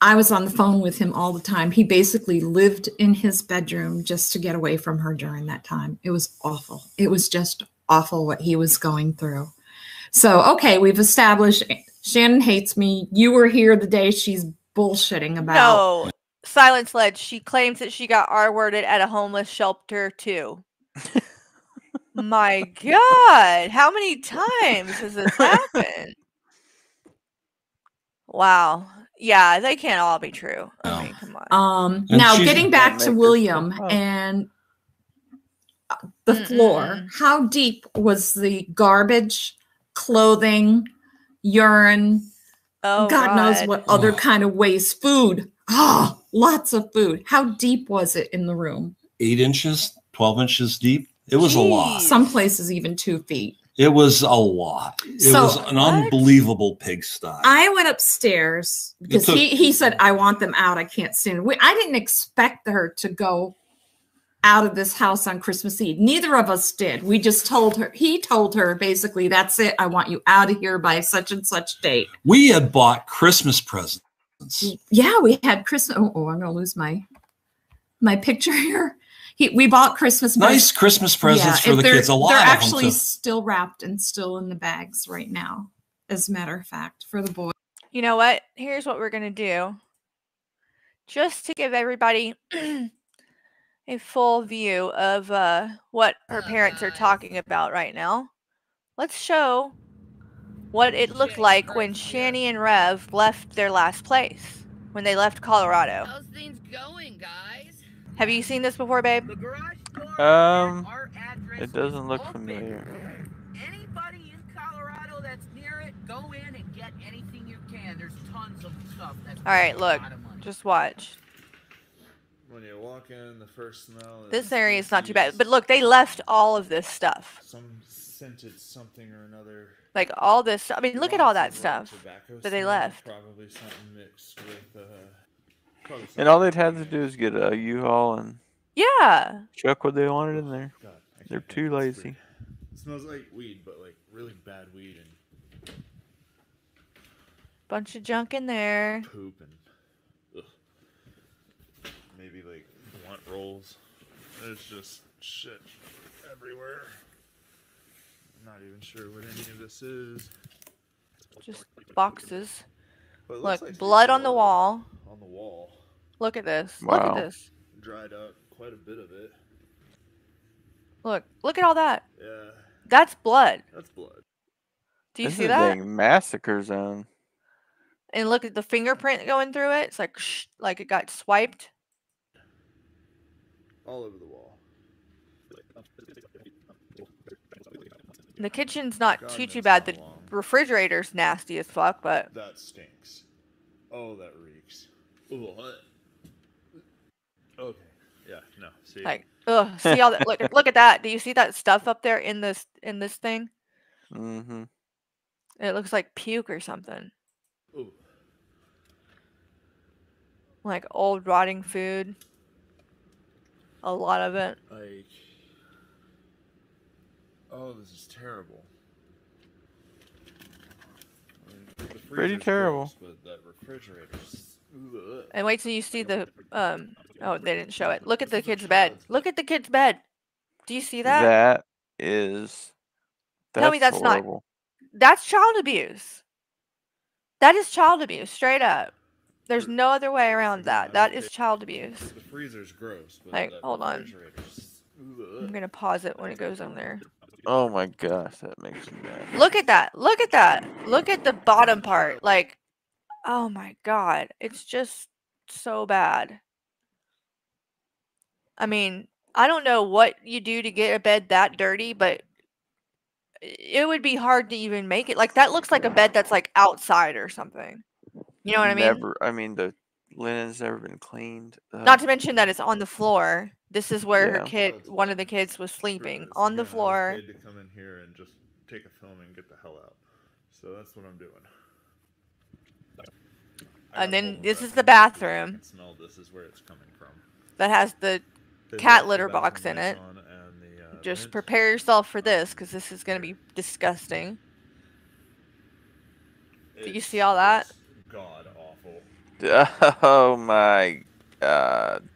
I was on the phone with him all the time. He basically lived in his bedroom just to get away from her during that time. It was awful. It was just awful what he was going through. So, okay, we've established Shannon hates me. You were here the day she's bullshitting about. No. Silence Ledge. She claims that she got R worded at a homeless shelter too. [LAUGHS] My God. How many times has this [LAUGHS] happened? Wow. Yeah, they can't all be true. I mean, come on. Um, And now getting back to William step up. and uh, the floor, how deep was the garbage, clothing, urine, Oh, God, knows God. what other Oh. kind of waste, food. Ah, lots of food. How deep was it in the room? Eight inches, twelve inches deep. It was a lot. Some places even two feet. It was a lot. It So- was an What? unbelievable pigsty. I went upstairs because took- he, he said, I want them out. I can't stand it. We, I didn't expect her to go out of this house on Christmas Eve. Neither of us did. We just told her, he told her basically, that's it. I want you out of here by such and such date. we had bought Christmas presents. Yeah, we had Christmas. Oh, oh I'm going to lose my my picture [LAUGHS] here. He, we bought Christmas Nice presents. Christmas presents for the kids. A lot They're of them. actually still wrapped and still in the bags right now, as a matter of fact, for the boys. You know what? Here's what we're going to do. Just to give everybody [CLEARS THROAT] a full view of uh, what her parents are talking about right now, let's show what it looked like when Shanny and Rev left their last place, when they left Colorado. How's things going, guys? Have you seen this before, babe? The garage door. Um, it doesn't look open. familiar. Anybody in Colorado that's near it, go in and get anything you can. There's tons of stuff. That's All right, look. lot of money. Just watch. When you walk in, the first smell is This area is not too bad. But look, they left all of this stuff. some scented something or another. Like all this. I mean, look at all that Lots of, like, stuff that they left. Probably something mixed with. Uh, probably And all they'd had to do is get a U-Haul and Yeah. chuck what they wanted in there. God, They're too lazy. It smells like weed, but like really bad weed and Bunch of junk in there. poop and ugh. maybe like blunt rolls. There's just shit everywhere. I'm not even sure what any of this is. Just boxes. But Look, like blood on the blood wall. On the wall, Look at this. Look at this. dried up quite a bit of it. Look. Look at all that. Yeah, That's blood. that's blood. Do you this see is that? a dang massacre zone. And look at the fingerprint going through it. It's like shh, like it got swiped. All over the wall. The kitchen's not God too too bad. The long. refrigerator's nasty as fuck, but That stinks. Oh, that reeks. Ooh, what? Okay. Yeah. No. See. like ugh. See all that? Look look at that. Do you see that stuff up there in this in this thing? Mm-hmm. It looks like puke or something. Ooh. Like old rotting food. A lot of it. Like, oh, this is terrible. I mean, the Pretty terrible. gross, but that refrigerator's. Ugh. And wait till you see the um oh they didn't show it. Look at the kid's bed. Look at the kid's bed. Do you see that? That is. Tell me that's not- That's child abuse. That is child abuse, straight up. There's no other way around that. That is child abuse. The freezer's gross, but Like, hold on. I'm gonna pause it when it goes on there. Oh my gosh, that makes me mad. Look at that. Look at that. Look at the bottom part. Like, oh my god. It's just so bad. I mean, I don't know what you do to get a bed that dirty, but it would be hard to even make it. Like that looks like a bed that's like outside or something. You know what I mean? Never. I mean, the linen's never been cleaned. Uh Not to mention that it's on the floor. This is where her kid, That's one why of the kids was sleeping this, on the again, I was floor. paid to come in here and just take a film and get the hell out. So that's what I'm doing. I And then hole this is the from I bathroom. can smell this is where it's coming from. That has the They cat left the litter box in it. and the, uh, Just vents prepare yourself for this because this is going to be disgusting. Do you see all that? God awful. [LAUGHS] Oh my god.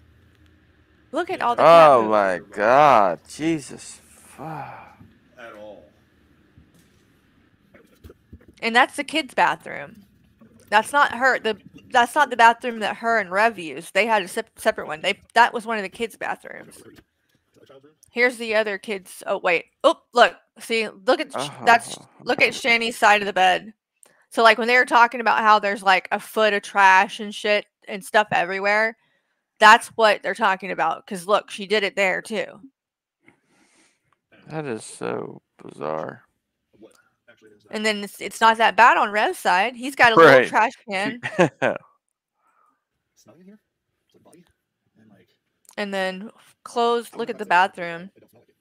Look at all the cat Oh poop. my god. Jesus. Fuck. At all. And that's the kids' bathroom. That's not her. The that's not the bathroom that her and Rev used. They had a sep- separate one. They that was one of the kids' bathrooms. Here's the other kids. Oh wait. Oh look. See. Look at that's Oh. look at Shanny's side of the bed. So like when they were talking about how there's like a foot of trash and shit and stuff everywhere, that's what they're talking about. Cause look, she did it there too. That is so bizarre. And then it's, it's not that bad on Rev's side. He's got a little trash can. [LAUGHS] Smelling in here? It's like body and like And then clothes. Look at the bathroom. it don't smell like it.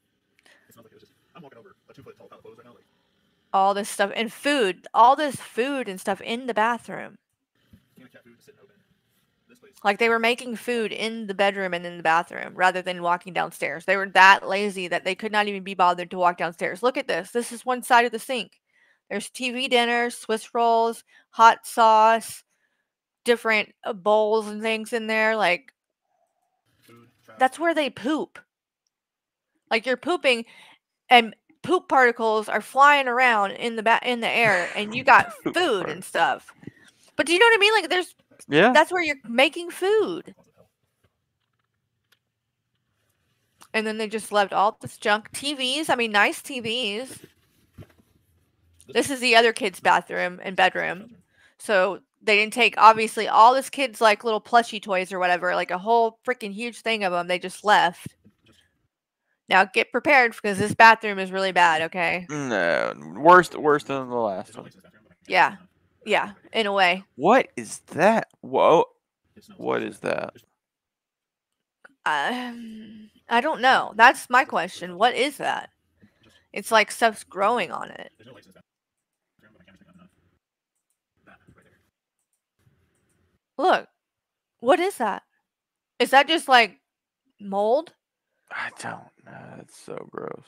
It smells like it was just I'm walking over a two foot tall pile of clothes right now, like All this stuff and food. All this food and stuff in the bathroom. can of cat food sitting open. This place Like they were making food in the bedroom and in the bathroom rather than walking downstairs. They were that lazy that they could not even be bothered to walk downstairs. Look at this. This is one side of the sink. There's TV dinners, Swiss rolls, hot sauce, different uh, bowls and things in there. Like that's where they poop. Like you're pooping and poop particles are flying around in the ba- in the air and you got [LAUGHS] food and stuff. But do you know what I mean? Like there's yeah. that's where you're making food. And then they just left all this junk. TVs, I mean, nice TVs. This is the other kid's bathroom and bedroom. So they didn't take, obviously, all this kid's like little plushy toys or whatever, like a whole freaking huge thing of them. They just left. Now get prepared because this bathroom is really bad, okay? No, worse, worse than the last one. Yeah. Yeah, in a way. What is that? Whoa! What is that? Um, I don't know. That's my question. What is that? It's like stuff's growing on it. There's no lights in this bathroom, but my camera's picking up enough. That right there. Look, what is that? Is that just like mold? I don't know. It's so gross.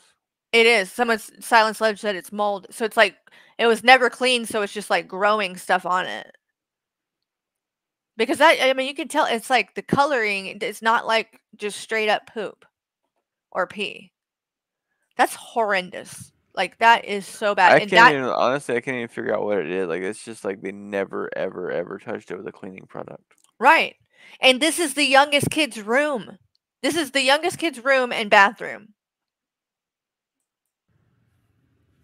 It is. Someone Silent Sledge said it's mold. So it's like it was never clean, so it's just like growing stuff on it. Because that I mean you can tell it's like the coloring it's not like just straight up poop or pee. That's horrendous. Like that is so bad. I and can't that even honestly. I can't even figure out what it is. Like it's just like they never, ever, ever touched it with a cleaning product. right. And this is the youngest kid's room. This is the youngest kid's room and bathroom.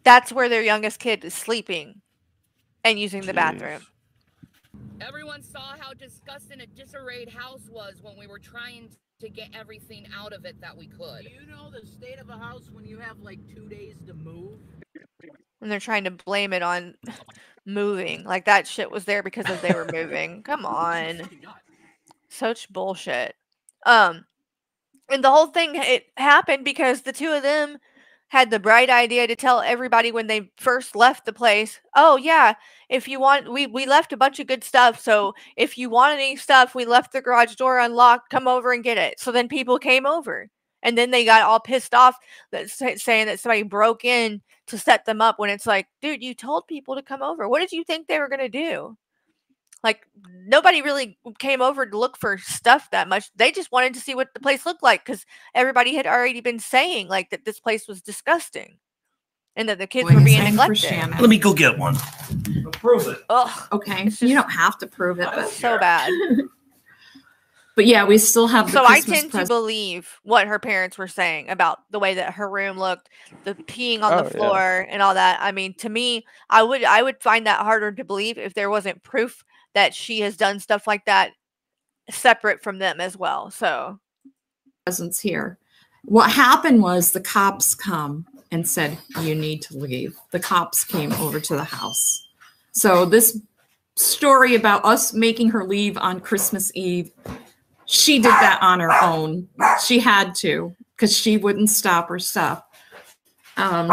That's where their youngest kid is sleeping and using the bathroom. Everyone saw how disgusting a disarrayed house was when we were trying to get everything out of it that we could. Do you know the state of a house when you have like two days to move? And they're trying to blame it on [LAUGHS] moving. Like that shit was there because of they were moving. [LAUGHS] Come on. Such bullshit. Um and the whole thing it happened because the two of them had the bright idea to tell everybody when they first left the place, "Oh yeah, if you want we we left a bunch of good stuff, so if you want any stuff, we left the garage door unlocked, come over and get it." So then people came over. And then they got all pissed off that saying that somebody broke in to set them up when it's like, dude, you told people to come over. What did you think they were going to do? Like nobody really came over to look for stuff that much. They just wanted to see what the place looked like cuz everybody had already been saying like that this place was disgusting and that the kids Boy, were being neglected. Let me go get one. Prove it. Ugh, Okay, you don't have to prove it, but so bad. [LAUGHS] but yeah, we still have the So I Christmas tend to believe what her parents were saying about the way that her room looked, the peeing on Oh, the yeah. floor and all that. I mean, to me, I would I would find that harder to believe if there wasn't proof that she has done stuff like that separate from them as well. So presence here. What happened was the cops come and said, You need to leave. The cops came over to the house. So, this story about us making her leave on Christmas Eve, she did that on her own. She had to because she wouldn't stop her stuff. Um,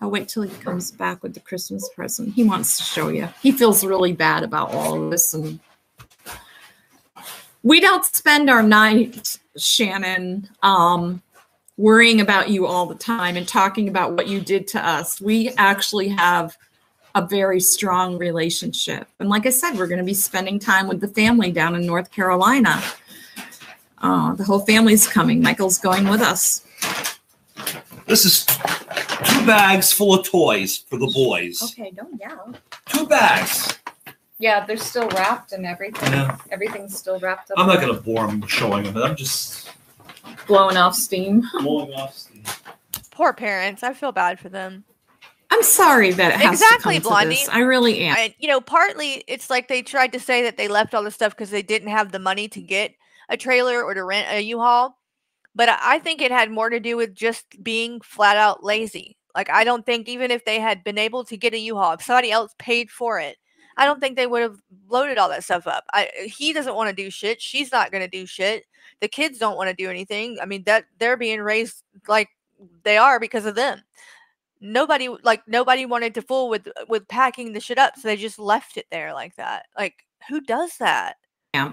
I'll wait till he comes back with the Christmas present. He wants to show you. He feels really bad about all of this and we don't spend our night, Shannon, um, worrying about you all the time and talking about what you did to us. We actually have a very strong relationship. And like I said, we're going to be spending time with the family down in North Carolina. Uh, the whole family's coming. Michael's going with us. This is two bags full of toys for the boys. Okay, don't yell. Two bags. Yeah, they're still wrapped and everything. Yeah. Everything's still wrapped up. I'm not going to bore them showing them, but I'm just blowing off steam. [LAUGHS] blowing off steam. poor parents, I feel bad for them. I'm sorry that it has Exactly, to come Blondie. to this. I really am. And you know, partly it's like they tried to say that they left all the stuff because they didn't have the money to get a trailer or to rent a U-Haul. But I think it had more to do with just being flat out lazy. Like I don't think even if they had been able to get a U-Haul, if somebody else paid for it, I don't think they would have loaded all that stuff up. I, uh, he doesn't want to do shit. She's not going to do shit. The kids don't want to do anything. I mean, that they're being raised like they are because of them. Nobody like nobody wanted to fool with with packing the shit up, so they just left it there like that. Like who does that?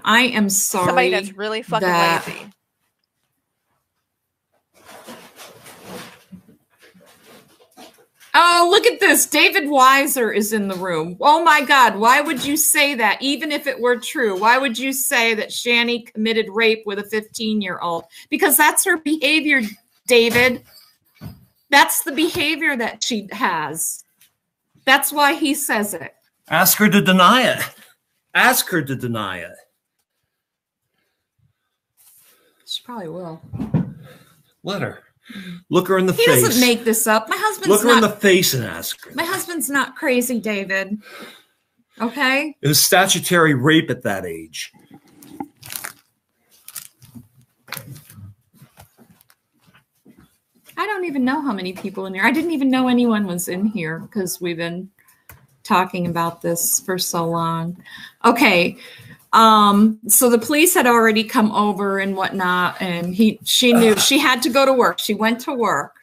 I am sorry. Somebody that's really fucking that- lazy. Oh, look at this. David Weiser is in the room. Oh my God. Why would you say that? Even if it were true, why would you say that Shanny committed rape with a 15 year old? Because that's her behavior, David. That's the behavior that she has. That's why he says it. Ask her to deny it. Ask her to deny it. She probably will. Let her. Look her in the He face. doesn't make this up. My husband's Look her in the face and ask her. my husband's not crazy, David. Okay. It was statutory rape at that age. I don't even know how many people in here. I didn't even know anyone was in here because we've been talking about this for so long. Okay. Um, so the police had already come over and whatnot, and he she knew [SIGHS] she had to go to work. She went to work.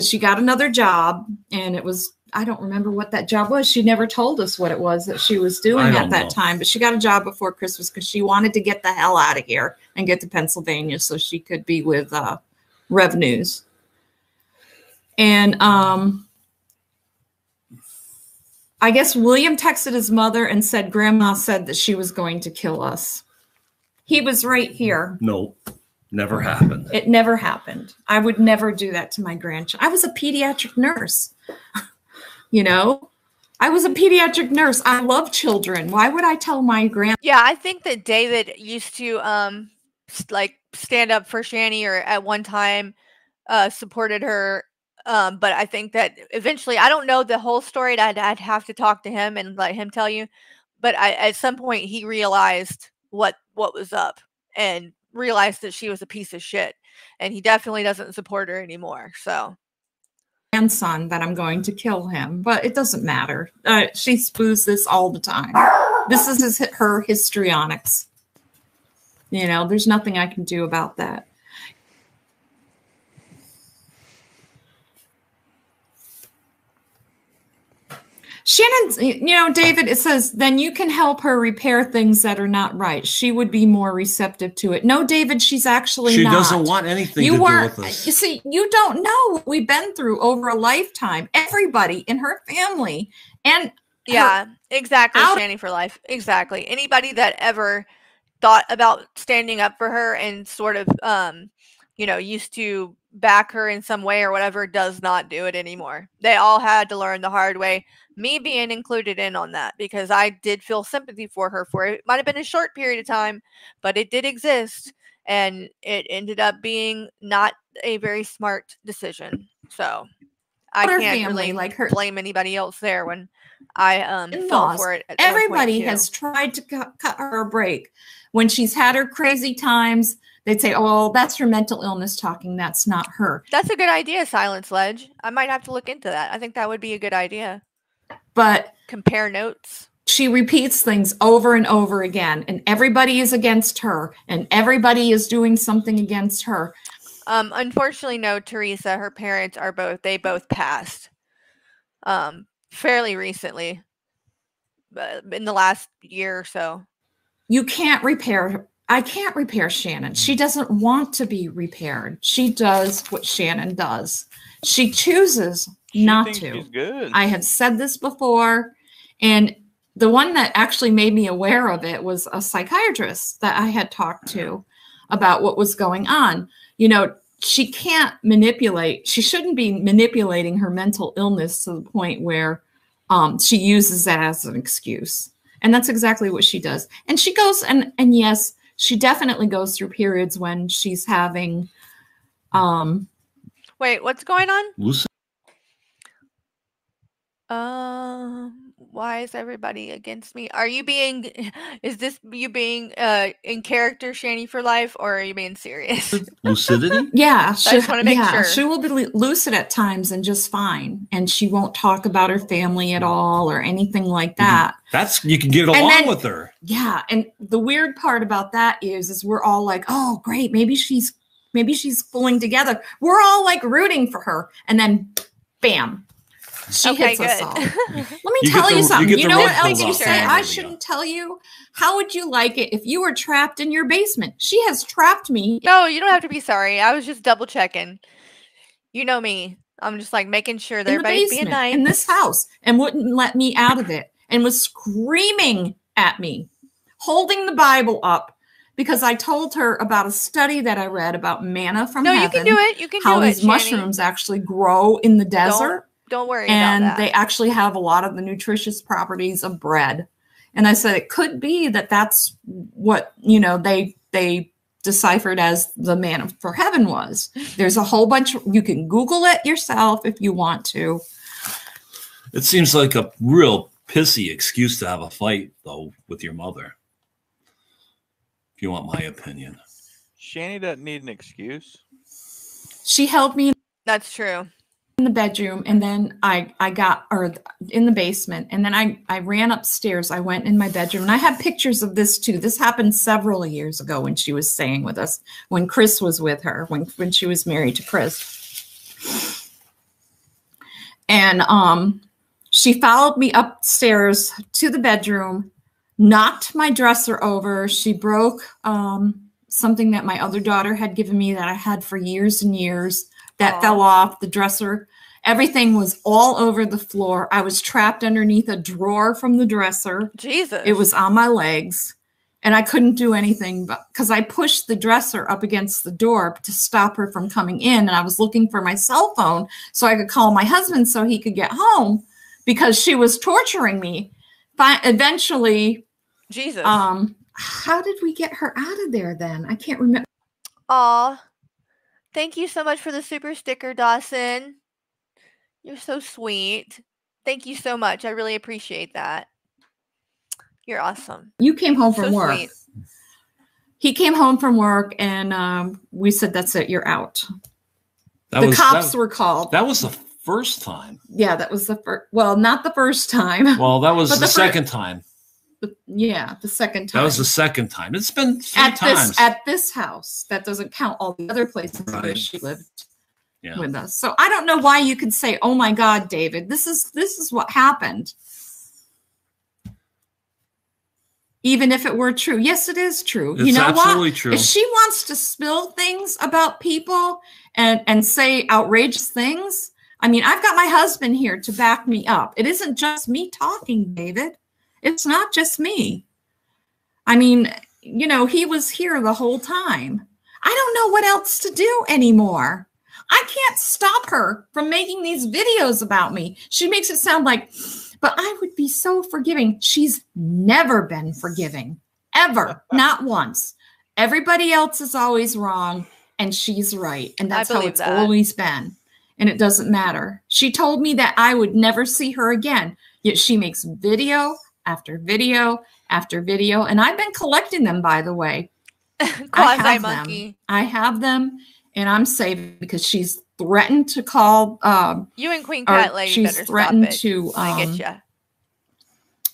She got another job, and it was I don't remember what that job was. She never told us what it was that she was doing at that know. time, but she got a job before Christmas because she wanted to get the hell out of here and get to Pennsylvania so she could be with uh, Rev News. And um, I guess William texted his mother and said, Grandma said that she was going to kill us. He was right here. No, never happened. It never happened. I would never do that to my grandchild. I was a pediatric nurse. [LAUGHS] you know, I was a pediatric nurse. I love children. Why would I tell my grand? Yeah, I think that David used to um s- like stand up for Shanny or at one time uh supported her um but I think that eventually I don't know the whole story I'd, I'd have to talk to him and let him tell you but I at some point he realized what what was up and realized that she was a piece of shit and he definitely doesn't support her anymore so grandson that I'm going to kill him, but it doesn't matter. Uh, she spoos this all the time. This is his, her histrionics. You know, there's nothing I can do about that. Shannon's, you know, David, it says, then you can help her repair things that are not right. She would be more receptive to it. No, David, she's actually She not. doesn't want anything you to do weren't, with us. You see, you don't know what we've been through over a lifetime. Everybody in her family. And Yeah, exactly. out- Standing for life. Exactly. Anybody that ever thought about standing up for her and sort of, um, you know, used to back her in some way or whatever does not do it anymore. They all had to learn the hard way. Me being included in on that because I did feel sympathy for her for it. Might have been a short period of time, but it did exist and it ended up being not a very smart decision. So I can't family, really like her- blame anybody else there when I um fell for it. Everybody has tried to cut, cut her a break. When she's had her crazy times, they'd say, oh, that's her mental illness talking. That's not her. That's a good idea, Silence Ledge. I might have to look into that. I think that would be a good idea. But Compare notes. she repeats things over and over again, and everybody is against her, and everybody is doing something against her. Um, unfortunately, no, Teresa. Her parents are both. They both passed. Um, fairly recently, but in the last year or so. You can't repair. I can't repair Shannon. She doesn't want to be repaired. She does what Shannon does. She chooses not to. she's good. I have said this before, and the one that actually made me aware of it was a psychiatrist that I had talked to about what was going on. You know, she can't manipulate, she shouldn't be manipulating her mental illness to the point where um, she uses that as an excuse. And that's exactly what she does. And she goes, and, and yes, she definitely goes through periods when she's having um, Wait, what's going on? Lucid. Um, why is everybody against me? Are you being? [LAUGHS] Is this you being uh in character, Shanny for life, or are you being serious? Lucidity? [LAUGHS] Yeah, [LAUGHS] I just wanna make yeah, sure. She will be lucid at times and just fine, and she won't talk about her family at all or anything like that. That's you can get along then- with her. Yeah, and the weird part about that is, is we're all like, oh, great, maybe she's maybe she's pulling together. We're all like rooting for her, and then, bam, she Okay, hits us all. [LAUGHS] Let me You tell the- you you something. get You, know what else pulled you say? I shouldn't tell you. How would you like it if you were trapped in your basement? She has trapped me no, you don't have to be sorry. I was just double checking. You know me. I'm just like making sure that in the everybody's being nice. in this house and wouldn't let me out of it and was screaming at me, holding the Bible up because I told her about a study that I read about manna from no, heaven. you can do it. You can How do these it. Shanny. mushrooms actually grow in the desert Don't worry and about that. they actually have a lot of the nutritious properties of bread. And I said it could be that that's what, you know, they they deciphered as the manna for heaven was. There's a whole bunch you can google it yourself if you want to. It seems like a real pissy excuse to have a fight, though, with your mother. If you want my opinion. Shanny doesn't need an excuse. She held me That's true. In the bedroom and then I I got or in the basement and then I I ran upstairs. I went in my bedroom and I have pictures of this too. This happened several years ago when she was staying with us, when Chris was with her, when when she was married to Chris. And um she followed me upstairs to the bedroom, knocked my dresser over. She broke um something that my other daughter had given me that I had for years and years that Aw. fell off the dresser. Everything was all over the floor. I was trapped underneath a drawer from the dresser. Jesus. It was on my legs, and I couldn't do anything but because I pushed the dresser up against the door to stop her from coming in. And I was looking for my cell phone so I could call my husband so he could get home because she was torturing me. Fi- eventually, Jesus. um, how did we get her out of there then? I can't remember. Aw. Thank you so much for the super sticker, Dawson. You're so sweet. Thank you so much. I really appreciate that. You're awesome. You came home from So work. sweet. He came home from work, and um, we said, "That's it. You're out." That the was, cops that, were called. That was the first time. yeah, that was the first. Well, not the first time. Well, that was the, the fir- second time yeah, the second time. That was the second time. It's been at times. this at this house. That doesn't count all the other places right. where she lived yeah. with us. So I don't know why you could say, "Oh my God, David, this is this is what happened." Even if it were true, yes, it is true. It's you know what? True. If she wants to spill things about people and and say outrageous things, I mean, I've got my husband here to back me up. It isn't just me talking, David. It's not just me. I mean, you know, he was here the whole time. I don't know what else to do anymore. I can't stop her from making these videos about me. She makes it sound like, but I would be so forgiving. She's never been forgiving, ever, [LAUGHS] not once. Everybody else is always wrong, and she's right. And that's how it's that. always been. And it doesn't matter. She told me that I would never see her again, yet she makes video after video after video. And I've been collecting them, by the way. [LAUGHS] I Quasi have monkey. them. I have them, and I'm saving because she's threatened to call. Um, You and Queen or Cat Lady she's better stop threatened it. to I um, get ya.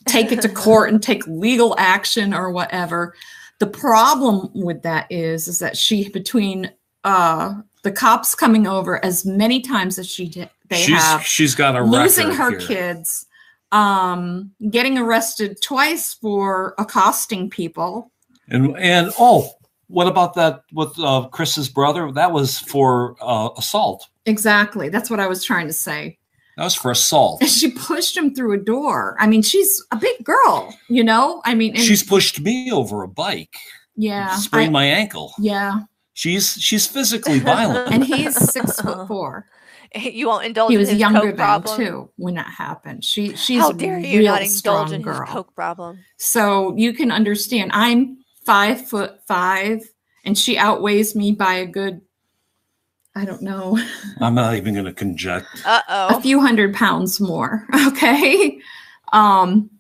take it to [LAUGHS] court and take legal action or whatever. The problem with that is, is that she between uh, the cops coming over as many times as she did, they she's have she's got a losing her here. kids, um, getting arrested twice for accosting people. And and oh, what about that with uh, Chris's brother? That was for uh, assault. Exactly, that's what I was trying to say. That was for assault. And she pushed him through a door. I mean, she's a big girl, you know. I mean, and- She's pushed me over a bike, yeah, sprained I- my ankle. yeah, She's she's physically violent. and he's six foot [LAUGHS] four. [LAUGHS] You won't indulge he in was his younger coke than problem. too when that happened. She she's How a dare you real not indulge strong in his girl. coke problem? So you can understand. I'm five foot five, and she outweighs me by a good, I don't know, [LAUGHS] I'm not even going to conject. Uh a oh. few hundred pounds more. [LAUGHS] Okay. Um,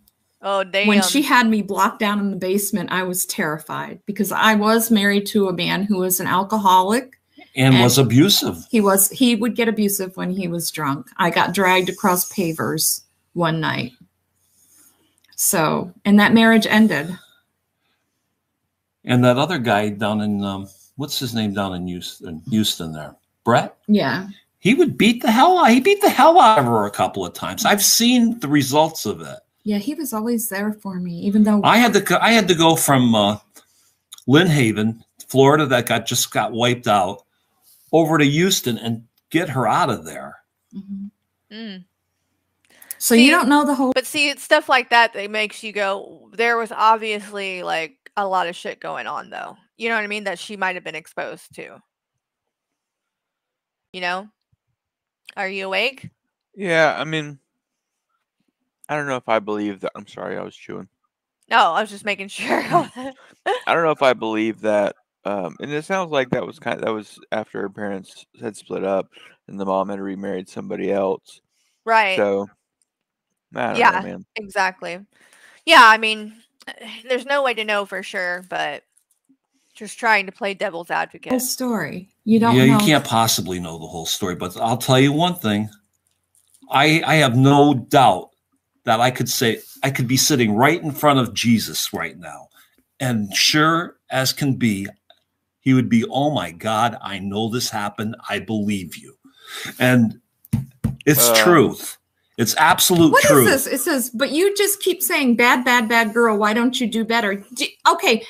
Oh damn. when she had me blocked down in the basement, I was terrified because I was married to a man who was an alcoholic. And, And- was abusive. He was he would get abusive when he was drunk. I got dragged across pavers one night. So, and that marriage ended. And that other guy down in um, what's his name down in Houston, Houston there, Brett. Yeah. He would beat the hell out. He beat the hell out of her a couple of times. I've seen the results of it. Yeah, he was always there for me, even though I had to go- I had to go from uh, Lynn Haven, Florida, that got just got wiped out, over to Houston and get her out of there. Mhm. Mm. So See, you don't know the whole But see, it's stuff like that that makes you go. There was obviously like a lot of shit going on, though. You know what I mean? That she might have been exposed to. You know? Are you awake? Yeah, I mean, I don't know if I believe that. I'm sorry, I was chewing. No, I was just making [LAUGHS] sure. I don't know if I believe that. Um, and it sounds like that was kind. that was after her parents had split up, and the mom had remarried somebody else. right. So, I don't yeah, know, man. exactly. Yeah, I mean, [SIGHS] there's no way to know for sure, but just trying to play devil's advocate. whole story. You don't yeah, know. you can't possibly know the whole story, but I'll tell you one thing. I I have no doubt that I could say I could be sitting right in front of Jesus right now, and sure as can be, he would be, "Oh my God, I know this happened. I believe you," and it's Uh, truth. It's absolute What is truth. this? It says, but you just keep saying bad, bad, bad girl. Why don't you do better? D- okay,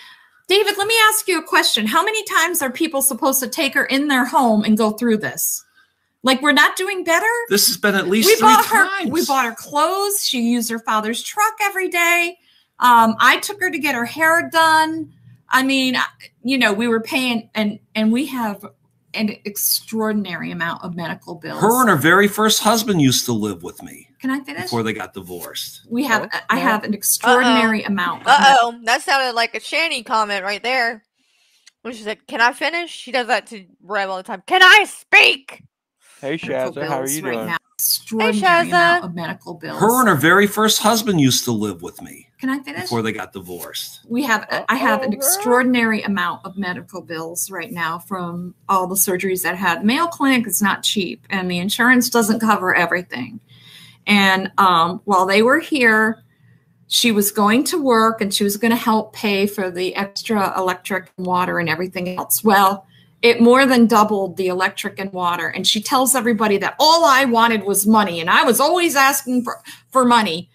David, let me ask you a question. How many times are people supposed to take her in their home and go through this? Like we're not doing better? This has been at least we three bought times. her we bought her clothes. She used her father's truck every day. Um, I took her to get her hair done. I mean, you know, we were paying and and we have an extraordinary amount of medical bills. Her and her very first husband used to live with me Can I finish? before they got divorced. We have Oh, I yeah. have an extraordinary amount. Uh oh, that sounded like a Shanny comment right there. When she said, "Can I finish?" She does that to Rev all the time. Can I speak? Hey, medical Shazza, how are you right doing? now. Extraordinary Shazza. amount of medical bills. Her and her very first husband used to live with me Can I finish? before they got divorced. we have I have an girl. extraordinary amount of medical bills right now from all the surgeries that I had. Mayo Clinic is not cheap, and the insurance doesn't cover everything. And um, while they were here, she was going to work and she was going to help pay for the extra electric and water and everything else. Well, it more than doubled the electric and water. And she tells everybody that all I wanted was money and I was always asking for, for money.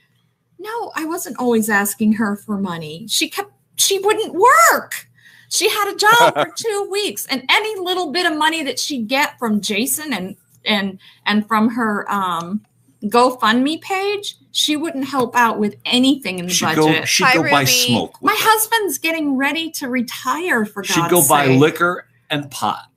No, I wasn't always asking her for money. She kept, she wouldn't work. She had a job for [LAUGHS] two weeks, and any little bit of money that she'd get from Jason and and and from her um, GoFundMe page, she wouldn't help out with anything in the She'd budget. go, she'd go buy smoke. My husband's getting ready to retire. For She'd God's go buy liquor and pot.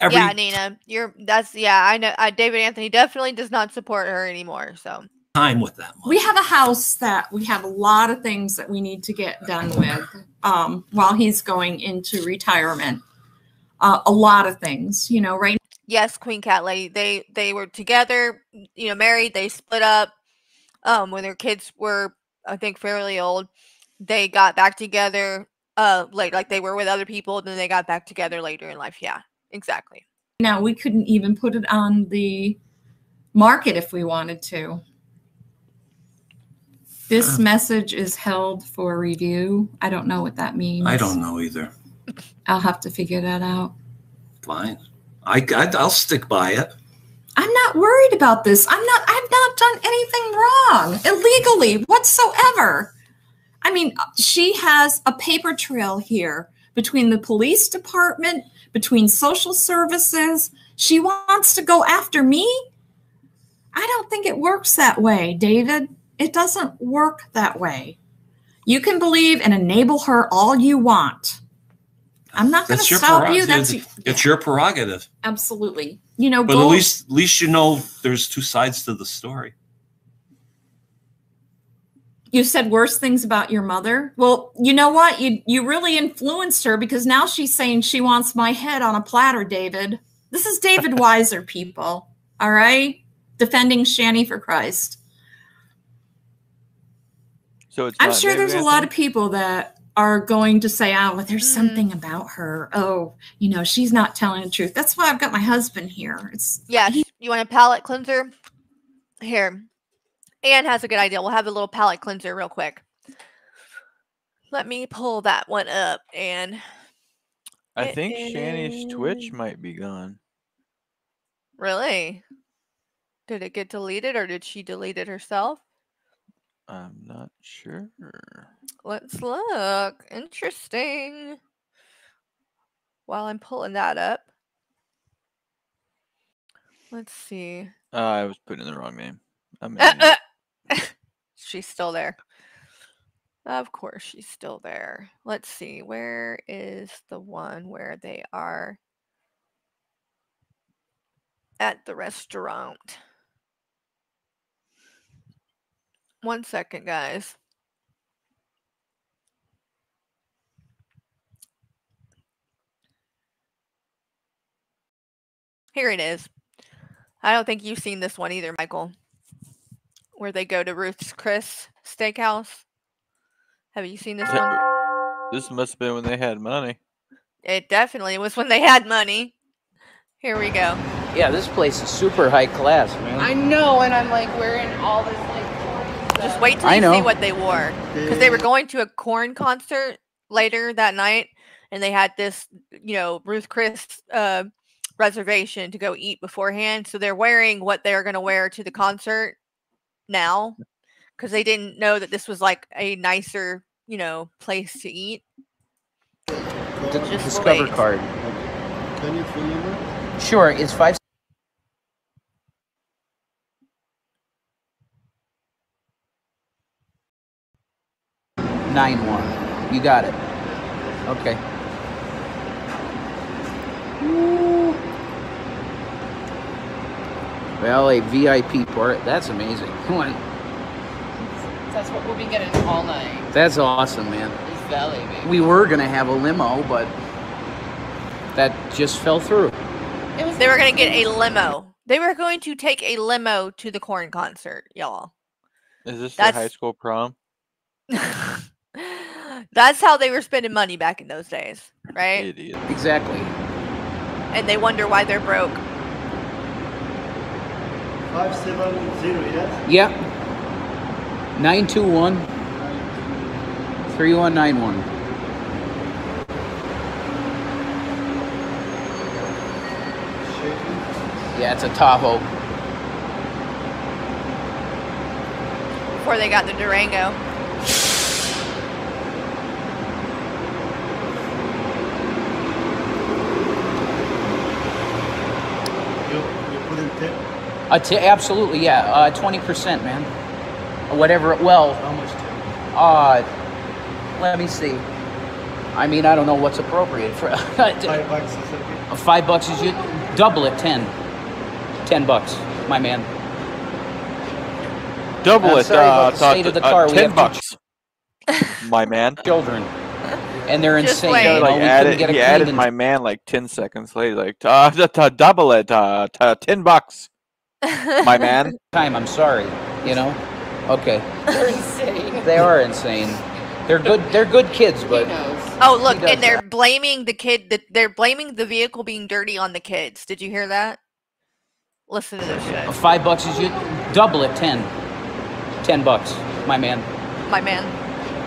Every yeah, Nina, you're that's yeah. I know. Uh, David Anthony definitely does not support her anymore. So time with them. we have a house that we have a lot of things that we need to get done with um, while he's going into retirement. Uh, a lot of things, you know, right yes, Queen Cat Lady. They they were together, you know, married. They split up um, when their kids were, I think, fairly old. They got back together, uh, like like they were with other people. Then they got back together later in life. Yeah, exactly. now. We couldn't even put it on the market if we wanted to. This message is held for review. I don't know what that means. I don't know either. I'll have to figure that out. Fine. I, I I'll stick by it. I'm not worried about this. I'm not, I've not done anything wrong illegally whatsoever. I mean, she has a paper trail here between the police department, between social services. She wants to go after me. I don't think it works that way, David. It doesn't work that way. You can believe and enable her all you want. I'm not going to stop you. That's It's your prerogative. absolutely. You know, But at least, at least you know there's two sides to the story. You said worse things about your mother. Well, you know what? You you really influenced her because now she's saying she wants my head on a platter, David. This is David [LAUGHS] Weiser, people. All right? Defending Shanny for Christ. So it's I'm sure David there's a lot of people that are going to say, oh, well, there's Mm. something about her. Oh, you know, she's not telling the truth. That's why I've got my husband here. It's Yeah, you want a palate cleanser? Here. Anne has a good idea. We'll have a little palate cleanser real quick. Let me pull that one up and I It think Shanny's Twitch might be gone. really did it get deleted or did she delete it herself? I'm not sure. Let's look. Interesting. While I'm pulling that up. Let's see. Uh, I was putting in the wrong name. I'm Uh, uh. She's still there. Of course, she's still there. Let's see. Where is the one where they are at the restaurant? One second, guys. Here it is. I don't think you've seen this one either, Michael. Where they go to Ruth's Chris Steakhouse. Have you seen this one? This must have been when they had money. It definitely was when they had money. Here we go. Yeah, this place is super high class, man. I know, and I'm like wearing all this like. Just wait till I you know. see what they wore. Because they were going to a Korn concert later that night and they had this, you know, Ruth Chris uh, reservation to go eat beforehand. So they're wearing what they're going to wear to the concert now because they didn't know that this was like a nicer, you know, place to eat. D- Just Discover wait. card. Can you phone number? Sure, it's five. Nine one. You got it. Okay. Well, a VIP part. That's amazing. [LAUGHS] That's what we'll be getting all night. That's awesome, man. Is Valley, baby. We were gonna have a limo, but that just fell through. It was they were going to get a limo. They were going to take a limo to the Korn concert, y'all. Is this their high school prom? [LAUGHS] That's how they were spending money back in those days, right? Idiot. Exactly. And they wonder why they're broke. 570, yes? Yep. 921 3191. Yeah, it's a Tahoe. before they got the Durango. You, you put in tip? Uh, t- absolutely, yeah. Uh, 20%, man. Whatever. Well, How much tip? uh, let me see. I mean, I don't know what's appropriate for [LAUGHS] Five bucks is okay? five bucks is you double it ten. Ten bucks, my man. Double I'm it. sorry about uh, the state of the uh, car. We Ten have bucks. [LAUGHS] my man. Children, and they're Just insane. wait. You know, like we added, get a he added my man like ten seconds later, like uh, to, [LAUGHS] to double it, uh, ten bucks, [LAUGHS] my man. time. I'm sorry. You know. Okay. They're insane. They are insane. They're good. They're good kids, but Oh, look, and they're that. blaming the kid. That they're blaming the vehicle being dirty on the kids. Did you hear that? Listen to this shit, uh, five bucks is you double it ten. Ten bucks, my man. my man.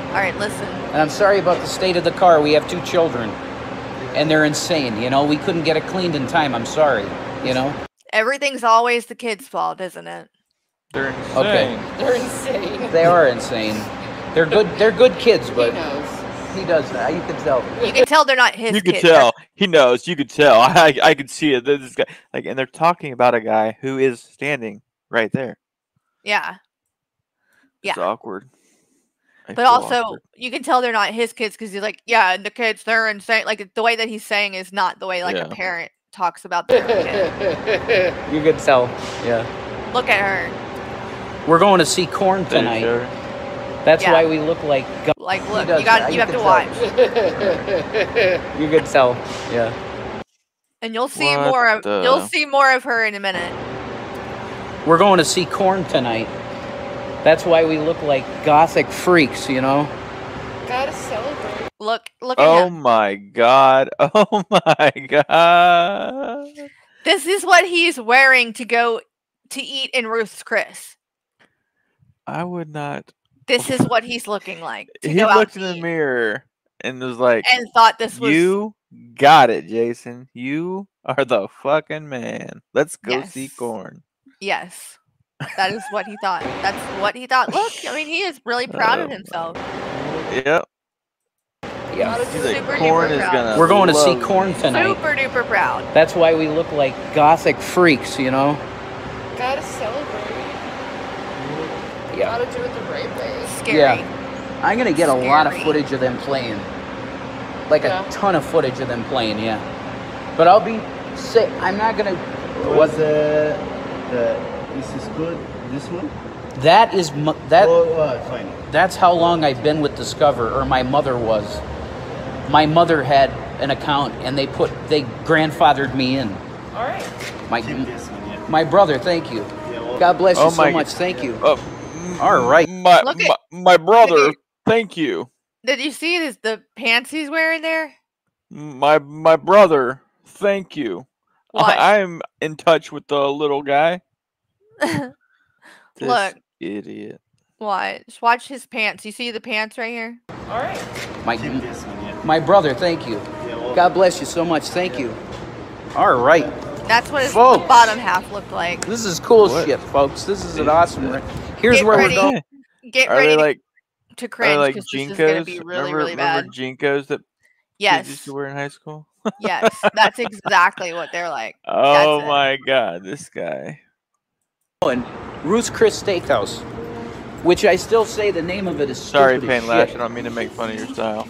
All right, listen. And I'm sorry about the state of the car. We have two children, and they're insane. You know, we couldn't get it cleaned in time. I'm sorry. You know. Everything's always the kid's fault, isn't it? They're insane. Okay. They're insane. They are insane. They're good. They're good kids, but He but knows. he does that. You can tell. You can tell they're not his You can kids. tell. He knows. You can tell. [LAUGHS] I I could see it. This guy, like, and they're talking about a guy who is standing right there. Yeah, It's Yeah. awkward. I but also awkward. you can tell they're not his kids because he's like, yeah, and the kids they're insane. Like the way that he's saying is not the way like a parent talks about their kid. [LAUGHS] You can tell. Yeah. Look at her. We're going to see Korn tonight. sure- That's Yeah. why we look like. go- Like, look, you got that. you You have to tell. watch, [LAUGHS] You can tell. Yeah. and you'll see What more of you'll see more of her in a minute. We're going to see Korn tonight. That's why we look like gothic freaks. You know. Gotta celebrate. Look, look at Oh my god. [LAUGHS] Oh my god. This is what he's wearing to go to eat in Ruth's Chris. I would not. This is what he's looking like. [LAUGHS] To He looked in the eat mirror and was like, and thought this was "You got it, Jason. You are the fucking man. Let's go see Korn." yes. That is what he thought. That's [LAUGHS] what he thought. Look, I mean, he is really proud of Oh, himself. Yep. Yeah. He's like, Super Korn duper is proud. gonna. We're going to see love Korn tonight. Super duper proud. That's why we look like gothic freaks. You know. Gotta celebrate. Yeah. Gotta do it the right way. Scary. Yeah. I'm gonna get a lot of Scary. footage of them playing, like Yeah. a ton of footage of them playing. Yeah, but I'll be sick. I'm not gonna. What's the, the, this is good, this one? That is mu- that. Oh, uh, fine. That's how long I've been with Discover, or my mother was. My mother had an account, and they put they grandfathered me in. All right. My Keep this one, yeah. my brother, thank you. God bless you Oh so much. Thank you. Uh, All right. My Look my, at- my brother. you- Thank you. Did you see this? The pants he's wearing there? My my brother. Thank you. What? I, I'm in touch with the little guy. [LAUGHS] This Look. idiot. What? Just watch his pants. You see the pants right here? All right. My keep this one, yeah. my brother, thank you. Yeah, well, God bless you so much. Thank you. All right. That's what his Folks. bottom half looked like. This is cool What? shit, folks. This is an awesome. re- Here's Get where ready. we're going. [LAUGHS] Get Are ready they to, like to are they cringe like because this is gonna JNCOs? be really, remember, really bad. remember JNCOs that kids used Yes, to wear in high school? [LAUGHS] yes, that's exactly what they're like. Oh it. my god, this guy. And Ruth's Chris Steakhouse, which I still say the name of it is Sorry, stupid Pain Lash. I shit. don't mean to make fun of your style.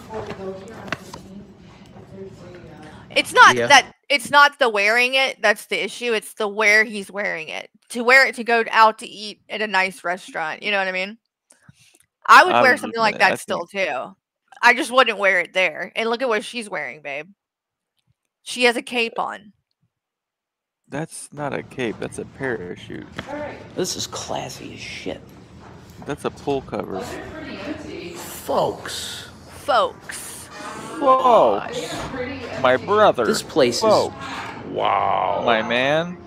It's not Yeah. that it's not the wearing it that's the issue. It's the where he's wearing it. To wear it to go out to eat at a nice restaurant. You know what I mean? I would I wear would something like say- I that still too. I just wouldn't wear it there. And look at what she's wearing, babe. She has a cape on. That's not a cape. That's a parachute. This is classy as shit, That's a pull cover. folks. Folks. Whoa, my brother. This place Whoa, is wow. my man.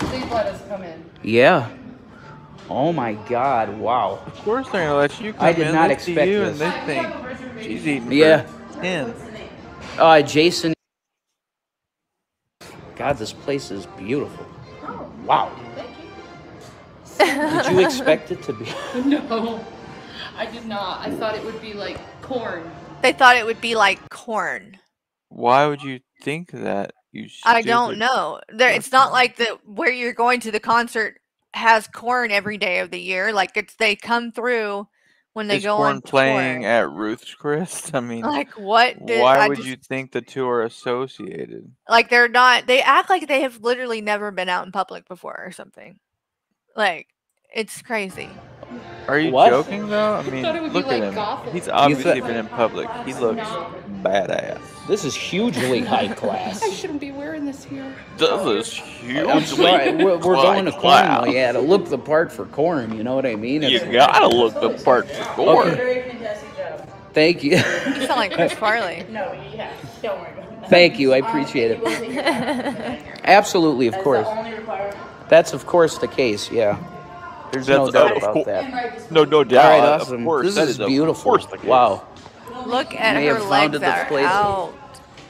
Please let us come in. Yeah. Oh my God! Wow. Of course they're gonna let you come in. I did in. not they see expect you this. and they think she's eating. for Yeah. ten. Uh, Jason. God, this place is beautiful. Wow. Did you [LAUGHS] expect it to be? no, I did not. I thought it would be like corn. They thought it would be like Korn. Why would you think that? You I don't know. There, it's not like the where you're going to the concert has Korn every day of the year. Like it's they come through when they Is go Korn on playing tour. at Ruth's Chris? [LAUGHS] I mean, Like what? Did, why I would just- you think the two are associated? like they're not? They act like they have literally never been out in public before or something. Like it's crazy. Are you What? joking though? I mean, it look like at him. Gotham. He's obviously thought- been in public. He looks badass. This is hugely high class. [LAUGHS] I shouldn't be wearing this here. This is huge. I'm sorry, we're, we're going to Korn. though. Yeah, to look the part for Korn. You know what I mean? You It's- gotta look the part for Korn. Thank you. You sound like Chris Farley. [LAUGHS] No, yeah, don't worry about that. Thank you. I appreciate it. Absolutely, of course. That's of course the case. Yeah. There's no That's- doubt of about that. No, no All doubt. right, Of course, This that is of beautiful. course the. Wow. Look at May her have legs founded this are place. out.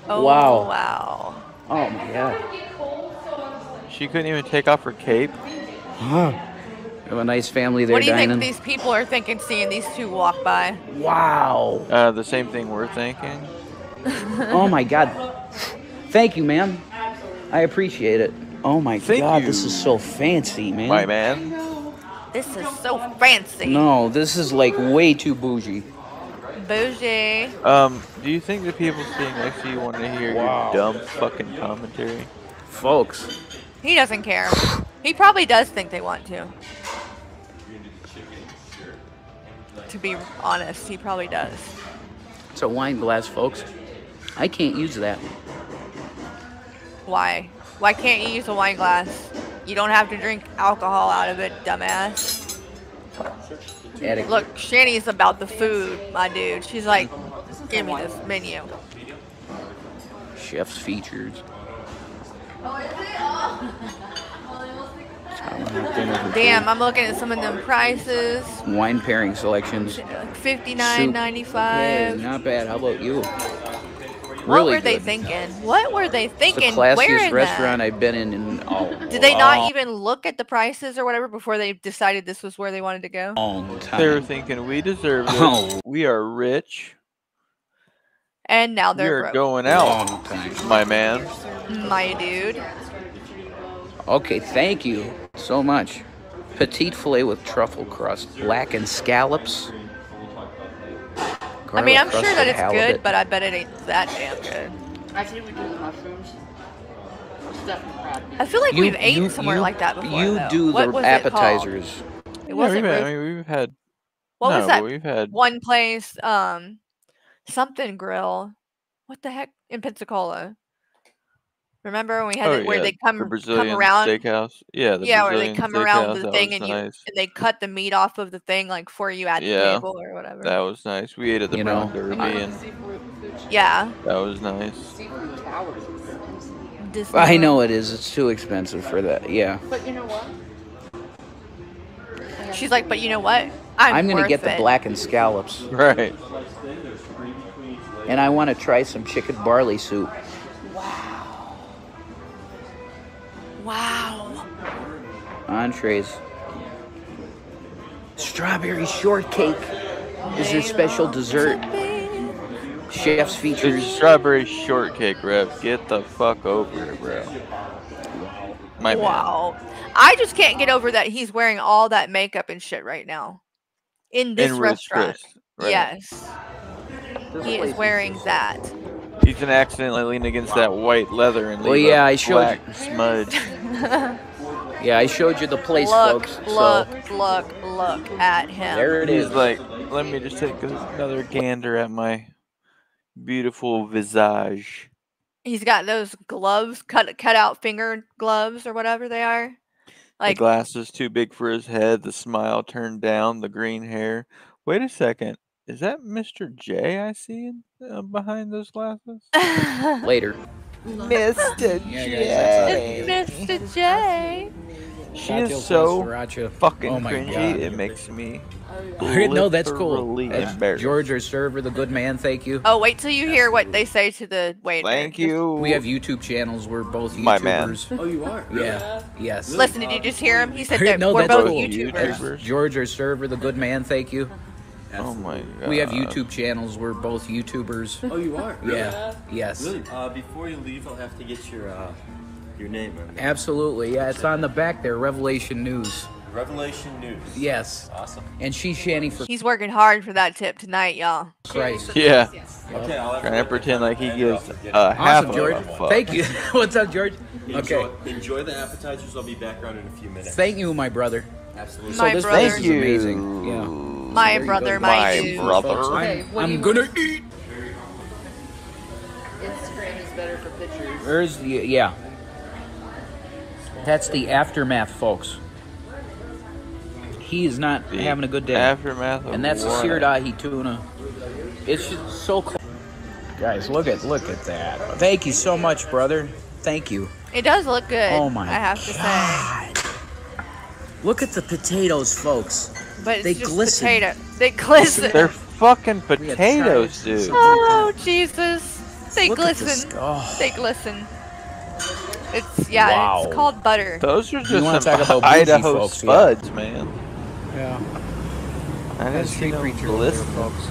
Oh Wow. wow. Oh my god. She couldn't even take off her cape. We have a nice family there What do you dining. think these people are thinking seeing these two walk by? Wow. Uh, the same thing we're thinking. [LAUGHS] Oh my god. Thank you, ma'am. I appreciate it. Oh my Thank god, this is so fancy, man. My man. This is so fancy. No, this is like way too bougie. Bougie. Um, do you think the people sitting next to you want to hear Wow. your dumb fucking commentary? Folks. He doesn't care. He probably does think they want to. To be honest, he probably does. It's a wine glass, folks. I can't use that. Why? Why can't you use a wine glass? You don't have to drink alcohol out of it, dumbass. Addict. Look, Shanny's about the food, my dude. She's like, mm-hmm. give me this menu. Chef's features. Damn, I'm looking at some of them prices. Wine pairing selections. Like Fifty-nine ninety-five. Hey, not bad. How about you? What Really were they good. thinking? What were they thinking? It's the thinking? classiest wearing restaurant that? I've been in in a Did they not long, even look at the prices or whatever before they decided this was where they wanted to go? long time. They were thinking we deserve [LAUGHS] this. Oh. We are rich. And now they're You're broke. going out, Long time. my man. My dude. Okay, thank you so much. Petite filet with truffle crust, blackened scallops. I mean, I'm sure that it's halibut. good, but I bet it ain't that damn good. I see we do mushrooms. Stuffed crab. I feel like You- we've ate you- somewhere you- like that before. You though. do what the was it called? appetizers. It Yeah, wasn't. we've had, I mean, we've had. what no, was that we've had. one place? Um, something grill. What the heck in Pensacola? Remember when we had Oh, it where yeah, they come the come around? steakhouse. Yeah, the yeah, where they come around steakhouse, the thing was and you nice. and they cut the meat off of the thing like for you at the Yeah, table or whatever. That was nice. We ate at the You Brown know, Derby, and yeah. that was nice. Seafood towers is expensive. Dis- I know it is. It's too expensive for that. Yeah. But you know what? She's like, but you know what? I'm, I'm, gonna worth get the it." blackened scallops, [LAUGHS] Right. and I want to try some chicken barley soup. Wow. Entrees. Strawberry shortcake is your special dessert. Chef's It's strawberry shortcake, Rev. Get the fuck over it, bro. My man. Wow. I just can't get over that he's wearing all that makeup and shit right now. In this In restaurant. Chris, right. Yes. He is wearing that. He's gonna accidentally lean against that white leather and Well, leave yeah, a I showed black you- smudge. [LAUGHS] Yeah, I showed you the place, look, folks. look, So look, look at him. there it He's is. like, let me just take another gander at my beautiful visage. He's got those gloves, cut cut out finger gloves or whatever they are. the Like glasses too big for his head, the smile turned down, the green hair. Wait a second. Is that Mr. J I see in, uh, behind those glasses? Later. Mr. Yeah, guys, that's it's Mr. J. She is so sriracha. fucking Oh my cringy. God. It makes me [LAUGHS] no, that's cool. Literally That's. George, our server, the good man. Thank you. Oh, wait till you hear what they say to the waiter. Thank you. We have YouTube channels. We're both YouTubers. My man. Oh, you are? Yeah. Yes. Listen, did you just hear him? He said [LAUGHS] that no, we're that's both cool. YouTubers. That's George, our server, the good man. Thank you. Oh my god. We have YouTube channels. We're both YouTubers. Oh, you are? Yeah. Yes. Really? Uh, before you leave, I'll have to get your uh, your name. on there. Absolutely. Yeah, it's on the back there. Revelation News. Revelation News. Yes. Awesome. And she's Shanny for He's working hard for that tip tonight, y'all. Christ. Yeah. Okay, I'll have Trying to pretend like he gives I'll uh, half Awesome, of George. a. Thank you. [LAUGHS] What's up, George? Enjoy, Okay. enjoy the appetizers. I'll be back around in a few minutes. Thank you, my brother. Absolutely. So this brother. place Thank is you. amazing. Yeah. My There brother, go. my My brother. Okay, I'm, what I'm gonna want? eat. Instagram is better for pictures. There's the yeah. That's the aftermath, folks. He is not The having a good day. Aftermath of and that's the what? seared ahi tuna. It's just so cool. Guys, look at look at that. Thank you so much, brother. Thank you. It does look good. Oh my I have to say. Look at the potatoes, folks. But it's They just glisten. potato. They glisten. They're fucking potatoes, dude. Oh Jesus! They Look at this- glisten. oh. They glisten. It's yeah. Wow. It's called butter. Those are just some talk about bougie Idaho folks, yeah. spuds, man. Yeah. I didn't That's see no preacher over there, glisten. folks.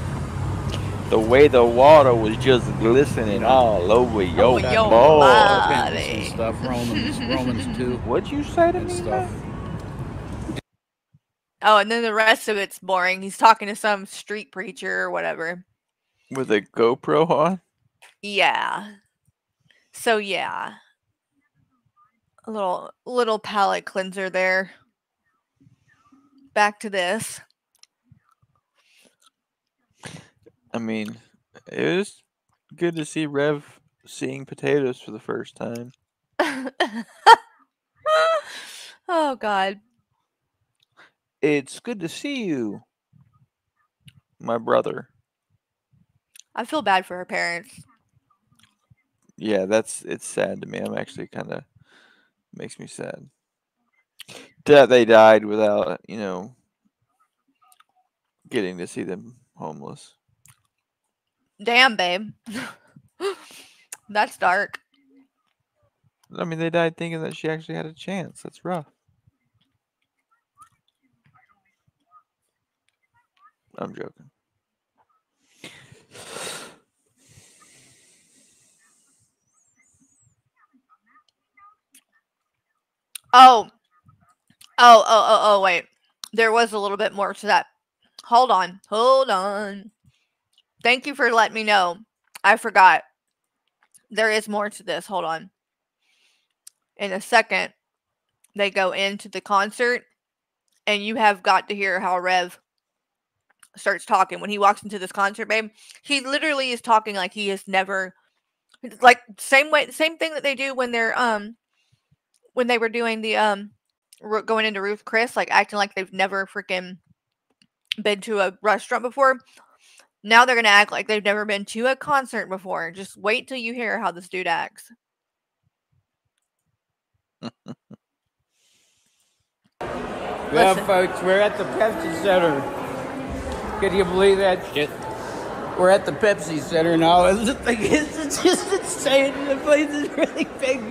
The way the water was just glistening all over your Over your boy. body. And stuff. Romans, Romans two. What'd you say to and me? stuff. Oh, and then the rest of it's boring. He's talking to some street preacher or whatever. With a GoPro on? Yeah. So yeah. A little little palate cleanser there. Back to this. I mean, it was good to see Rev seeing potatoes for the first time. [LAUGHS] oh god. It's good to see you, my brother. I feel bad for her parents. Yeah, that's it's sad to me. I'm actually kind of makes me sad that they died without you know getting to see them homeless. Damn, babe. [LAUGHS] That's dark. I mean, they died thinking that she actually had a chance. That's rough. I'm joking. Oh. Oh, oh, oh, oh, wait. There was a little bit more to that. Hold on. Hold on. Thank you for letting me know. I forgot. There is more to this. Hold on. In a second, they go into the concert, and you have got to hear how Rev starts talking when he walks into this concert, babe. He literally is talking like he has never like same way same thing that they do when they're um when they were doing the um going into Ruth Chris, like acting like they've never freaking been to a restaurant before. Now they're gonna act like they've never been to a concert before. Just wait till you hear how this dude acts. [LAUGHS] Listen. folks, we're at the Pepsi Center. Can you believe that shit? We're at the Pepsi Center now, and the thing is, it's just insane. The place is really big.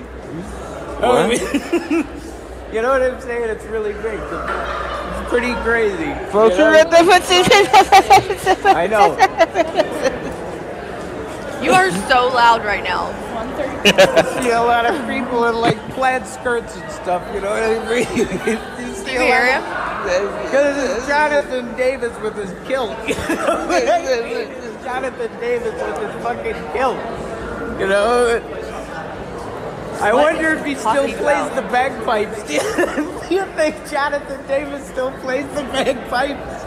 Oh, [LAUGHS] you know what I'm saying? It's really big. It's pretty crazy. Folks, you know? we're at the I know. You are so loud right now. [LAUGHS] I see a lot of people in like plaid skirts and stuff. You know what I mean? [LAUGHS] you you hear lot of- Because it's Jonathan Davis with his kilt. it's [LAUGHS] Jonathan Davis with his fucking kilt. You know? I wonder if he he still plays about? the bagpipes. [LAUGHS] Do you think Jonathan Davis still plays the bagpipes?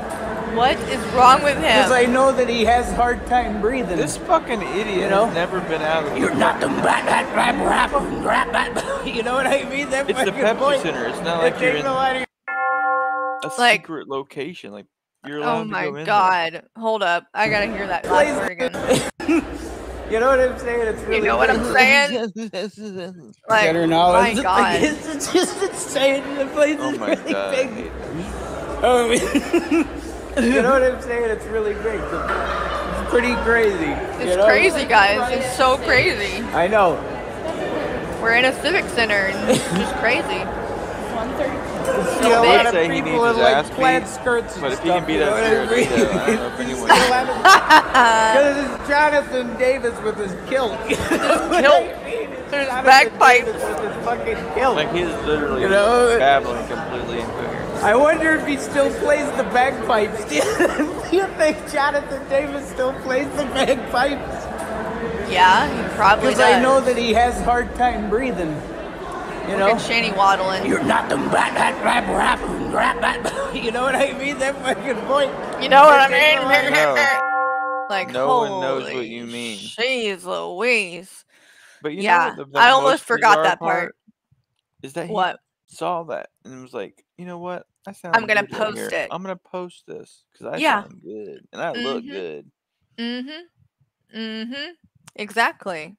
What is wrong with him? Because I know that he has a hard time breathing. This fucking idiot You know? has never been out of the You're not the rat, rat, rat, rat, rat, rat. You know what I mean? That It's the fucking Pepsi point. Center. It's not like you're in a lot of a Like- secret location. Like you're oh allowed Oh to my go in there. god. Hold up. I gotta hear that last word again. [LAUGHS] You know what I'm saying? It's really You know what I'm saying? [LAUGHS] Like, Better now. my [LAUGHS] god. thing is, It's just insane. The place Oh is my really god. Big. hate this. Oh, You know what I'm saying? It's really big. It's pretty crazy. It's you know? crazy, guys. It's so crazy. I know. We're in a civic center and it's just crazy. See a I lot would of say he people needs in his like plaid beat, skirts and but if he stuff. can beat you know up what I mean? I don't know if anyone See a of- Because it's Jonathan Davis with his kilt. [LAUGHS] Kilt. There's bagpipes. With his fucking kilt. Like he's literally You know? babbling completely incoherent. I wonder if he still plays the bagpipes. Do you, do you think Jonathan Davis still plays the bagpipes? Yeah, he probably does. Because. I know that he has hard time breathing. You Look know? at Shanny waddling. You're not the rap, rap, rap, rap, rap, rap. [LAUGHS] You know what I mean? That fucking point. You know what I mean? No. [LAUGHS] like, No one knows what you mean. Jeez Louise. But you yeah, know what the, the I almost most forgot bizarre that part. Is that he What? saw that and was like, you know what? I sound I'm gonna post here. it. I'm gonna post this because I Yeah. sound good and I look Mhm. good. Mm-hmm. Mm-hmm. Exactly.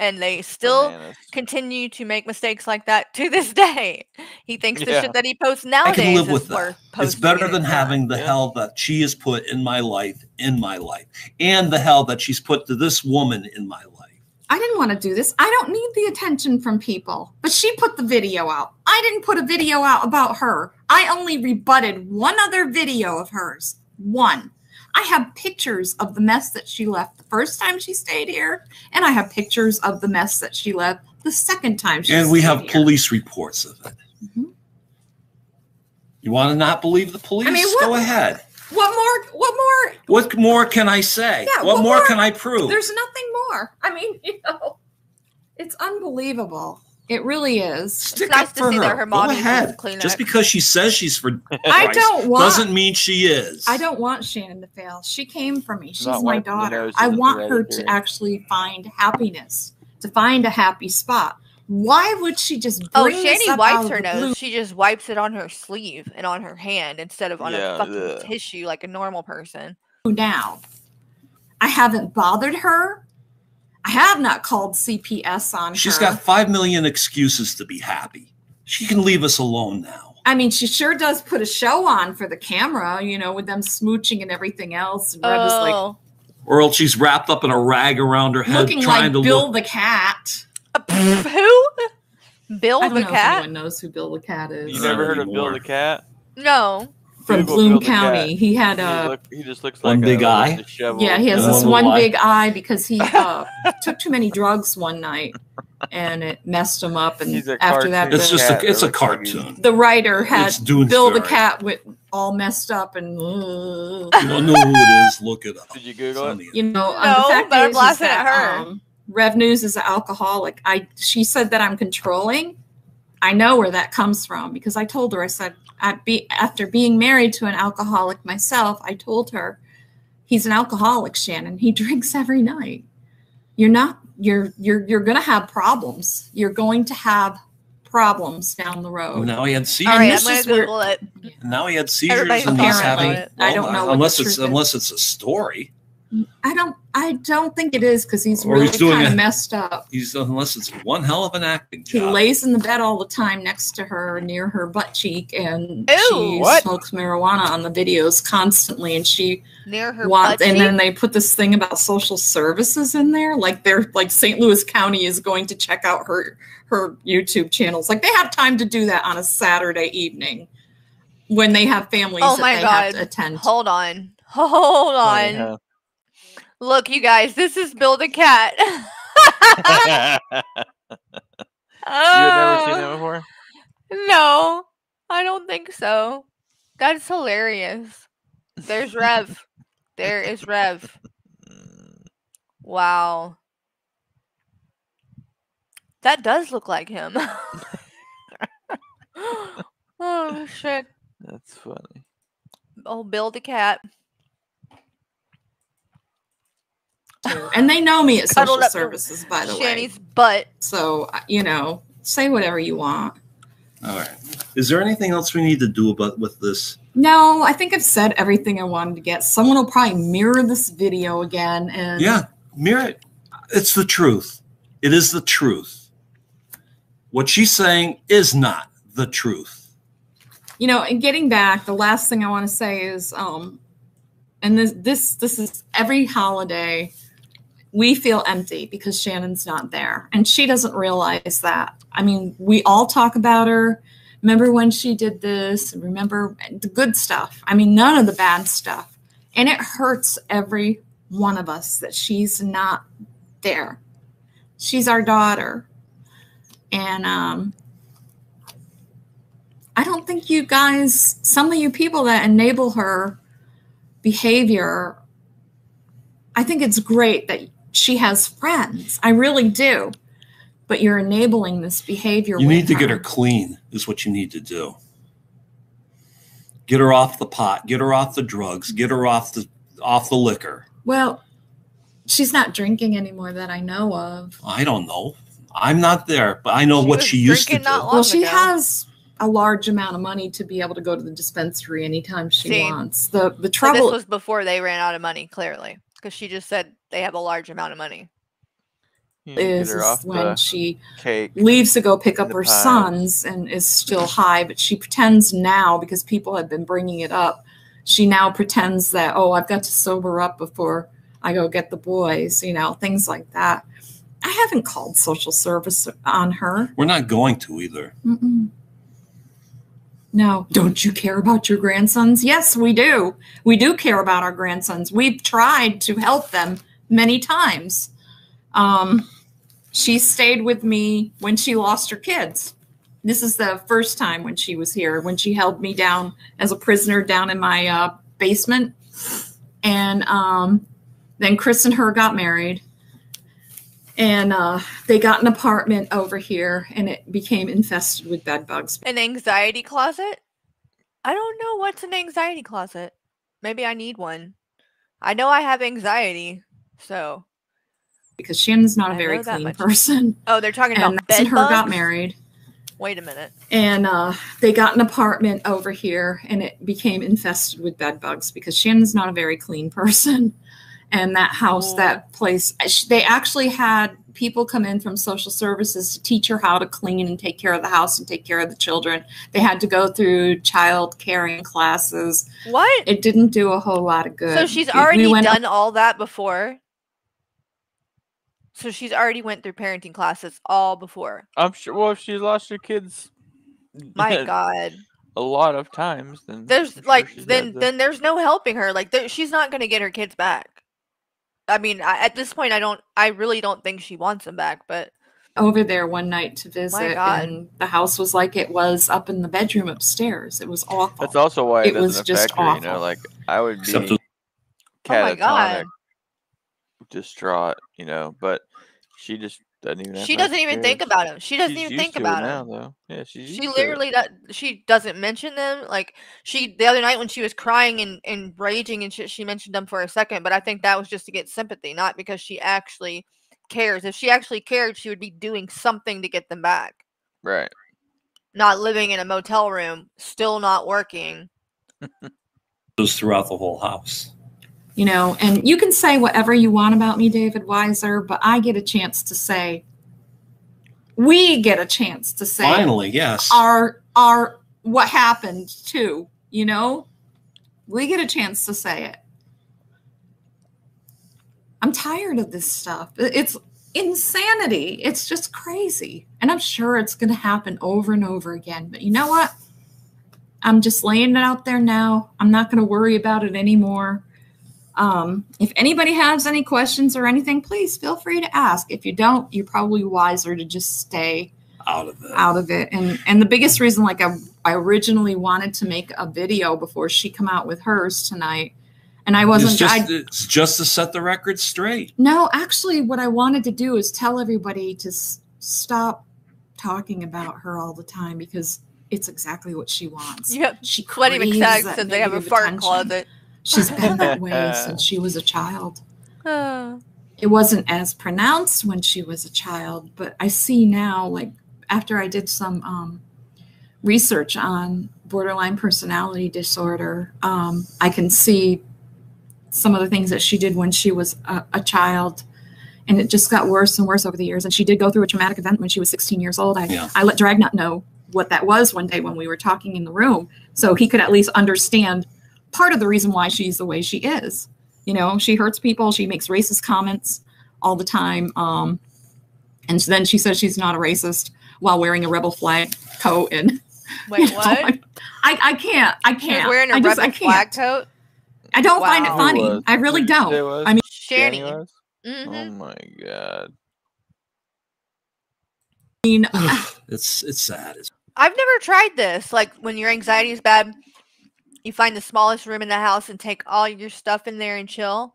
And they still Bananas. continue to make mistakes like that to this [LAUGHS] day. He thinks the shit that he posts I nowadays can live is with that. worth It's better than it's having not. the hell that she has put in my life in my life, and the hell that she's put to this woman in my life. I didn't want to do this. I don't need the attention from people. But she put the video out. I didn't put a video out about her. I only rebutted one other video of hers. One. I have pictures of the mess that she left the first time she stayed here, and I have pictures of the mess that she left the second time she and we have here. police reports of it. Mhm. You want to not believe the police? I mean, Go ahead. What more? What more? What more can I say? Yeah, what, what more more- can I prove? There's nothing more. I mean, [LAUGHS] you know, it's unbelievable. It really is. Stick nice up to for see that her. her Go mom uses ahead. Kleenex. Just because she says she's for [LAUGHS] I Christ don't want- doesn't mean she is. I don't want Shannon to fail. She came for me. She's Not my daughter. I want her to actually find happiness, to find a happy spot. Why would she just Oh, bring this Shanny up out wipes her nose. blue? She just wipes it on her sleeve and on her hand instead of on Yeah, a fucking ugh. tissue like a normal person. now? I haven't bothered her. I have not called CPS on She's her. got five million excuses to be happy. She can leave us alone now. I mean, she sure does put a show on for the camera, you know, with them smooching and everything else. And Rev is like Oh, Or else she's wrapped up in a rag around her head, looking trying like to Bill look. the cat. Uh, [LAUGHS] who? Bill I don't the know if cat? anyone knows who Bill the cat is. You never heard of Bill anymore. the cat? No. From Google Bloom County. Cat. He had He, a look, he just looks One like big a, eye? disheveled- Yeah, he has this one one big eye because he uh, [LAUGHS] took too many drugs one night, and it messed him up. And He's a after that, It's the, just a it's a looks like he- cartoon. the writer had It's Doomsday. Bill the cat with all messed up and uh, You don't know who it is? Look it up. Did you Google It's it? you know. um, No, the fact but I'm is, is laughing at that, her. Um, Rev News is an alcoholic. I she said that I'm controlling. I know where that comes from because I told her. I said at be after being married to an alcoholic myself, I told her he's an alcoholic, Shannon. He [LAUGHS] drinks every night. You're not. You're you're you're going to have problems. You're going to have problems down the road. Now he had seizures. All right, I'm this going to is where- Google it. Now he had seizures Everybody's and he's talking having. about it. I don't know unless it's unless it's a story. I don't. I don't think it is because he's Or really kind of messed up. He's unless it's one hell of an acting He job. lays in the bed all the time next to her, near her butt cheek, and Ew, she what? smokes marijuana on the videos constantly. And she Near her wants, butt and cheek? then they put this thing about social services in there, like they're like St. Louis County is going to check out her her YouTube channels. Like they have time to do that on a Saturday evening when they have families Oh that my they god. have to attend. Hold on. [LAUGHS] Hold Funny, on. huh? Look, you guys, this is Bill the cat. [LAUGHS] you had never seen Oh, that before? No, I don't think so. That's hilarious. There's Rev. There is Rev. Wow. That does look like him. [LAUGHS] [GASPS] oh shit. That's funny. Oh, Bill the cat. And they know me at social services, by the way. Shanny's butt. So uh, you know, say whatever you want. All right. Is there anything else we need to do about with this? No, I think I've said everything I wanted to get. Someone will probably mirror this video again, and Yeah, mirror it. It's the truth. It is the truth. What she's saying is not the truth. you know, and getting back, the last thing I want to say is, um, and this this this is every holiday we feel empty because Shannon's not there and she doesn't realize that. I mean, we all talk about her. Remember when she did this? Remember the good stuff. I mean, none of the bad stuff. And it hurts every one of us that she's not there. She's our daughter. And um I don't think you guys, some of you people that enable her behavior, I think it's great that she has friends. I really do. But you're enabling this behavior. You with need to get her clean, is what you need to do. Get her off the pot, get her off the drugs, get her off the off the liquor. Well, she's not drinking anymore that I know of. I don't know. I'm not there, but I know what she used to do. Well, she has a large amount of money to be able to go to the dispensary anytime she See? wants. The the So this was before they ran out of money, clearly, because she just said they have a large amount of money. You need to get is, her is off when she leaves to go pick up her pies. sons and is still [LAUGHS] high, but she pretends now because people have been bringing it up. She now pretends that oh, I've got to sober up before I go get the boys, you know, things like that. I haven't called social service on her. We're not going to either. Mm-mm. No, don't you care about your grandsons? Yes, we do. We do care about our grandsons. We've tried to help them many times. Um, she stayed with me when she lost her kids. This is the first time when she was here, when she held me down as a prisoner down in my uh, basement. And um, then Chris and her got married. And uh, they got an apartment over here, and it became infested with bed bugs. An anxiety closet? I don't know what's an anxiety closet. Maybe I need one. I know I have anxiety, so because Shannon's not a I very clean person. Oh, they're talking about and bed her got married, Wait a minute. and uh, they got an apartment over here, and it became infested with bed bugs because Shannon's not a very clean person. And that house, that place, they actually had people come in from social services to teach her how to clean and take care of the house and take care of the children. They had to go through child caring classes. What? It didn't do a whole lot of good. So she's We- we already up- done all that before. So she's already went through parenting classes all before. I'm sure. Well, if she lost her kids, [LAUGHS] My God. a lot of times, then There's sure like then then there's no helping her. Like there, she's not gonna get her kids back. I mean, I, at this point, I don't. I really don't think she wants them back. But over there one night to visit, and the house was like it was up in the bedroom upstairs. It was awful. That's also why it, It was just affect her. You know, awful. like I would be it- Oh my God. catatonic, distraught. You know, but she just doesn't even. she doesn't even think about him. She doesn't She's even think to it about him. though. Yeah, she's She used to it. literally does, she doesn't mention them. Like she the other night when she was crying and, and raging and shit, she mentioned them for a second, but I think that was just to get sympathy, not because she actually cares. If she actually cared, she would be doing something to get them back. Right. Not living in a motel room, still not working. [LAUGHS] Goes throughout the whole house. You know, and you can say whatever you want about me, David Weiser, but I get a chance to say, we get a chance to say, Finally, yes. our our what happened too. You know, we get a chance to say it. I'm tired of this stuff. It's insanity. It's just crazy, and I'm sure it's going to happen over and over again. But you know what? I'm just laying it out there now. I'm not going to worry about it anymore. Um, if anybody has any questions or anything, please feel free to ask. If you don't, you're probably wiser to just stay out of it. Out of it. And and the biggest reason, like I, I originally wanted to make a video before she come out with hers tonight, and I wasn't. It's just, I, it's just to set the record straight. no, actually, what I wanted to do is tell everybody to s- stop talking about her all the time because it's exactly what she wants. Yep. She Sweaty craves McSag that said they have a fart attention. closet. She's [LAUGHS] been that way since she was a child. Uh, It wasn't as pronounced when she was a child, but I see now, like after I did some um, research on borderline personality disorder, um, I can see some of the things that she did when she was a, a child. And it just got worse and worse over the years. And she did go through a traumatic event when she was 16 years old. I, Yeah. I let Dragnet know what that was one day when we were talking in the room. So he could at least understand part of the reason why she's the way she is. You know, she hurts people. She makes racist comments all the time. Um, and then she says she's not a racist while wearing a rebel flag coat. And [LAUGHS] Wait, you know, what? [LAUGHS] I, I can't. I She was can't. wearing a I just, rebel I can't. flag coat. I don't find it funny. was? I really Who did you say it don't. I mean, Shanny. Mm-hmm. Oh my god. I mean, [SIGHS] It's it's sad. I've never tried this. Like when your anxiety is bad, you find the smallest room in the house and take all your stuff in there and chill.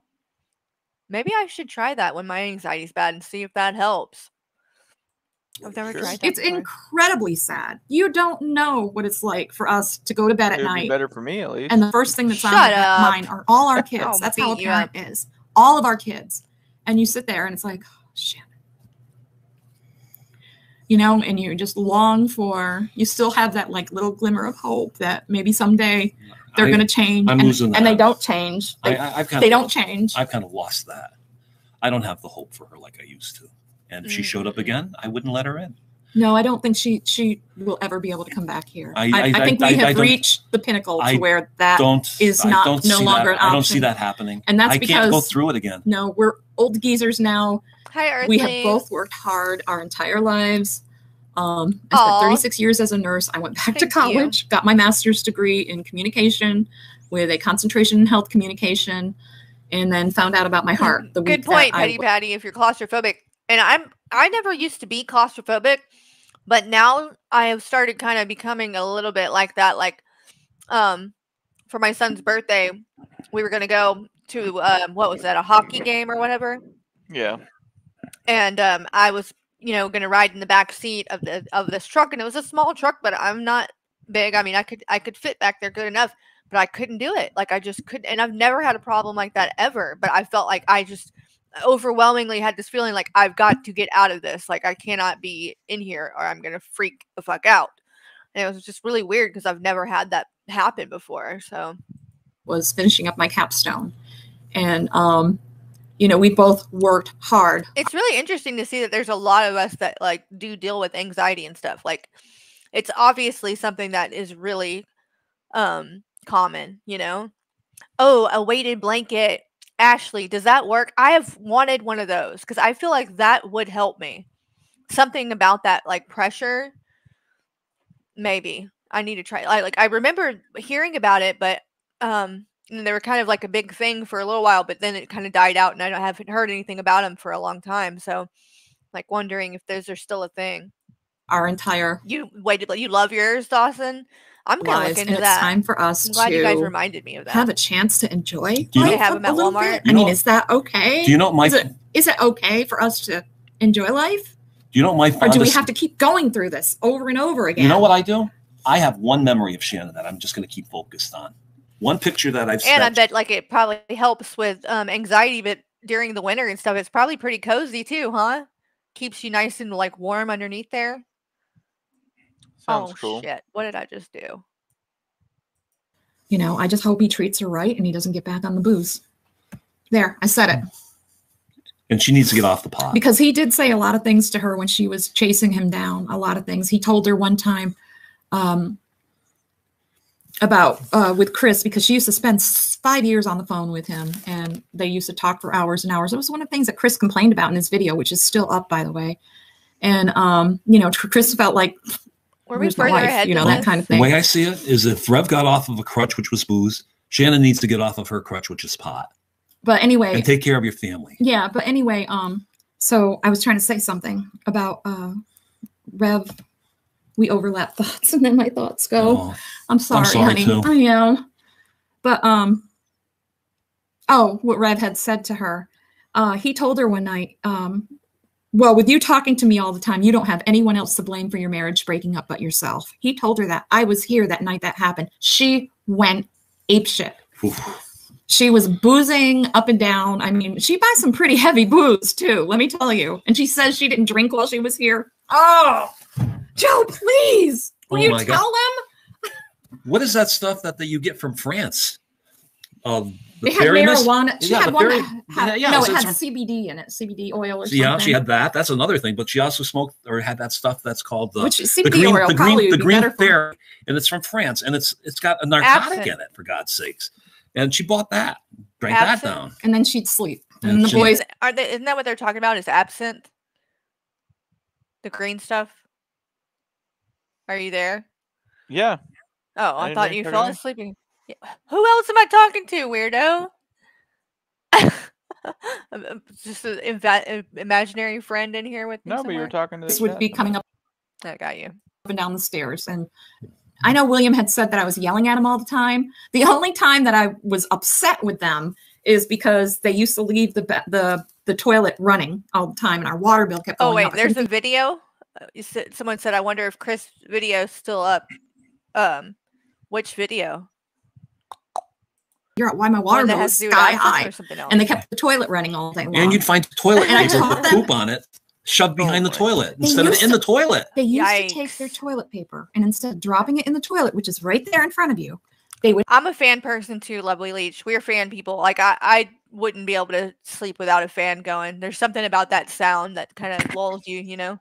Maybe I should try that when my anxiety's bad and see if that helps. I've never Sure. tried that. it's before. incredibly sad. You don't know what it's like for us to go to bed It at would be night better for me at least. and the first thing that's on Shut our up. mind are all our [LAUGHS] kids. That's how a parent is. All of our kids. And you sit there and it's like, oh, shit. You know, and you just long for, you still have that like little glimmer of hope that maybe someday they're going to change. I'm and, losing and they don't change. They, I, I've kind they of, don't change. I've kind of lost that. I don't have the hope for her like I used to. And if she mm. showed up again, I wouldn't let her in. No, I don't think she she will ever be able to come back here. I- I, I- think we have don't- reach the pinnacle to where that don't is not no longer that, an option. I don't see that happening. And that's I because can't go through it again. No, we're old geezers now. Hi, Earthlings. We have both worked hard our entire lives. Um, I Aw. spent 36 years as a nurse. I went back to Thank you. college, got my master's degree in communication with a concentration in health communication, and then found out about my heart. The Good point, I Patty. If you're claustrophobic, and I'm, I never used to be claustrophobic, but now I have started kind of becoming a little bit like that. Like, um, for my son's birthday, we were gonna go to um, what was that, a hockey game or whatever, Yeah. and um, I was, you know, gonna ride in the back seat of the of this truck, and it was a small truck, but I'm not big. I mean, I could I could fit back there good enough, but I couldn't do it. Like I just couldn't, and I've never had a problem like that ever. But I felt like I just overwhelmingly had this feeling like I've got to get out of this. Like I cannot be in here, or I'm gonna freak the fuck out. And it was just really weird because I've never had that happen before. So was finishing up my capstone, and um, you know, we both worked hard. it's really interesting to see that there's a lot of us that like do deal with anxiety and stuff. Like it's obviously something that is really um common, you know. Oh, a weighted blanket. Ashley, does that work? I have wanted one of those because I feel like that would help me. Something about that like pressure. Maybe. I need to try. I like I remember hearing about it, but um and they were kind of like a big thing for a little while, but then it kind of died out, and I don't- haven't heard anything about them for a long time. So, like, wondering if those are still a thing. Our entire You waited, you love yours, Dawson. I'm gonna lives, look and into it's time for us I'm glad you guys to reminded me of that. have a chance to enjoy. Do you life know- have them at Walmart? bit? You I mean, know- is that okay? Do you know what my is it is it okay for us to enjoy life, do you know what my or do we have to keep going through this over and over again? You know what I do? I have one memory of Shannon that I'm just going to keep focused on. One picture that I've and I bet like it probably helps with um anxiety, but during the winter and stuff, it's probably pretty cozy too, huh? Keeps you nice and like warm underneath there. Sounds oh cool. shit! What did I just do? You know, I just hope he treats her right and he doesn't get back on the booze. There, I said it. and she needs to get off the pot. Because he did say a lot of things to her when she was chasing him down. A lot of things. He told her one time um, about uh, with Chris because she used to spend five years on the phone with him, and they used to talk for hours and hours. It was one of the things that Chris complained about in his video, which is still up, by the way. And um, you know, [LAUGHS] Chris felt like, Were we "Where's my further wife?" ahead You know, that this? kind of thing. the way I see it is if Rev got off of a crutch, which was booze, Shannon needs to get off of her crutch, which is pot, But anyway, and take care of your family. Yeah, but anyway, um, so I was trying to say something about uh Rev. We overlap [LAUGHS] thoughts, and then my thoughts go. Oh, I'm sorry, sorry, honey. too. I am. But um, oh, what Rev had said to her, uh, he told her one night, um, well, with you talking to me all the time, you don't have anyone else to blame for your marriage breaking up but yourself. He told her that. I was here that night that happened. She went apeshit. She was boozing up and down. I mean, she buys some pretty heavy booze too, let me tell you. And she says she didn't drink while she was here. Oh, Joe, please. Will Oh you tell God. them? What is that stuff that, that you get from France? Um, the They had fairy mist? marijuana. She Yeah, had one fairy- that had, yeah, yeah, no, so it had from- CBD in it, CBD oil or something. Yeah, she had that. That's another thing. But she also smoked or had that stuff that's called the, Which the CBD green, oil the green, the green better for- fairy, and it's from France, and it's it's got a narcotic Absinthe. in it. For God's sakes, and she bought that, drank that down. And then she'd sleep. And And the she- boys, Are they? Isn't that what they're talking about? Is absinthe? The green stuff. Are you there? Yeah. Oh, I I thought you Coke fell either. asleep. and- Yeah. Who else am I talking to, weirdo? [LAUGHS] Um, um, Just an inva- imaginary friend in here with me No, but you were somewhere? talking to this the would chat. be coming up I got you. Up and down the stairs. And I know William had said that I was yelling at him all the time. The only time that I was upset with them is because they used to leave the ba- the the toilet running all the time, and our water bill kept going Oh wait, up. There's a video. Uh, you said, someone said, "I wonder if Chris' video's still up." Um, which video? figure out why my water One bill has was to do with sky absinthe high, and they kept the toilet running all day long. And you'd find toilet [LAUGHS] And I paper taught with them- poop on it shoved behind the oh, toilet They instead of used in to- the toilet. They used to take their toilet paper and instead of dropping it in the toilet, which is right there in front of you, they would I'm a fan person too, Lovely Leech. We're fan people. Like I, I wouldn't be able to sleep without a fan going. There's something about that sound that kind of lulls you. You know.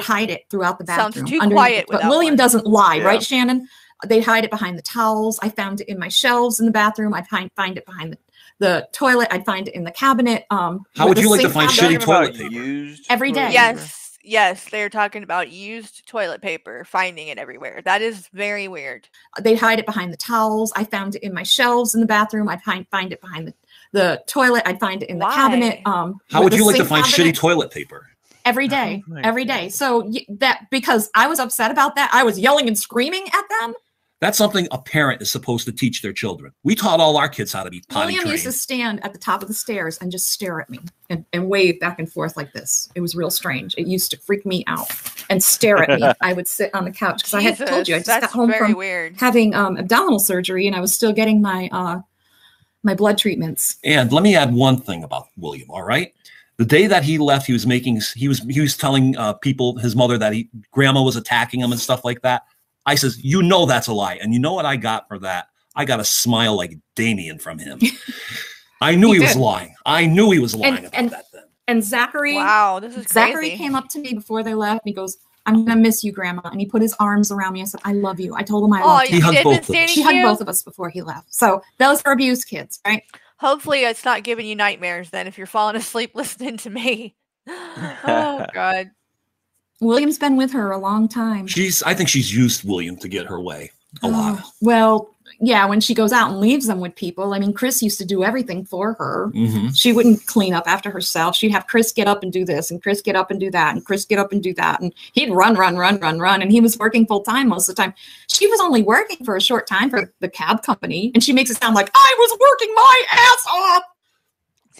hide it throughout the bathroom. Sounds bathroom. too quiet But William one. doesn't lie, Yeah. right, Shannon? They'd hide it behind the towels. I found it in my shelves in the bathroom. I'd find find it behind the, the toilet. I'd find it in the cabinet. Um, How would you like to find shitty toilet paper? every day? Yes, yes. They're talking about used toilet paper, finding it everywhere. That is very weird. They'd hide it behind the towels. I found it in my shelves in the bathroom. I'd find find it behind the, the toilet. I'd find it in the cabinet. Um, How would you like to find cabinet. shitty toilet paper? every day my every day so y- that because i was upset about that i was yelling and screaming at them That's something a parent is supposed to teach their children. We taught all our kids how to be potty william used to stand at the top of the stairs and just stare at me and, and wave back and forth like this it was real strange it used to freak me out and stare at me [LAUGHS] i would sit on the couch because i had told you i just got home from weird. having um, abdominal surgery and i was still getting my uh my blood treatments And let me add one thing about William. All right, the day that he left, he was making he was he was telling uh, people his mother that he grandma was attacking him and stuff like that. I says, you know that's a lie, and you know what I got for that? I got a smile like Damien from him. [LAUGHS] I knew he, He was lying. I knew he was lying and about and, that. and Zachary. Wow, this is Zachary crazy. came up to me before they left. And he goes, "I'm gonna miss you, Grandma," and he put his arms around me. I said, "I love you." I told him I Oh, loved you him. He hugged both of us. She hugged both of us before he left. So those are abused kids, right? Hopefully, it's not giving you nightmares then. If you're falling asleep [LAUGHS] listening to me. [LAUGHS] oh God. William's been with her a long time. She's I think she's used William to get her way a lot. Oh, well, yeah, when she goes out and leaves them with people, I mean, Chris used to do everything for her. Mhm. She wouldn't clean up after herself. She'd have Chris get up and do this, and Chris get up and do that, and Chris get up and do that. And he'd run, run, run, run, run. And he was working full time most of the time. She was only working for a short time for the cab company. And she makes it sound like I was working my ass off.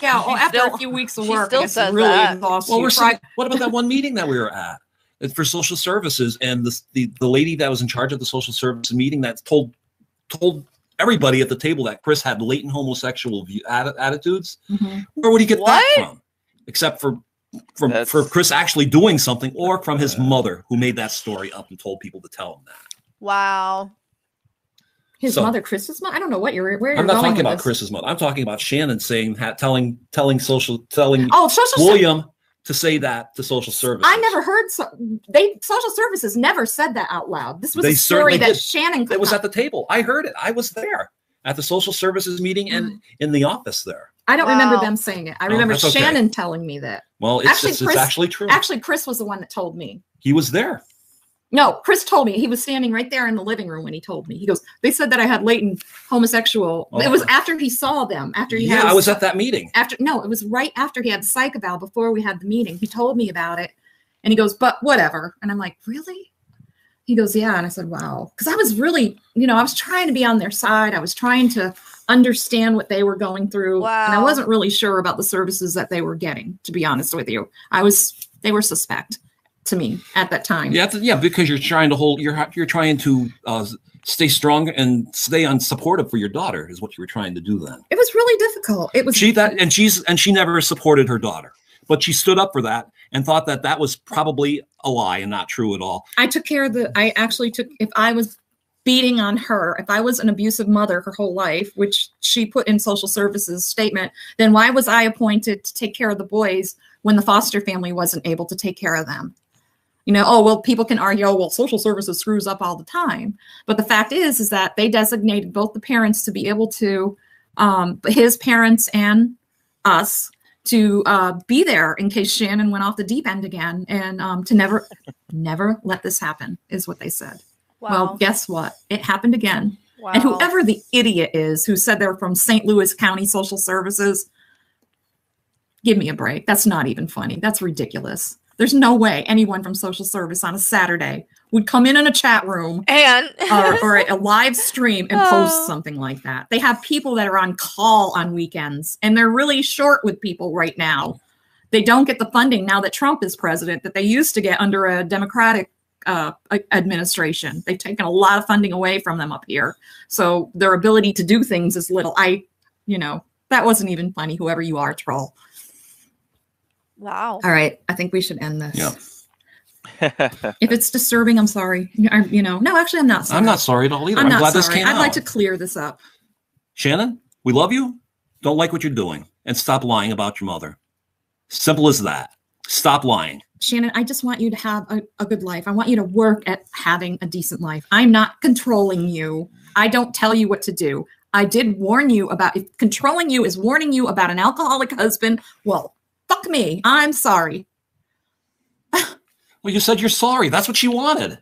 Yeah, well, after still- a few weeks of work, still it's says really that. exhausting. Well, we're You try- what about that one meeting that we were at? It's for social services, and the, the the lady that was in charge of the social services meeting that told told everybody at the table that Chris had latent homosexual view, atti- attitudes. Mhm. Where would he get that from? Except for from for Chris actually doing something, or from his mother who made that story up and told people to tell him that. Wow. His So- mother, Chris's mother. I don't know what you're where you're I'm not going talking about this. Chris's mother. I'm talking about Shannon saying ha- telling telling social telling Oh, social ser- William to say that to social services. I never heard so they social services never said that out loud. This was They a story that did. Shannon It was at the table. I heard it. I was there at the social services meeting and mm. in the office there. I don't remember them saying it. I Oh, remember that's okay. Shannon telling me that. Well, it's, it's, it's actually true. Actually, Chris was the one that told me. he was there. No, Chris told me. He was standing right there in the living room when he told me. He goes, "They said that I had latent homosexual." Oh. It was Oh. after he saw them. After he Yeah, had I was at that meeting. after no, it was right after he had the psych eval before we had the meeting. He told me about it, and he goes, "But whatever." And I'm like, "Really?" He goes, "Yeah." And I said, "Wow," because I was really, you know, I was trying to be on their side. I was trying to understand what they were going through, and I wasn't really sure about the services that they were getting. To be honest with you, I was. They were suspect to me at that time. Yeah, yeah, because you're trying to hold. You're you're trying to uh, stay strong and stay on supportive for your daughter is what you were trying to do then. It was really difficult. It was She that and she's and she never supported her daughter, but she stood up for that and thought that that was probably a lie and not true at all. I took care of the. I actually took. If I was beating on her, if I was an abusive mother her whole life, which she put in social services statement, then why was I appointed to take care of the boys when the foster family wasn't able to take care of them? You know, oh well, people can argue, oh well, social services screws up all the time. But the fact is, is that they designated both the parents to be able to, um, his parents and us to uh, be there in case Shannon went off the deep end again, and um, to never, [LAUGHS] never let this happen is what they said. Well, guess what? It happened again. Wow. And whoever the idiot is who said they're from St. Louis County Social Services, give me a break. That's not even funny. That's ridiculous. There's no way anyone from social service on a Saturday would come in in a chat room and or, [LAUGHS] or a live stream and Oh. post something like that. They have people that are on call on weekends, and they're really short with people right now. They don't get the funding now that Trump is president that they used to get under a Democratic uh, administration. They've taken a lot of funding away from them up here, so their ability to do things is little. I, you know, that wasn't even funny. Whoever you are, troll. Wow. All right, I think we should end this. Yeah. [LAUGHS] If it's disturbing, I'm sorry. I, you know, no, actually, I'm not sorry. I'm not sorry at all either. I'm, I'm, not glad sorry. this came I'd out. like to clear this up. Shannon, we love you. Don't like what you're doing. And stop lying about your mother. Simple as that. Stop lying. Shannon, I just want you to have a, a good life. I want you to work at having a decent life. I'm not controlling you. I don't tell you what to do. I did warn you about if controlling you is warning you about an alcoholic husband. Well, fuck me. I'm sorry. Well, you said you're sorry. That's what she wanted.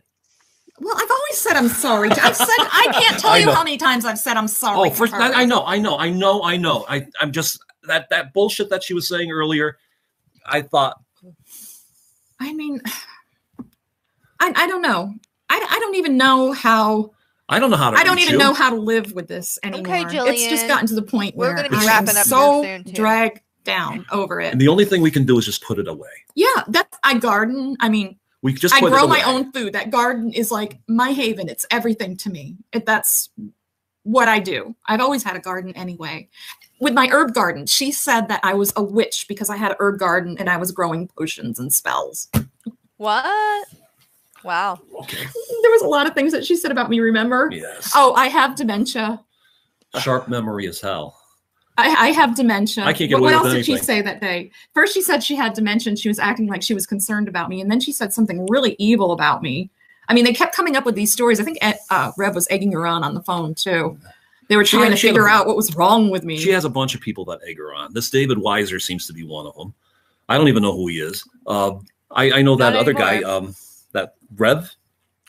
Well, I've always said I'm sorry. I've said I can't [LAUGHS] tell I you how many times I've said I'm sorry. Oh, first, to her. I, I know, I know, I know, I know. I, I'm just that that bullshit that she was saying earlier. I thought I mean, [SIGHS] I, I don't know. I, I don't even know how. I don't know how to. I don't even you. know how to live with this anymore. it's Jillian. just gotten to the point where We're where gonna be I am wrapping up so soon, too. dragged down over it. And the only thing we can do is just put it away. Yeah, that's I garden. I mean, We just I grow my own food. That garden is like my haven. It's everything to me. It, that's what I do. I've always had a garden anyway. With my herb garden, she said that I was a witch because I had an herb garden and I was growing potions and spells. What? Wow. There was a lot of things that she said about me. Remember? Yes. Oh, I have dementia. Sharp memory as hell. I, I have dementia. I can't get what, away what else did she say that day? First, she said she had dementia. and She was acting like she was concerned about me, and then she said something really evil about me. I mean, they kept coming up with these stories. I think uh, Rev was egging her on on the phone too. They were trying to had a- figure out what was wrong with me. She has a bunch of people that egg her on. This David Weiser seems to be one of them. I don't even know who he is. Uh, I, I know that Not other guy, um, that Rev.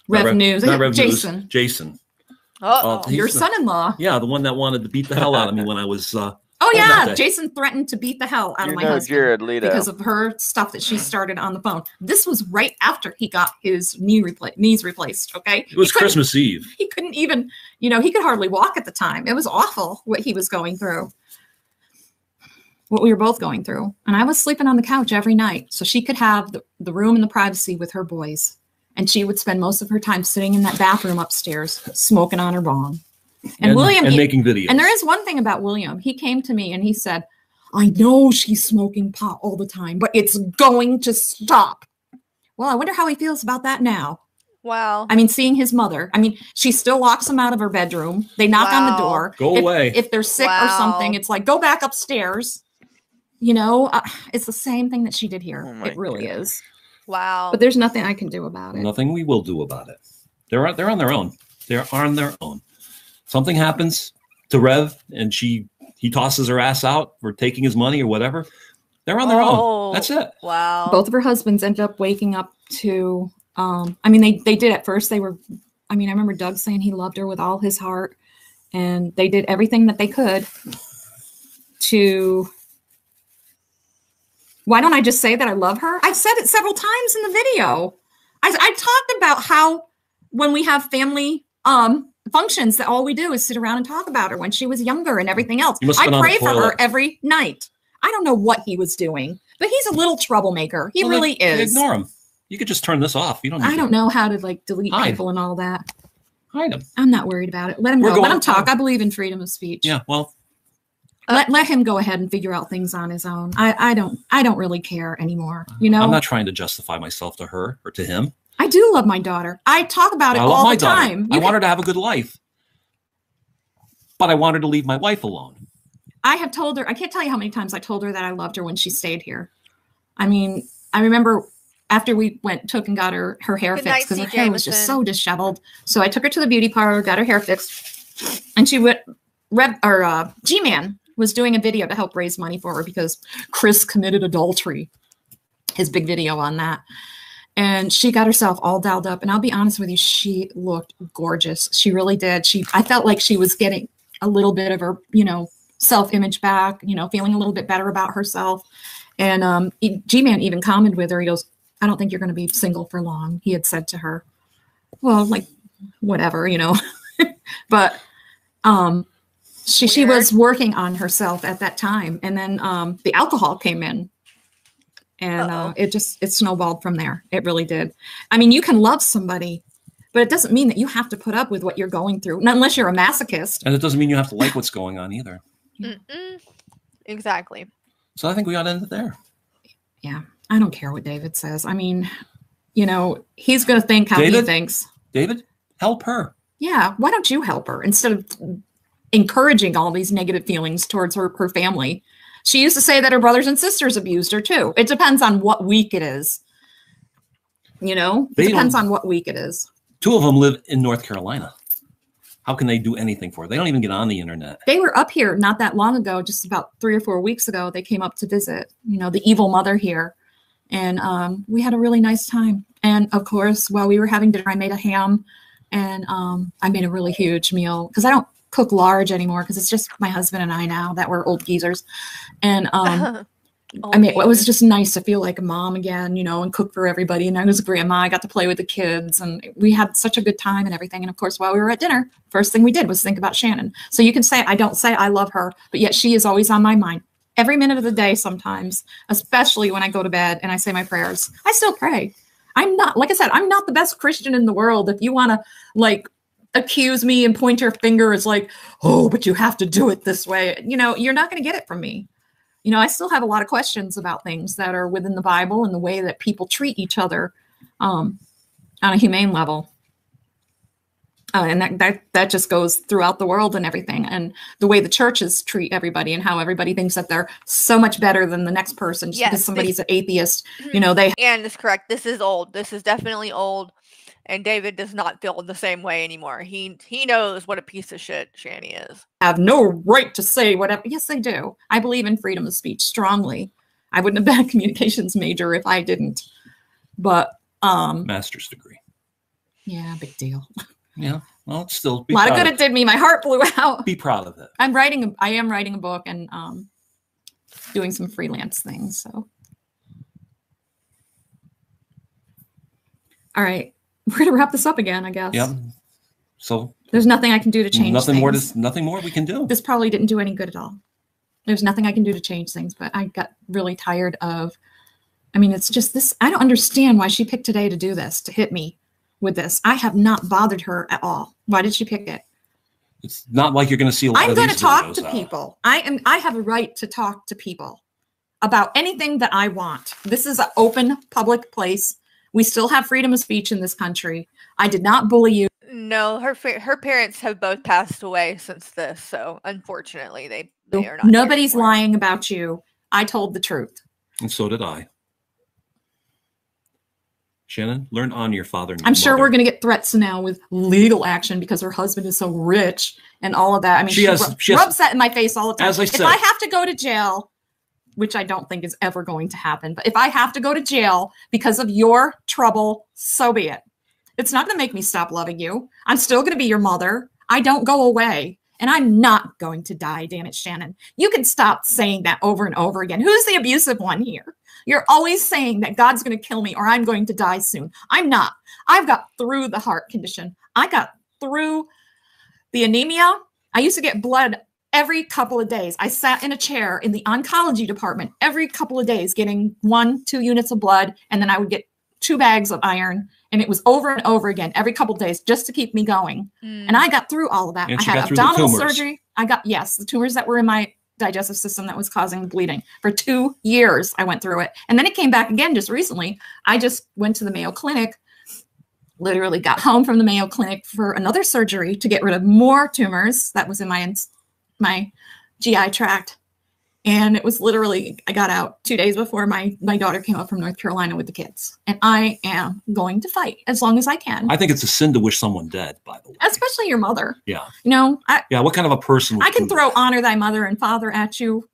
Rev Not News. not Rev News, Jason. Jason. Oh, he's Your son-in-law. Yeah, the one that wanted to beat the hell out of me when I was. Uh, Oh yeah. Jason threatened to beat the hell out You of my know husband Jared Leto. because of her stuff that she started on the phone. This was right after he got his knee repla- knees replaced. Okay, It was Christmas Eve. he couldn't even, you know, he could hardly walk at the time. It was awful what he was going through. What we were both going through. And I was sleeping on the couch every night so she could have the, the room and the privacy with her boys. And she would spend most of her time sitting in that bathroom upstairs, smoking on her bong. And, And- William and he- making videos. And there is one thing about William. He came to me and he said, I know she's smoking pot all the time, but it's going to stop. Well, I wonder how he feels about that now. Wow. I mean, seeing his mother. I mean, she still locks him out of her bedroom. They knock on the door. Go If- away. If they're sick or something, it's like, go back upstairs. You know, uh, it's the same thing that she did here. Oh it really is. Wow. But there's nothing I can do about it. Nothing we will do about it. They're on- they're on their own. They're on their own. Something happens to Rev, and she he tosses her ass out for taking his money or whatever. They're on their Oh, own. That's it. Wow. both of her husbands ended up waking up to um i mean they they did at first they were i mean i remember doug saying he loved her with all his heart and they did everything that they could to why don't i just say that i love her i've said it several times in the video i, I talked about how when we have family um functions that all we do is sit around and talk about her when she was younger and everything else You must have i been on the pray for her every night i don't know what he was doing but he's a little troublemaker he Well, really is Ignore him. You could just turn this off. You don't. Need I to- don't know how to like delete Hide. people and all that. Hide him. I'm not worried about it. Let him We're go. Let him talk. I believe in freedom of speech. Yeah. Well, Let, let him go ahead and figure out things on his own. I, I don't I don't really care anymore. You know, I'm not trying to justify myself to her or to him. I do love my daughter. I talk about it I love all my the daughter. time. I You want her to have a good life, but I want her to leave my wife alone. I have told her, I can't tell you how many times I told her that I loved her when she stayed here. I mean, I remember after we went took and got her her hair Good fixed because her hair was just so disheveled. So I took her to the beauty parlor, got her hair fixed, and she went. Rev or uh, G Man was doing a video to help raise money for her because Chris committed adultery. His big video on that. And she got herself all dialed up. And I'll be honest with you, she looked gorgeous. She really did. She I felt like she was getting a little bit of her, you know, self-image back, you know, feeling a little bit better about herself. And um G Man even commented with her, he goes, I don't think you're gonna be single for long, he had said to her. Well, like whatever, you know. [LAUGHS] but um she she was working on herself at that time. And then um the alcohol came in. And uh, it just it snowballed from there. It really did. I mean you can love somebody but it doesn't mean that you have to put up with what you're going through not unless you're a masochist. And it doesn't mean you have to like what's going on either. Mm-mm. Exactly. So I think we ought to end it there. yeah. I don't care what david says. I mean you know he's going to think how he thinks. David, help her. yeah. Why don't you help her instead of encouraging all these negative feelings towards her her family. She used to say that her brothers and sisters abused her too. It depends on what week it is. You know? They it depends on what week it is. Two of them live in North Carolina. How can they do anything for her? They don't even get on the internet. they were up here not that long ago just about three or four weeks ago. They came up to visit you know the evil mother here. And um, we had a really nice time. And of course while we were having dinner i made a ham and um, i made a really huge meal. Because i don't cook large anymore because it's just my husband and i now that we're old geezers and um, [LAUGHS] I mean, it was just nice to feel like a mom again, you know, and cook for everybody. And I was a grandma. I got to play with the kids, and we had such a good time and everything. And of course, while we were at dinner, first thing we did was think about Shannon. So you can say I don't say I love her, but yet she is always on my mind every minute of the day. Sometimes, especially when I go to bed and I say my prayers, I still pray. I'm not, like I said, I'm not the best Christian in the world. If you want to like accuse me and point your finger as like, oh, but you have to do it this way, you know, you're not going to get it from me you know, I still have a lot of questions about things that are within the Bible and the way that people treat each other um, on a humane level. Uh, and that, that that just goes throughout the world and everything, and the way the churches treat everybody, and how everybody thinks that they're so much better than the next person just Yes, because they- somebody's an atheist. You know, they and it's correct. This is old. This is definitely old. And David does not feel the same way anymore. He he knows what a piece of shit Shanny is. have no right to say whatever. Yes, they do. I believe in freedom of speech strongly. I wouldn't have been a [LAUGHS] communications major if I didn't. But um, Master's degree. yeah, big deal. [LAUGHS] Yeah. Well, it's still A be lot of proud good it did me. My heart blew [LAUGHS] out. Be proud of it. I'm writing. a- I am writing a book and um, doing some freelance things. So, all right, [LAUGHS] we're gonna wrap this up again. I guess. Yep. So There's nothing I can do to change. nothing more things. to nothing more we can do. This probably didn't do any good at all. There's nothing I can do to change things. But I got really tired of. I mean, it's just this. I don't understand why she picked today to do this to hit me with this. I have not bothered her at all. Why did she pick it? It's not like you're going to see a lot I'm going to talk to out. people. I am. I have a right to talk to people about anything that I want. This is an open public place. We still have freedom of speech in this country. I did not bully you. No, her fa- her parents have both passed away since this, so unfortunately they they are not. Nobody's lying about you. I told the truth. And so did I. Shannon, learn on your father. and I'm sure mother. we're going to get threats now with legal action because her husband is so rich and all of that. I mean, She she, has- ru- she has- rubs that in my face all the time. As I said, if I have to go to jail, which I don't think is ever going to happen, but if I have to go to jail because of your trouble, so be it. It's not going to make me stop loving you. I'm still going to be your mother. I don't go away. And I'm not going to die, damn it, Shannon. You can stop saying that over and over again. Who's the abusive one here? You're always saying that God's going to kill me or I'm going to die soon. I'm not. I've got through the heart condition. I got through the anemia. I used to get blood every couple of days. I sat in a chair in the oncology department every couple of days getting one, two units of blood, and then I would get two bags of iron. And it was over and over again every couple of days just to keep me going. And hmm. I got through all of that. And I had got through the abdominal surgery. I got, yes, the tumors that were in my digestive system that was causing the bleeding. For two years, I went through it. And then it came back again just recently. I just went to the Mayo Clinic, literally got home from the Mayo Clinic for another surgery to get rid of more tumors that was in my, ins- my GI tract. And it was literally, I got out two days before my, my daughter came up from North Carolina with the kids. And I am going to fight as long as I can, I think it's a sin to wish someone dead, by the way. especially your mother. Yeah. You know, I, Yeah. What kind of a person I can throw honor thy mother and father at you,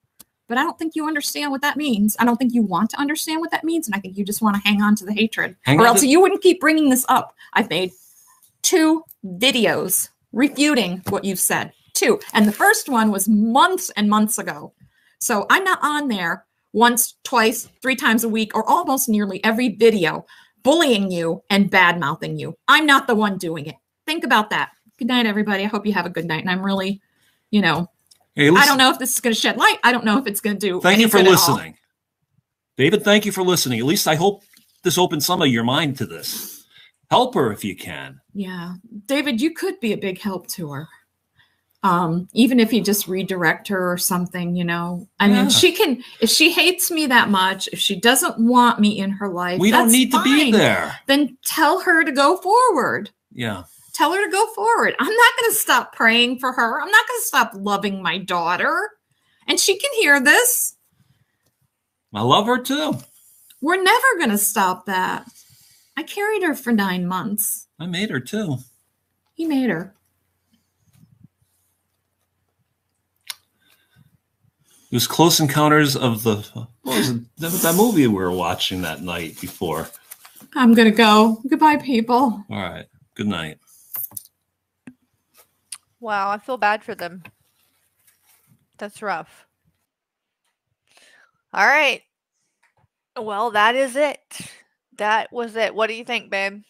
but I don't think you understand what that means. I don't think you want to understand what that means. And I think you just want to hang on to the hatred, Hang or else to- you wouldn't keep bringing this up. I've made two videos refuting what you've said. Two. And the first one was months and months ago. So I'm not on there once, twice, three times a week, or almost nearly every video bullying you and bad mouthing you. I'm not the one doing it. Think about that. Good night, everybody. I hope you have a good night. And I'm really, you know, Hey, I don't know if this is going to shed light. I don't know if it's going to do. Thank you for good at all. listening. David, thank you for listening. At least I hope this opens some of your mind to this. Help her if you can. Yeah, David, you could be a big help to her. Um, even if you just redirect her or something, you know. I Yeah. mean, she can. If she hates me that much, if she doesn't want me in her life, We don't need to be fine. there. Then tell her to go forward. Yeah. Tell her to go forward. I'm not going to stop praying for her. I'm not going to stop loving my daughter. And she can hear this. I love her too. We're never going to stop that. I carried her for nine months. I made her too. He made her. It was Close Encounters of the what was it? That, that movie we were watching that night before. I'm going to go. Goodbye, people. All right. Good night. Wow, I feel bad for them. That's rough. All right. Well, that is it. That was it. What do you think, babe?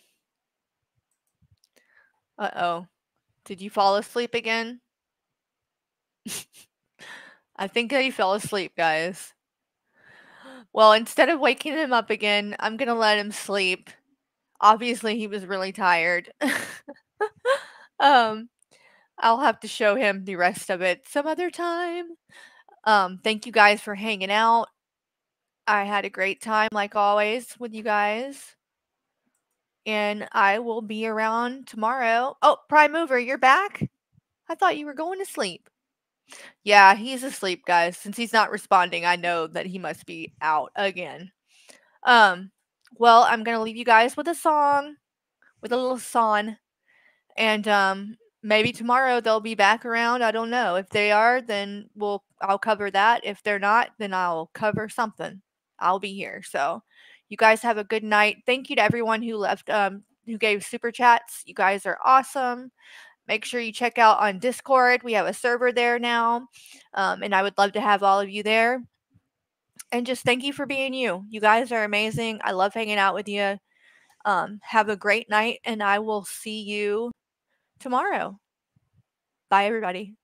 Uh oh. Did you fall asleep again? [LAUGHS] I think he fell asleep, guys. Well, instead of waking him up again, I'm going to let him sleep. Obviously, he was really tired. [LAUGHS] um, I'll have to show him the rest of it some other time. Um, thank you guys for hanging out. I had a great time, like always, with you guys. And I will be around tomorrow. Oh, Prime Mover, you're back? I thought you were going to sleep. Yeah, he's asleep, guys. Since he's not responding, I know that he must be out again. Um, well, I'm gonna leave you guys with a song, with a little song, and um, maybe tomorrow they'll be back around. I don't know. If they are, then we'll I'll cover that. If they're not, then I'll cover something. I'll be here. So, you guys have a good night. Thank you to everyone who left, um, who gave super chats. You guys are awesome. Make sure you check out on Discord. We have a server there now. Um, and I would love to have all of you there. And just thank you for being you. You guys are amazing. I love hanging out with you. Um, have a great night, and I will see you tomorrow. Bye, everybody.